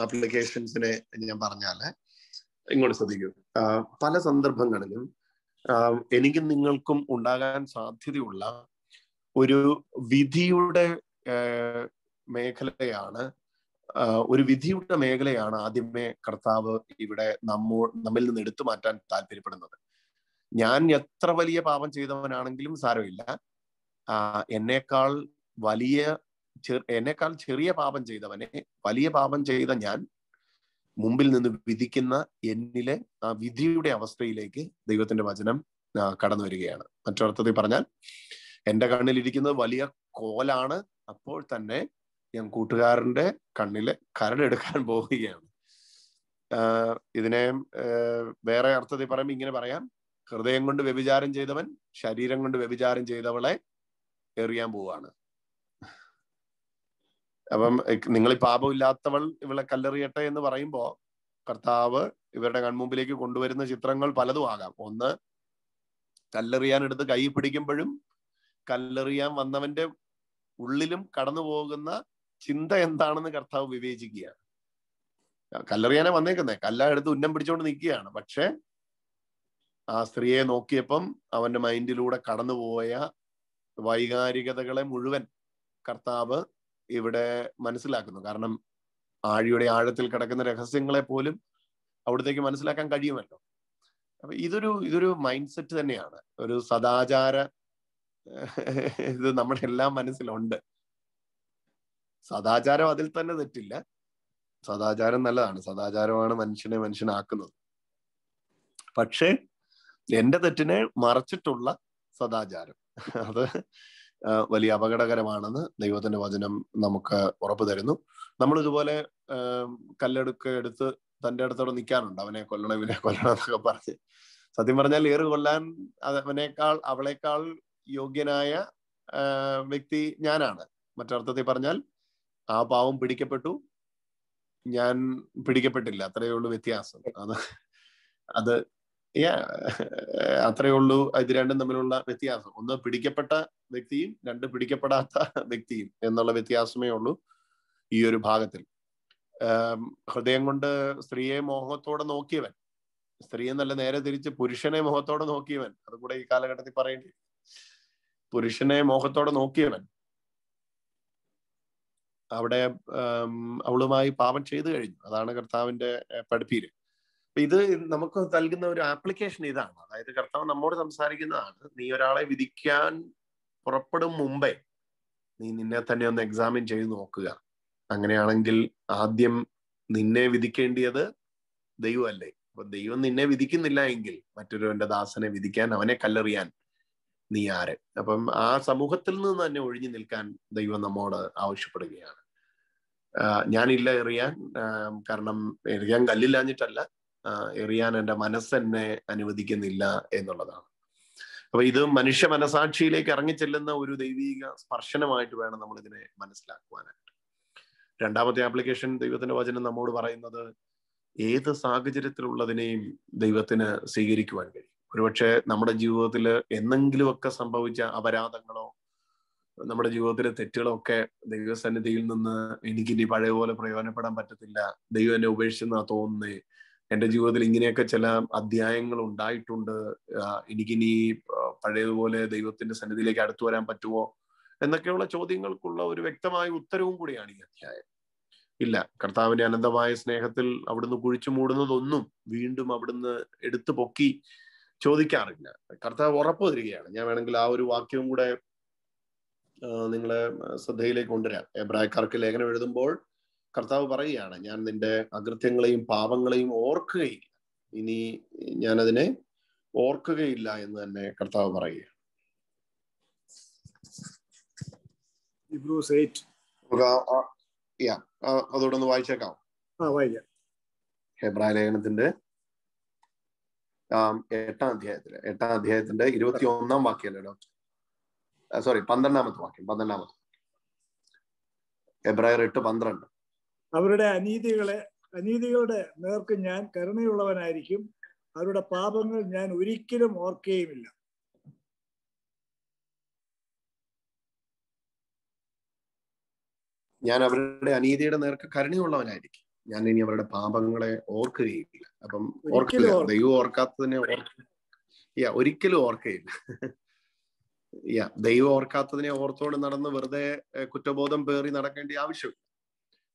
ആപ്ലിക്കേഷൻസിനെ ഞാൻ പറഞ്ഞാൽ ഇങ്ങോട്ട് ശ്രദ്ധിക്കും. പല സന്ദർഭങ്ങളിലും എനിക്കും നിങ്ങൾക്കും ഉണ്ടാകാൻ സാധ്യതയുള്ള ഒരു വിധിയുടെ മേഖലയാണ് ഒരു വിധിയുടെ മേഖലയാണ് ആദ്യമേ കർത്താവ് ഇവിടെ നമ്മോ നമ്മിൽ നിന്ന് എടുത്തു മാറ്റാൻ താല്പര്യപ്പെടുന്നത്. ഞാൻ എത്ര വലിയ പാപം ചെയ്തവനാണെങ്കിലും സാരമില്ല. എന്നേക്കാൾ വലിയ എന്നേക്കാൾ ചെറിയ പാപം ചെയ്തവനെ വലിയ പാപം ചെയ്ത ഞാൻ മുമ്പിൽ നിന്ന് വിധിക്കുന്ന എന്നിലെ ആ വിധിയുടെ അവസ്ഥയിലേക്ക് ദൈവത്തിന്റെ വചനം കടന്നു വരികയാണ്. മറ്റൊരർത്ഥത്തിൽ പറഞ്ഞാൽ എന്റെ കണ്ണിലിരിക്കുന്നത് വലിയ കോലാണ് അപ്പോൾ തന്നെ ഞാൻ കൂട്ടുകാരന്റെ കണ്ണിൽ കരടെടുക്കാൻ പോവുകയാണ്. ഇതിനെ വേറെ അർത്ഥത്തിൽ പറയുമ്പോൾ ഇങ്ങനെ പറയാം. ഹൃദയം കൊണ്ട് വ്യഭിചാരം ചെയ്തവൻ ശരീരം കൊണ്ട് വ്യഭിചാരം ചെയ്തവളെ എറിയാൻ പോവാണ് അപ്പം നിങ്ങൾ ഈ പാപമില്ലാത്തവൾ ഇവളെ കല്ലെറിയട്ടെ എന്ന് പറയുമ്പോൾ കർത്താവ് ഇവരുടെ കൺമുമ്പിലേക്ക് കൊണ്ടുവരുന്ന ചിത്രങ്ങൾ പലതും ആകാം. ഒന്ന് കല്ലെറിയാൻ എടുത്ത് കൈ പിടിക്കുമ്പോഴും കല്ലെറിയാൻ വന്നവന്റെ ഉള്ളിലും കടന്നു പോകുന്ന ചിന്ത എന്താണെന്ന് കർത്താവ് വിവേചിക്കുകയാണ്. കല്ലെറിയാനെ വന്നേക്കുന്നത് കല്ലാ എടുത്ത് ഉന്നം പിടിച്ചുകൊണ്ട് നിൽക്കുകയാണ് പക്ഷെ ആ സ്ത്രീയെ നോക്കിയപ്പം അവന്റെ മൈൻഡിലൂടെ കടന്നുപോയ വൈകാരികതകളെ മുഴുവൻ കർത്താവ് ഇവിടെ മനസ്സിലാക്കുന്നു. കാരണം ആഴിയുടെ ആഴത്തിൽ കിടക്കുന്ന രഹസ്യങ്ങളെ പോലും അവിടത്തേക്ക് മനസ്സിലാക്കാൻ കഴിയുമല്ലോ. അപ്പൊ ഇതൊരു ഇതൊരു മൈൻഡ് സെറ്റ് തന്നെയാണ്. ഒരു സദാചാര ഇത് നമ്മുടെ എല്ലാം മനസ്സിലുണ്ട്. സദാചാരം അതിൽ തന്നെ തെറ്റില്ല. സദാചാരം നല്ലതാണ്. സദാചാരമാണ് മനുഷ്യനെ മനുഷ്യനാക്കുന്നത്. പക്ഷേ എന്റെ തെറ്റിനെ മറച്ചിട്ടുള്ള സദാചാരം. അത് വലിയ അപകടകരമാണെന്ന് ദൈവത്തിന്റെ വചനം നമുക്ക് ഉറപ്പ് തരുന്നു. നമ്മൾ ഇതുപോലെ കല്ലെടുക്ക എടുത്ത് തന്റെ അടുത്തോടെ നിൽക്കാറുണ്ട്. അവനെ കൊല്ലണം ഇവനെ കൊല്ലണം എന്നൊക്കെ പറഞ്ഞ്. സത്യം പറഞ്ഞാൽ ഏറ് കൊല്ലാൻ അവനേക്കാൾ അവളേക്കാൾ യോഗ്യനായ വ്യക്തി ഞാനാണ്. മറ്റർത്ഥത്തിൽ പറഞ്ഞാൽ ആ പാവം പിടിക്കപ്പെട്ടു. ഞാൻ പിടിക്കപ്പെട്ടില്ല. അത്രയേ ഉള്ളൂ വ്യത്യാസം. അത് അത് അത്രയേ ഉള്ളൂ. ഇത് രണ്ടും തമ്മിലുള്ള വ്യത്യാസം. ഒന്ന് പിടിക്കപ്പെട്ട വ്യക്തിയും രണ്ട് പിടിക്കപ്പെടാത്ത വ്യക്തിയും എന്നുള്ള വ്യത്യാസമേ ഉള്ളൂ ഈ ഒരു ഭാഗത്തിൽ. ഹൃദയം കൊണ്ട് സ്ത്രീയെ മോഹത്തോടെ നോക്കിയവൻ സ്ത്രീയെ നല്ല നേരെ തിരിച്ച് പുരുഷനെ മോഹത്തോടെ നോക്കിയവൻ അതുകൂടെ ഈ കാലഘട്ടത്തിൽ പറയേണ്ടി. പുരുഷനെ മോഹത്തോടെ നോക്കിയവൻ അവിടെ അവളുമായി പാപം ചെയ്തു കഴിഞ്ഞു. അതാണ് കർത്താവിന്റെ പഠിപ്പീര്. ഇത് നമുക്ക് നൽകുന്ന ഒരു ആപ്ലിക്കേഷൻ ഇതാണ്. അതായത് കർത്താവ് നമ്മോട് സംസാരിക്കുന്നതാണ് നീ ഒരാളെ വിധിക്കാൻ പുറപ്പെടും മുമ്പേ നീ നിന്നെ തന്നെ ഒന്ന് എക്സാമിൻ ചെയ്ത് നോക്കുക. അങ്ങനെയാണെങ്കിൽ ആദ്യം നിന്നെ വിധിക്കേണ്ടിയത് ദൈവമല്ലേ? അപ്പൊ ദൈവം നിന്നെ വിധിക്കുന്നില്ല എങ്കിൽ മറ്റൊരുവന്റെ ദാസനെ വിധിക്കാൻ അവനെ കല്ലെറിയാൻ നീ ആര്? അപ്പം ആ സമൂഹത്തിൽ നിന്ന് തന്നെ ഒഴിഞ്ഞു നിൽക്കാൻ ദൈവം നമ്മോട് ആവശ്യപ്പെടുകയാണ്. ഞാനില്ല എറിയാൻ കാരണം എറിയാൻ കല്ലില്ലാഞ്ഞിട്ടല്ല. എറിയാൻ എന്റെ മനസ്സെന്നെ അനുവദിക്കുന്നില്ല എന്നുള്ളതാണ്. അപ്പൊ ഇത് മനുഷ്യ മനസാക്ഷിയിലേക്ക് ഇറങ്ങിച്ചെല്ലുന്ന ഒരു ദൈവീക സ്പർശനമായിട്ട് വേണം നമ്മൾ ഇതിനെ മനസ്സിലാക്കുവാനായിട്ട്. രണ്ടാമത്തെ ആപ്ലിക്കേഷൻ ദൈവത്തിന്റെ വചനം നമ്മോട് പറയുന്നത് ഏത് സാഹചര്യത്തിലുള്ളതിനെയും ദൈവത്തിന് സ്വീകരിക്കുവാൻ കഴിയും. ഒരുപക്ഷെ നമ്മുടെ ജീവിതത്തിൽ എന്തെങ്കിലുമൊക്കെ സംഭവിച്ച അപരാധങ്ങളോ നമ്മുടെ ജീവിതത്തിലെ തെറ്റുകളോ ഒക്കെ ദൈവസന്നിധിയിൽ നിന്ന് എനിക്കിനി പഴയ പോലെ പ്രയോജനപ്പെടാൻ പറ്റത്തില്ല. ദൈവം എന്നെ ഉപേക്ഷിച്ചെന്നാ തോന്നുന്നേ. എന്റെ ജീവിതത്തിൽ ഇങ്ങനെയൊക്കെ ചില അധ്യായങ്ങൾ ഉണ്ടായിട്ടുണ്ട്. എനിക്കിനി പഴയതുപോലെ ദൈവത്തിന്റെ സന്നിധിയിലേക്ക് അടുത്തു വരാൻ പറ്റുമോ എന്നൊക്കെയുള്ള ചോദ്യങ്ങൾക്കുള്ള ഒരു വ്യക്തമായ ഉത്തരവും കൂടിയാണ് ഈ അധ്യായം. ഇല്ല കർത്താവിന്റെ അനന്തമായ സ്നേഹത്തിൽ അവിടുന്ന് കുഴിച്ചു മൂടുന്നതൊന്നും വീണ്ടും അവിടുന്ന് എടുത്തു പൊക്കി ചോദിക്കാറില്ല. കർത്താവ് ഉറപ്പ് തരികയാണ്. ഞാൻ വേണമെങ്കിൽ ആ ഒരു വാക്യവും കൂടെ നിങ്ങളെ ശ്രദ്ധയിലേക്ക് കൊണ്ടുവരാം. എബ്രായക്കാർക്ക് ലേഖനം എഴുതുമ്പോൾ കർത്താവ് പറയുകയാണ് ഞാൻ നിന്റെ അകൃത്യങ്ങളെയും പാപങ്ങളെയും ഓർക്കുകയില്ല. ഇനി ഞാനതിനെ ഓർക്കുകയില്ല എന്ന് തന്നെ കർത്താവ് പറയുക അതോടൊന്ന് വായിച്ചേക്കാം. ഹെബ്രായ ലേഖനത്തിന്റെ എട്ടാം അധ്യായത്തിൽ എട്ടാം അധ്യായത്തിന്റെ ഇരുപത്തി ഒന്നാം വാക്യല്ലേ ഡോക്ടർ സോറി പന്ത്രണ്ടാമത്തെ വാക്യം പന്ത്രണ്ടാമത്തെ ഫെബ്രുവരി എട്ട് പന്ത്രണ്ട്. അവരുടെ അനീതികളെ അനീതികളുടെ നേർക്ക് ഞാൻ കരുണയുള്ളവനായിരിക്കും. അവരുടെ പാപങ്ങൾ ഞാൻ ഒരിക്കലും ഓർക്കുകയുമില്ല ഞാൻ അവരുടെ അനീതിയുടെ നേർക്ക് കരുണയുള്ളവനായിരിക്കും. ഞാൻ ഇനി അവരുടെ പാപങ്ങളെ ഓർക്കുകയില്ല. അപ്പം ഓർക്കില്ല ദൈവം ഓർക്കാത്തതിനെ ഓർക്ക് യാ ഒരിക്കലും ഓർക്കയില്ല. യാ ദൈവം ഓർക്കാത്തതിനെ ഓർത്തോട് നടന്ന് വെറുതെ കുറ്റബോധം പേറി നടക്കേണ്ട ആവശ്യമില്ല.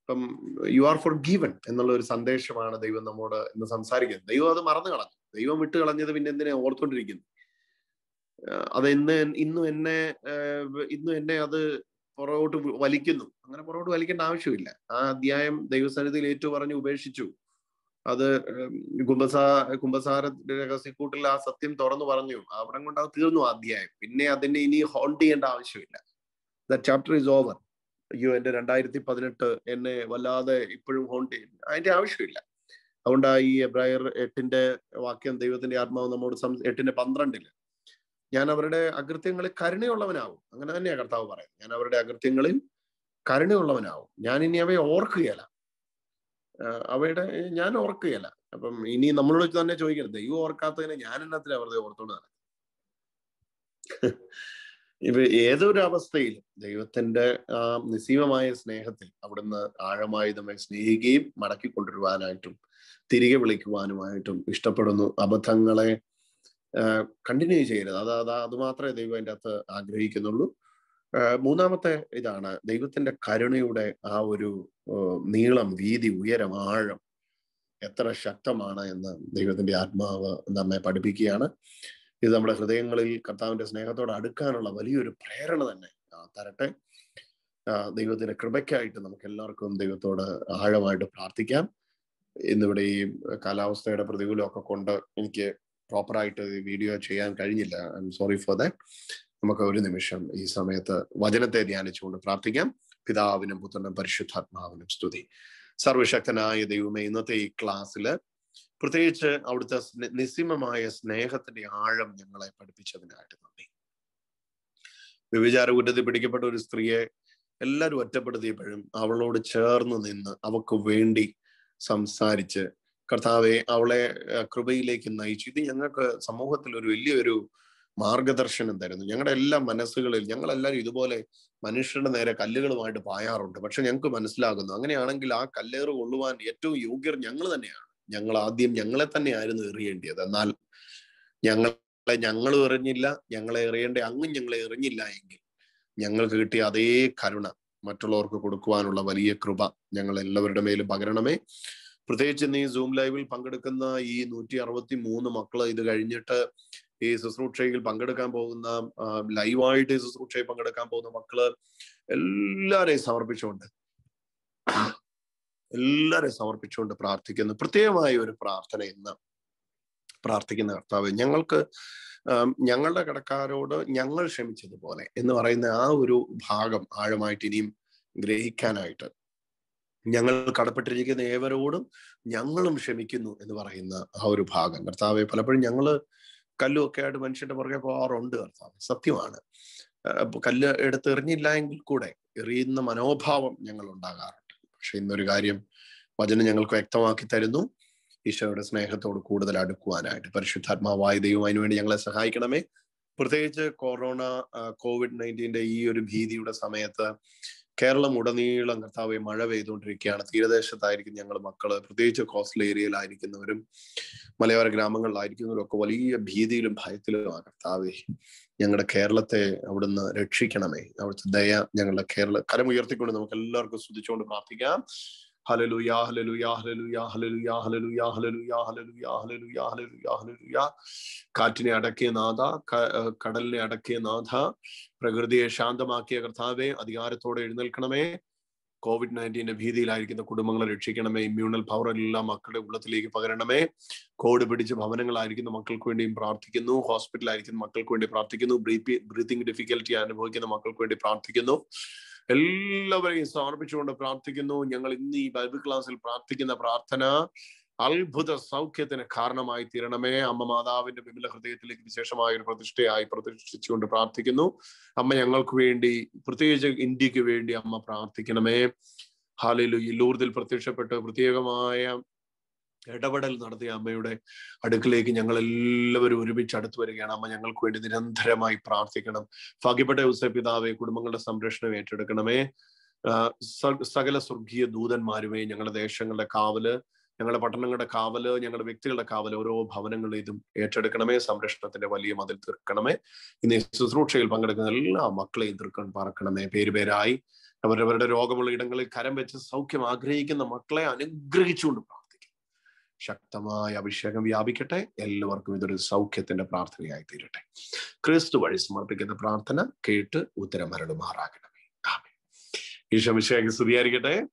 ഇപ്പം യു ആർ ഫോർ ഗീവൻ എന്നുള്ള ഒരു സന്ദേശമാണ് ദൈവം നമ്മോട് ഇന്ന് സംസാരിക്കുന്നത്. ദൈവം അത് മറന്നു കളഞ്ഞു. ദൈവം വിട്ട് കളഞ്ഞത് പിന്നെ എന്തിനെ ഓർത്തോണ്ടിരിക്കുന്നു? അത് ഇന്ന് ഇന്നും എന്നെ ഇന്നും എന്നെ അത് പുറകോട്ട് വലിക്കുന്നു. അങ്ങനെ പുറകോട്ട് വലിക്കേണ്ട ആവശ്യമില്ല. ആ അധ്യായം ദൈവസന്നിധിയിൽ ഏറ്റു പറഞ്ഞ് ഉപേക്ഷിച്ചു. അത് കുംഭസാ കുംഭസാര രഹസ്യക്കൂട്ടിൽ ആ സത്യം തുറന്നു പറഞ്ഞു. അവിടെ കൊണ്ട് അത് തീർന്നു ആ അധ്യായം. പിന്നെ അതിനെ ഇനി ഹോൾഡ് ചെയ്യേണ്ട ആവശ്യമില്ല. ദ ചാപ്റ്റർ ഇസ് ഓവർ അയ്യോ എന്റെ രണ്ടായിരത്തി പതിനെട്ട് എന്നെ വല്ലാതെ ഇപ്പോഴും ഹോണ്ട് ചെയ്യും അതിന്റെ ആവശ്യമില്ല. അതുകൊണ്ട് ഈ എബ്രായർ എട്ടിന്റെ വാക്യം ദൈവത്തിന്റെ ആത്മാവ് നമ്മോട് സം- എട്ടിന്റെ പന്ത്രണ്ടിൽ ഞാൻ അവരുടെ അകൃത്യങ്ങളിൽ കരുണയുള്ളവനാവും. അങ്ങനെ തന്നെയാ കർത്താവ് പറയുന്നത്. ഞാൻ അവരുടെ അകൃത്യങ്ങളിൽ കരുണയുള്ളവനാവും. ഞാൻ ഇനി അവയെ ഓർക്കുകയല്ല. അവയുടെ ഞാൻ ഓർക്കുകയല്ല. അപ്പം ഇനി നമ്മളോട് തന്നെ ചോദിക്കണം ദൈവം ഓർക്കാത്തതിനെ ഞാൻ എന്നത്തിലാ വെറുതെ ഓർത്തോണ്ട് നടക്കുന്നത് ഇവ ഏതൊരു അവസ്ഥയിലും ദൈവത്തിന്റെ ആ നിസ്സീമമായ സ്നേഹത്തിൽ അവിടുന്ന് ആഴമായി നമ്മെ സ്നേഹിക്കുകയും മടക്കി കൊണ്ടുവരുവാനായിട്ടും തിരികെ വിളിക്കുവാനുമായിട്ടും ഇഷ്ടപ്പെടുന്നു. അബദ്ധങ്ങളെ കണ്ടിന്യൂ ചെയ്യരുത്. അത് അത് അത് മാത്രമേ ദൈവം അതിന്റെ അകത്ത് ആഗ്രഹിക്കുന്നുള്ളൂ. മൂന്നാമത്തെ ഇതാണ് ദൈവത്തിന്റെ കരുണയുടെ ആ ഒരു നീളം വീതി ഉയരം ആഴം എത്ര ശക്തമാണ് എന്ന് ദൈവത്തിന്റെ ആത്മാവ് നമ്മെ പഠിപ്പിക്കുകയാണ്. ഇത് നമ്മുടെ ഹൃദയങ്ങളിൽ കർത്താവിന്റെ സ്നേഹത്തോട് അടുക്കാനുള്ള വലിയൊരു പ്രേരണ തന്നെ. തരട്ടെ. ദൈവത്തിന്റെ കൃപയ്ക്കായിട്ട് നമുക്ക് എല്ലാവർക്കും ദൈവത്തോട് ആഴമായിട്ട് പ്രാർത്ഥിക്കാം. ഇന്നിവിടെ ഈ കാലാവസ്ഥയുടെ പ്രതികൂലമൊക്കെ കൊണ്ട് എനിക്ക് പ്രോപ്പറായിട്ട് വീഡിയോ ചെയ്യാൻ കഴിഞ്ഞില്ല. I'm sorry for that നമുക്ക് ഒരു നിമിഷം ഈ സമയത്ത് വചനത്തെ ധ്യാനിച്ചുകൊണ്ട് പ്രാർത്ഥിക്കാം. പിതാവിനും പുത്രനും പരിശുദ്ധാത്മാവിനും സ്തുതി. സർവശക്തനായ ദൈവമേ ഇന്നത്തെ ഈ ക്ലാസ്സിൽ പ്രത്യേകിച്ച് അവിടുത്തെ നിസ്സിമമായ സ്നേഹത്തിന്റെ ആഴം ഞങ്ങളെ പഠിപ്പിച്ചതിനായിട്ട് നന്ദി. വ്യഭിചാര കുറ്റത്തിൽ പിടിക്കപ്പെട്ട ഒരു സ്ത്രീയെ എല്ലാവരും ഒറ്റപ്പെടുത്തിയപ്പോഴും അവളോട് ചേർന്ന് നിന്ന് അവക്ക് വേണ്ടി സംസാരിച്ച് കർത്താവെ അവളെ കൃപയിലേക്ക് നയിച്ചു. ഇത് ഞങ്ങൾക്ക് സമൂഹത്തിൽ ഒരു വലിയൊരു മാർഗദർശനം തരുന്നു. ഞങ്ങളുടെ എല്ലാ മനസ്സുകളിൽ ഞങ്ങളെല്ലാവരും ഇതുപോലെ മനുഷ്യരുടെ നേരെ കല്ലുകളുമായിട്ട് പായാറുണ്ട്. പക്ഷെ ഞങ്ങൾക്ക് മനസ്സിലാകുന്നു അങ്ങനെയാണെങ്കിൽ ആ കല്ലേറ് കൊള്ളുവാൻ ഏറ്റവും യോഗ്യർ ഞങ്ങൾ തന്നെയാണ്. ഞങ്ങൾ ആദ്യം ഞങ്ങളെ തന്നെയായിരുന്നു എറിയേണ്ടത് എന്നാൽ ഞങ്ങളെ ഞങ്ങൾ എറിഞ്ഞില്ല ഞങ്ങളെ എറിയേണ്ട അങ്ങും ഞങ്ങളെ എറിഞ്ഞില്ല എങ്കിൽ ഞങ്ങൾക്ക് കിട്ടിയ അതേ കരുണ മറ്റുള്ളവർക്ക് കൊടുക്കുവാനുള്ള വലിയ കൃപ ഞങ്ങൾ എല്ലാവരുടെ മേലും പകരണമേ. പ്രത്യേകിച്ച് ഇന്ന് ഈ സൂം ലൈവിൽ പങ്കെടുക്കുന്ന ഈ നൂറ്റി അറുപത്തി മൂന്ന് മക്കൾ ഇത് കഴിഞ്ഞിട്ട് ഈ ശുശ്രൂഷയിൽ പങ്കെടുക്കാൻ പോകുന്ന ലൈവായിട്ട് ഈ ശുശ്രൂഷയിൽ പങ്കെടുക്കാൻ പോകുന്ന മക്കൾ എല്ലാരെയും സമർപ്പിച്ചുകൊണ്ട് എല്ലാരെയും സമർപ്പിച്ചുകൊണ്ട് പ്രാർത്ഥിക്കുന്നു. പ്രത്യേകമായ ഒരു പ്രാർത്ഥന ഇന്ന് പ്രാർത്ഥിക്കുന്ന കർത്താവ് ഞങ്ങൾക്ക് ഞങ്ങളുടെ കടക്കാരോട് ഞങ്ങൾ ക്ഷമിച്ചതുപോലെ എന്ന് പറയുന്ന ആ ഒരു ഭാഗം ആഴമായിട്ട് ഇനിയും ഗ്രഹിക്കാനായിട്ട് ഞങ്ങൾ കടപ്പെട്ടിരിക്കുന്ന ഏവരോടും ഞങ്ങളും ക്ഷമിക്കുന്നു എന്ന് പറയുന്ന ആ ഒരു ഭാഗം. കർത്താവെ പലപ്പോഴും ഞങ്ങൾ കല്ലും ഒക്കെ ആയിട്ട് മനുഷ്യന്റെ പുറകെ പോകാറുണ്ട് കർത്താവ് സത്യമാണ്. കല്ല് എടുത്ത് എറിഞ്ഞില്ല എങ്കിൽ കൂടെ എറിയുന്ന മനോഭാവം ഞങ്ങൾ ഉണ്ടാകാറുണ്ട്. പക്ഷെ ഇന്നൊരു കാര്യം വചനം ഞങ്ങൾക്ക് വ്യക്തമാക്കി തരുന്നു. ഈശോയുടെ സ്നേഹത്തോട് കൂടുതൽ അടുക്കുവാനായിട്ട്. പരിശുദ്ധാത്മാവായ ദൈവം അതിനുവേണ്ടി ഞങ്ങളെ സഹായിക്കണമേ. പ്രത്യേകിച്ച് കൊറോണ കോവിഡ് നയന്റീന്റെ ഈ ഒരു ഭീതിയുടെ സമയത്ത് കേരളം ഉടനീളം കർത്താവ് മഴ പെയ്തുകൊണ്ടിരിക്കുകയാണ്. തീരദേശത്തായിരിക്കും ഞങ്ങൾ മക്കൾ. പ്രത്യേകിച്ച് കോസ്റ്റൽ ഏരിയയിലായിരിക്കുന്നവരും മലയോര ഗ്രാമങ്ങളിലായിരിക്കുന്നവരും ഒക്കെ വലിയ ഭീതിയിലും ഭയത്തിലുമാണ് കർത്താവെ. ഞങ്ങളുടെ കേരളത്തെ അവിടുന്ന് രക്ഷിക്കണമേ. അവിടുത്തെ ദയ ഞങ്ങളുടെ കേരള കരമുയർത്തിക്കൊണ്ട് നമുക്ക് എല്ലാവർക്കും സ്തുതിച്ചുകൊണ്ട് പ്രാർത്ഥിക്കാം. Hallelujah hallelujah hallelujah hallelujah hallelujah hallelujah hallelujah hallelujah hallelujah hallelujah കാറ്റിനെ അടക്കിയ നാഥ കടലിനെ അടക്കിയ നാഥ പ്രകൃതിയെ ശാന്തമാക്കിയ കർത്താവെ അധികാരത്തോടെ എഴുന്നേൽക്കണമേ. കോവിഡ് നയന്റീന്റെ ഭീതിയിലായിരിക്കുന്ന കുടുംബങ്ങളെ രക്ഷിക്കണമേ ഇമ്മ്യൂണൽ പവർ എല്ലാം മക്കളുടെ ഉള്ളത്തിലേക്ക് പകരണമേ. കോവിഡ് പിടിച്ച് ഭവനങ്ങളായിരിക്കുന്ന മക്കൾക്ക് വേണ്ടിയും പ്രാർത്ഥിക്കുന്നു. ഹോസ്പിറ്റലായിരിക്കുന്ന മക്കൾക്ക് വേണ്ടി പ്രാർത്ഥിക്കുന്നു. ബ്രീത്തിങ് ഡിഫിക്കൽറ്റി അനുഭവിക്കുന്ന മക്കൾക്ക് വേണ്ടി പ്രാർത്ഥിക്കുന്നു. എല്ലാവരെയും സമർപ്പിച്ചുകൊണ്ട് പ്രാർത്ഥിക്കുന്നു. ഞങ്ങൾ ഇന്ന് ഈ ബൈബിൾ ക്ലാസ്സിൽ പ്രാർത്ഥിക്കുന്ന പ്രാർത്ഥന അത്ഭുത സൗഖ്യത്തിന് കാരണമായി തീരണമേ. അമ്മ മാതാവിന്റെ വിമല ഹൃദയത്തിലേക്ക് വിശേഷമായ ഒരു പ്രതിഷ്ഠയായി പ്രതിഷ്ഠിച്ചുകൊണ്ട് പ്രാർത്ഥിക്കുന്നു. അമ്മ ഞങ്ങൾക്ക് വേണ്ടി പ്രത്യേകിച്ച് ഇന്ത്യയ്ക്ക് വേണ്ടി അമ്മ പ്രാർത്ഥിക്കണമേ. ഹാലിലു ഈ ലൂർദിൽ പ്രത്യക്ഷപ്പെട്ട് പ്രത്യേകമായ ഇടപെടൽ നടത്തിയ അമ്മയുടെ അടുക്കിലേക്ക് ഞങ്ങൾ എല്ലാവരും ഒരുമിച്ച് അടുത്തു വരികയാണ്. അമ്മ ഞങ്ങൾക്ക് വേണ്ടി നിരന്തരമായി പ്രാർത്ഥിക്കണം. ഭാഗ്യപ്പെട്ട യുസെ പിതാവെ കുടുംബങ്ങളുടെ സംരക്ഷണം ഏറ്റെടുക്കണമേ. സകല സ്വർഗീയ ദൂതന്മാരുമേ ഞങ്ങളുടെ ദേശങ്ങളുടെ കാവൽ ഞങ്ങളുടെ പട്ടണങ്ങളുടെ കാവൽ ഞങ്ങളുടെ വ്യക്തികളുടെ കാവൽ ഓരോ ഭവനങ്ങളും ഇതും ഏറ്റെടുക്കണമേ സംരക്ഷണത്തിന്റെ വലിയ മതിൽ തീർക്കണമേ. ഇന്ന് ശുശ്രൂഷയിൽ പങ്കെടുക്കുന്ന എല്ലാ മക്കളെയും തീർക്കാൻ പാർക്കണമേ. പേരുപേരായി അവരവരുടെ രോഗമുള്ള ഇടങ്ങളിൽ കരം വെച്ച് സൗഖ്യം ആഗ്രഹിക്കുന്ന മക്കളെ അനുഗ്രഹിച്ചുകൊണ്ട് പ്രാർത്ഥിക്കും. ശക്തമായ അഭിഷേകം വ്യാപിക്കട്ടെ. എല്ലാവർക്കും ഇതൊരു സൗഖ്യത്തിന്റെ പ്രാർത്ഥനയായി തീരട്ടെ. ക്രിസ്തു വഴി സമർപ്പിക്കുന്ന പ്രാർത്ഥന കേട്ട് ഉത്തരം മരടുമാറാകണമേ ഈശോ മിശിഹായ്ക്ക് സ്തുതിയായിരിക്കട്ടെ.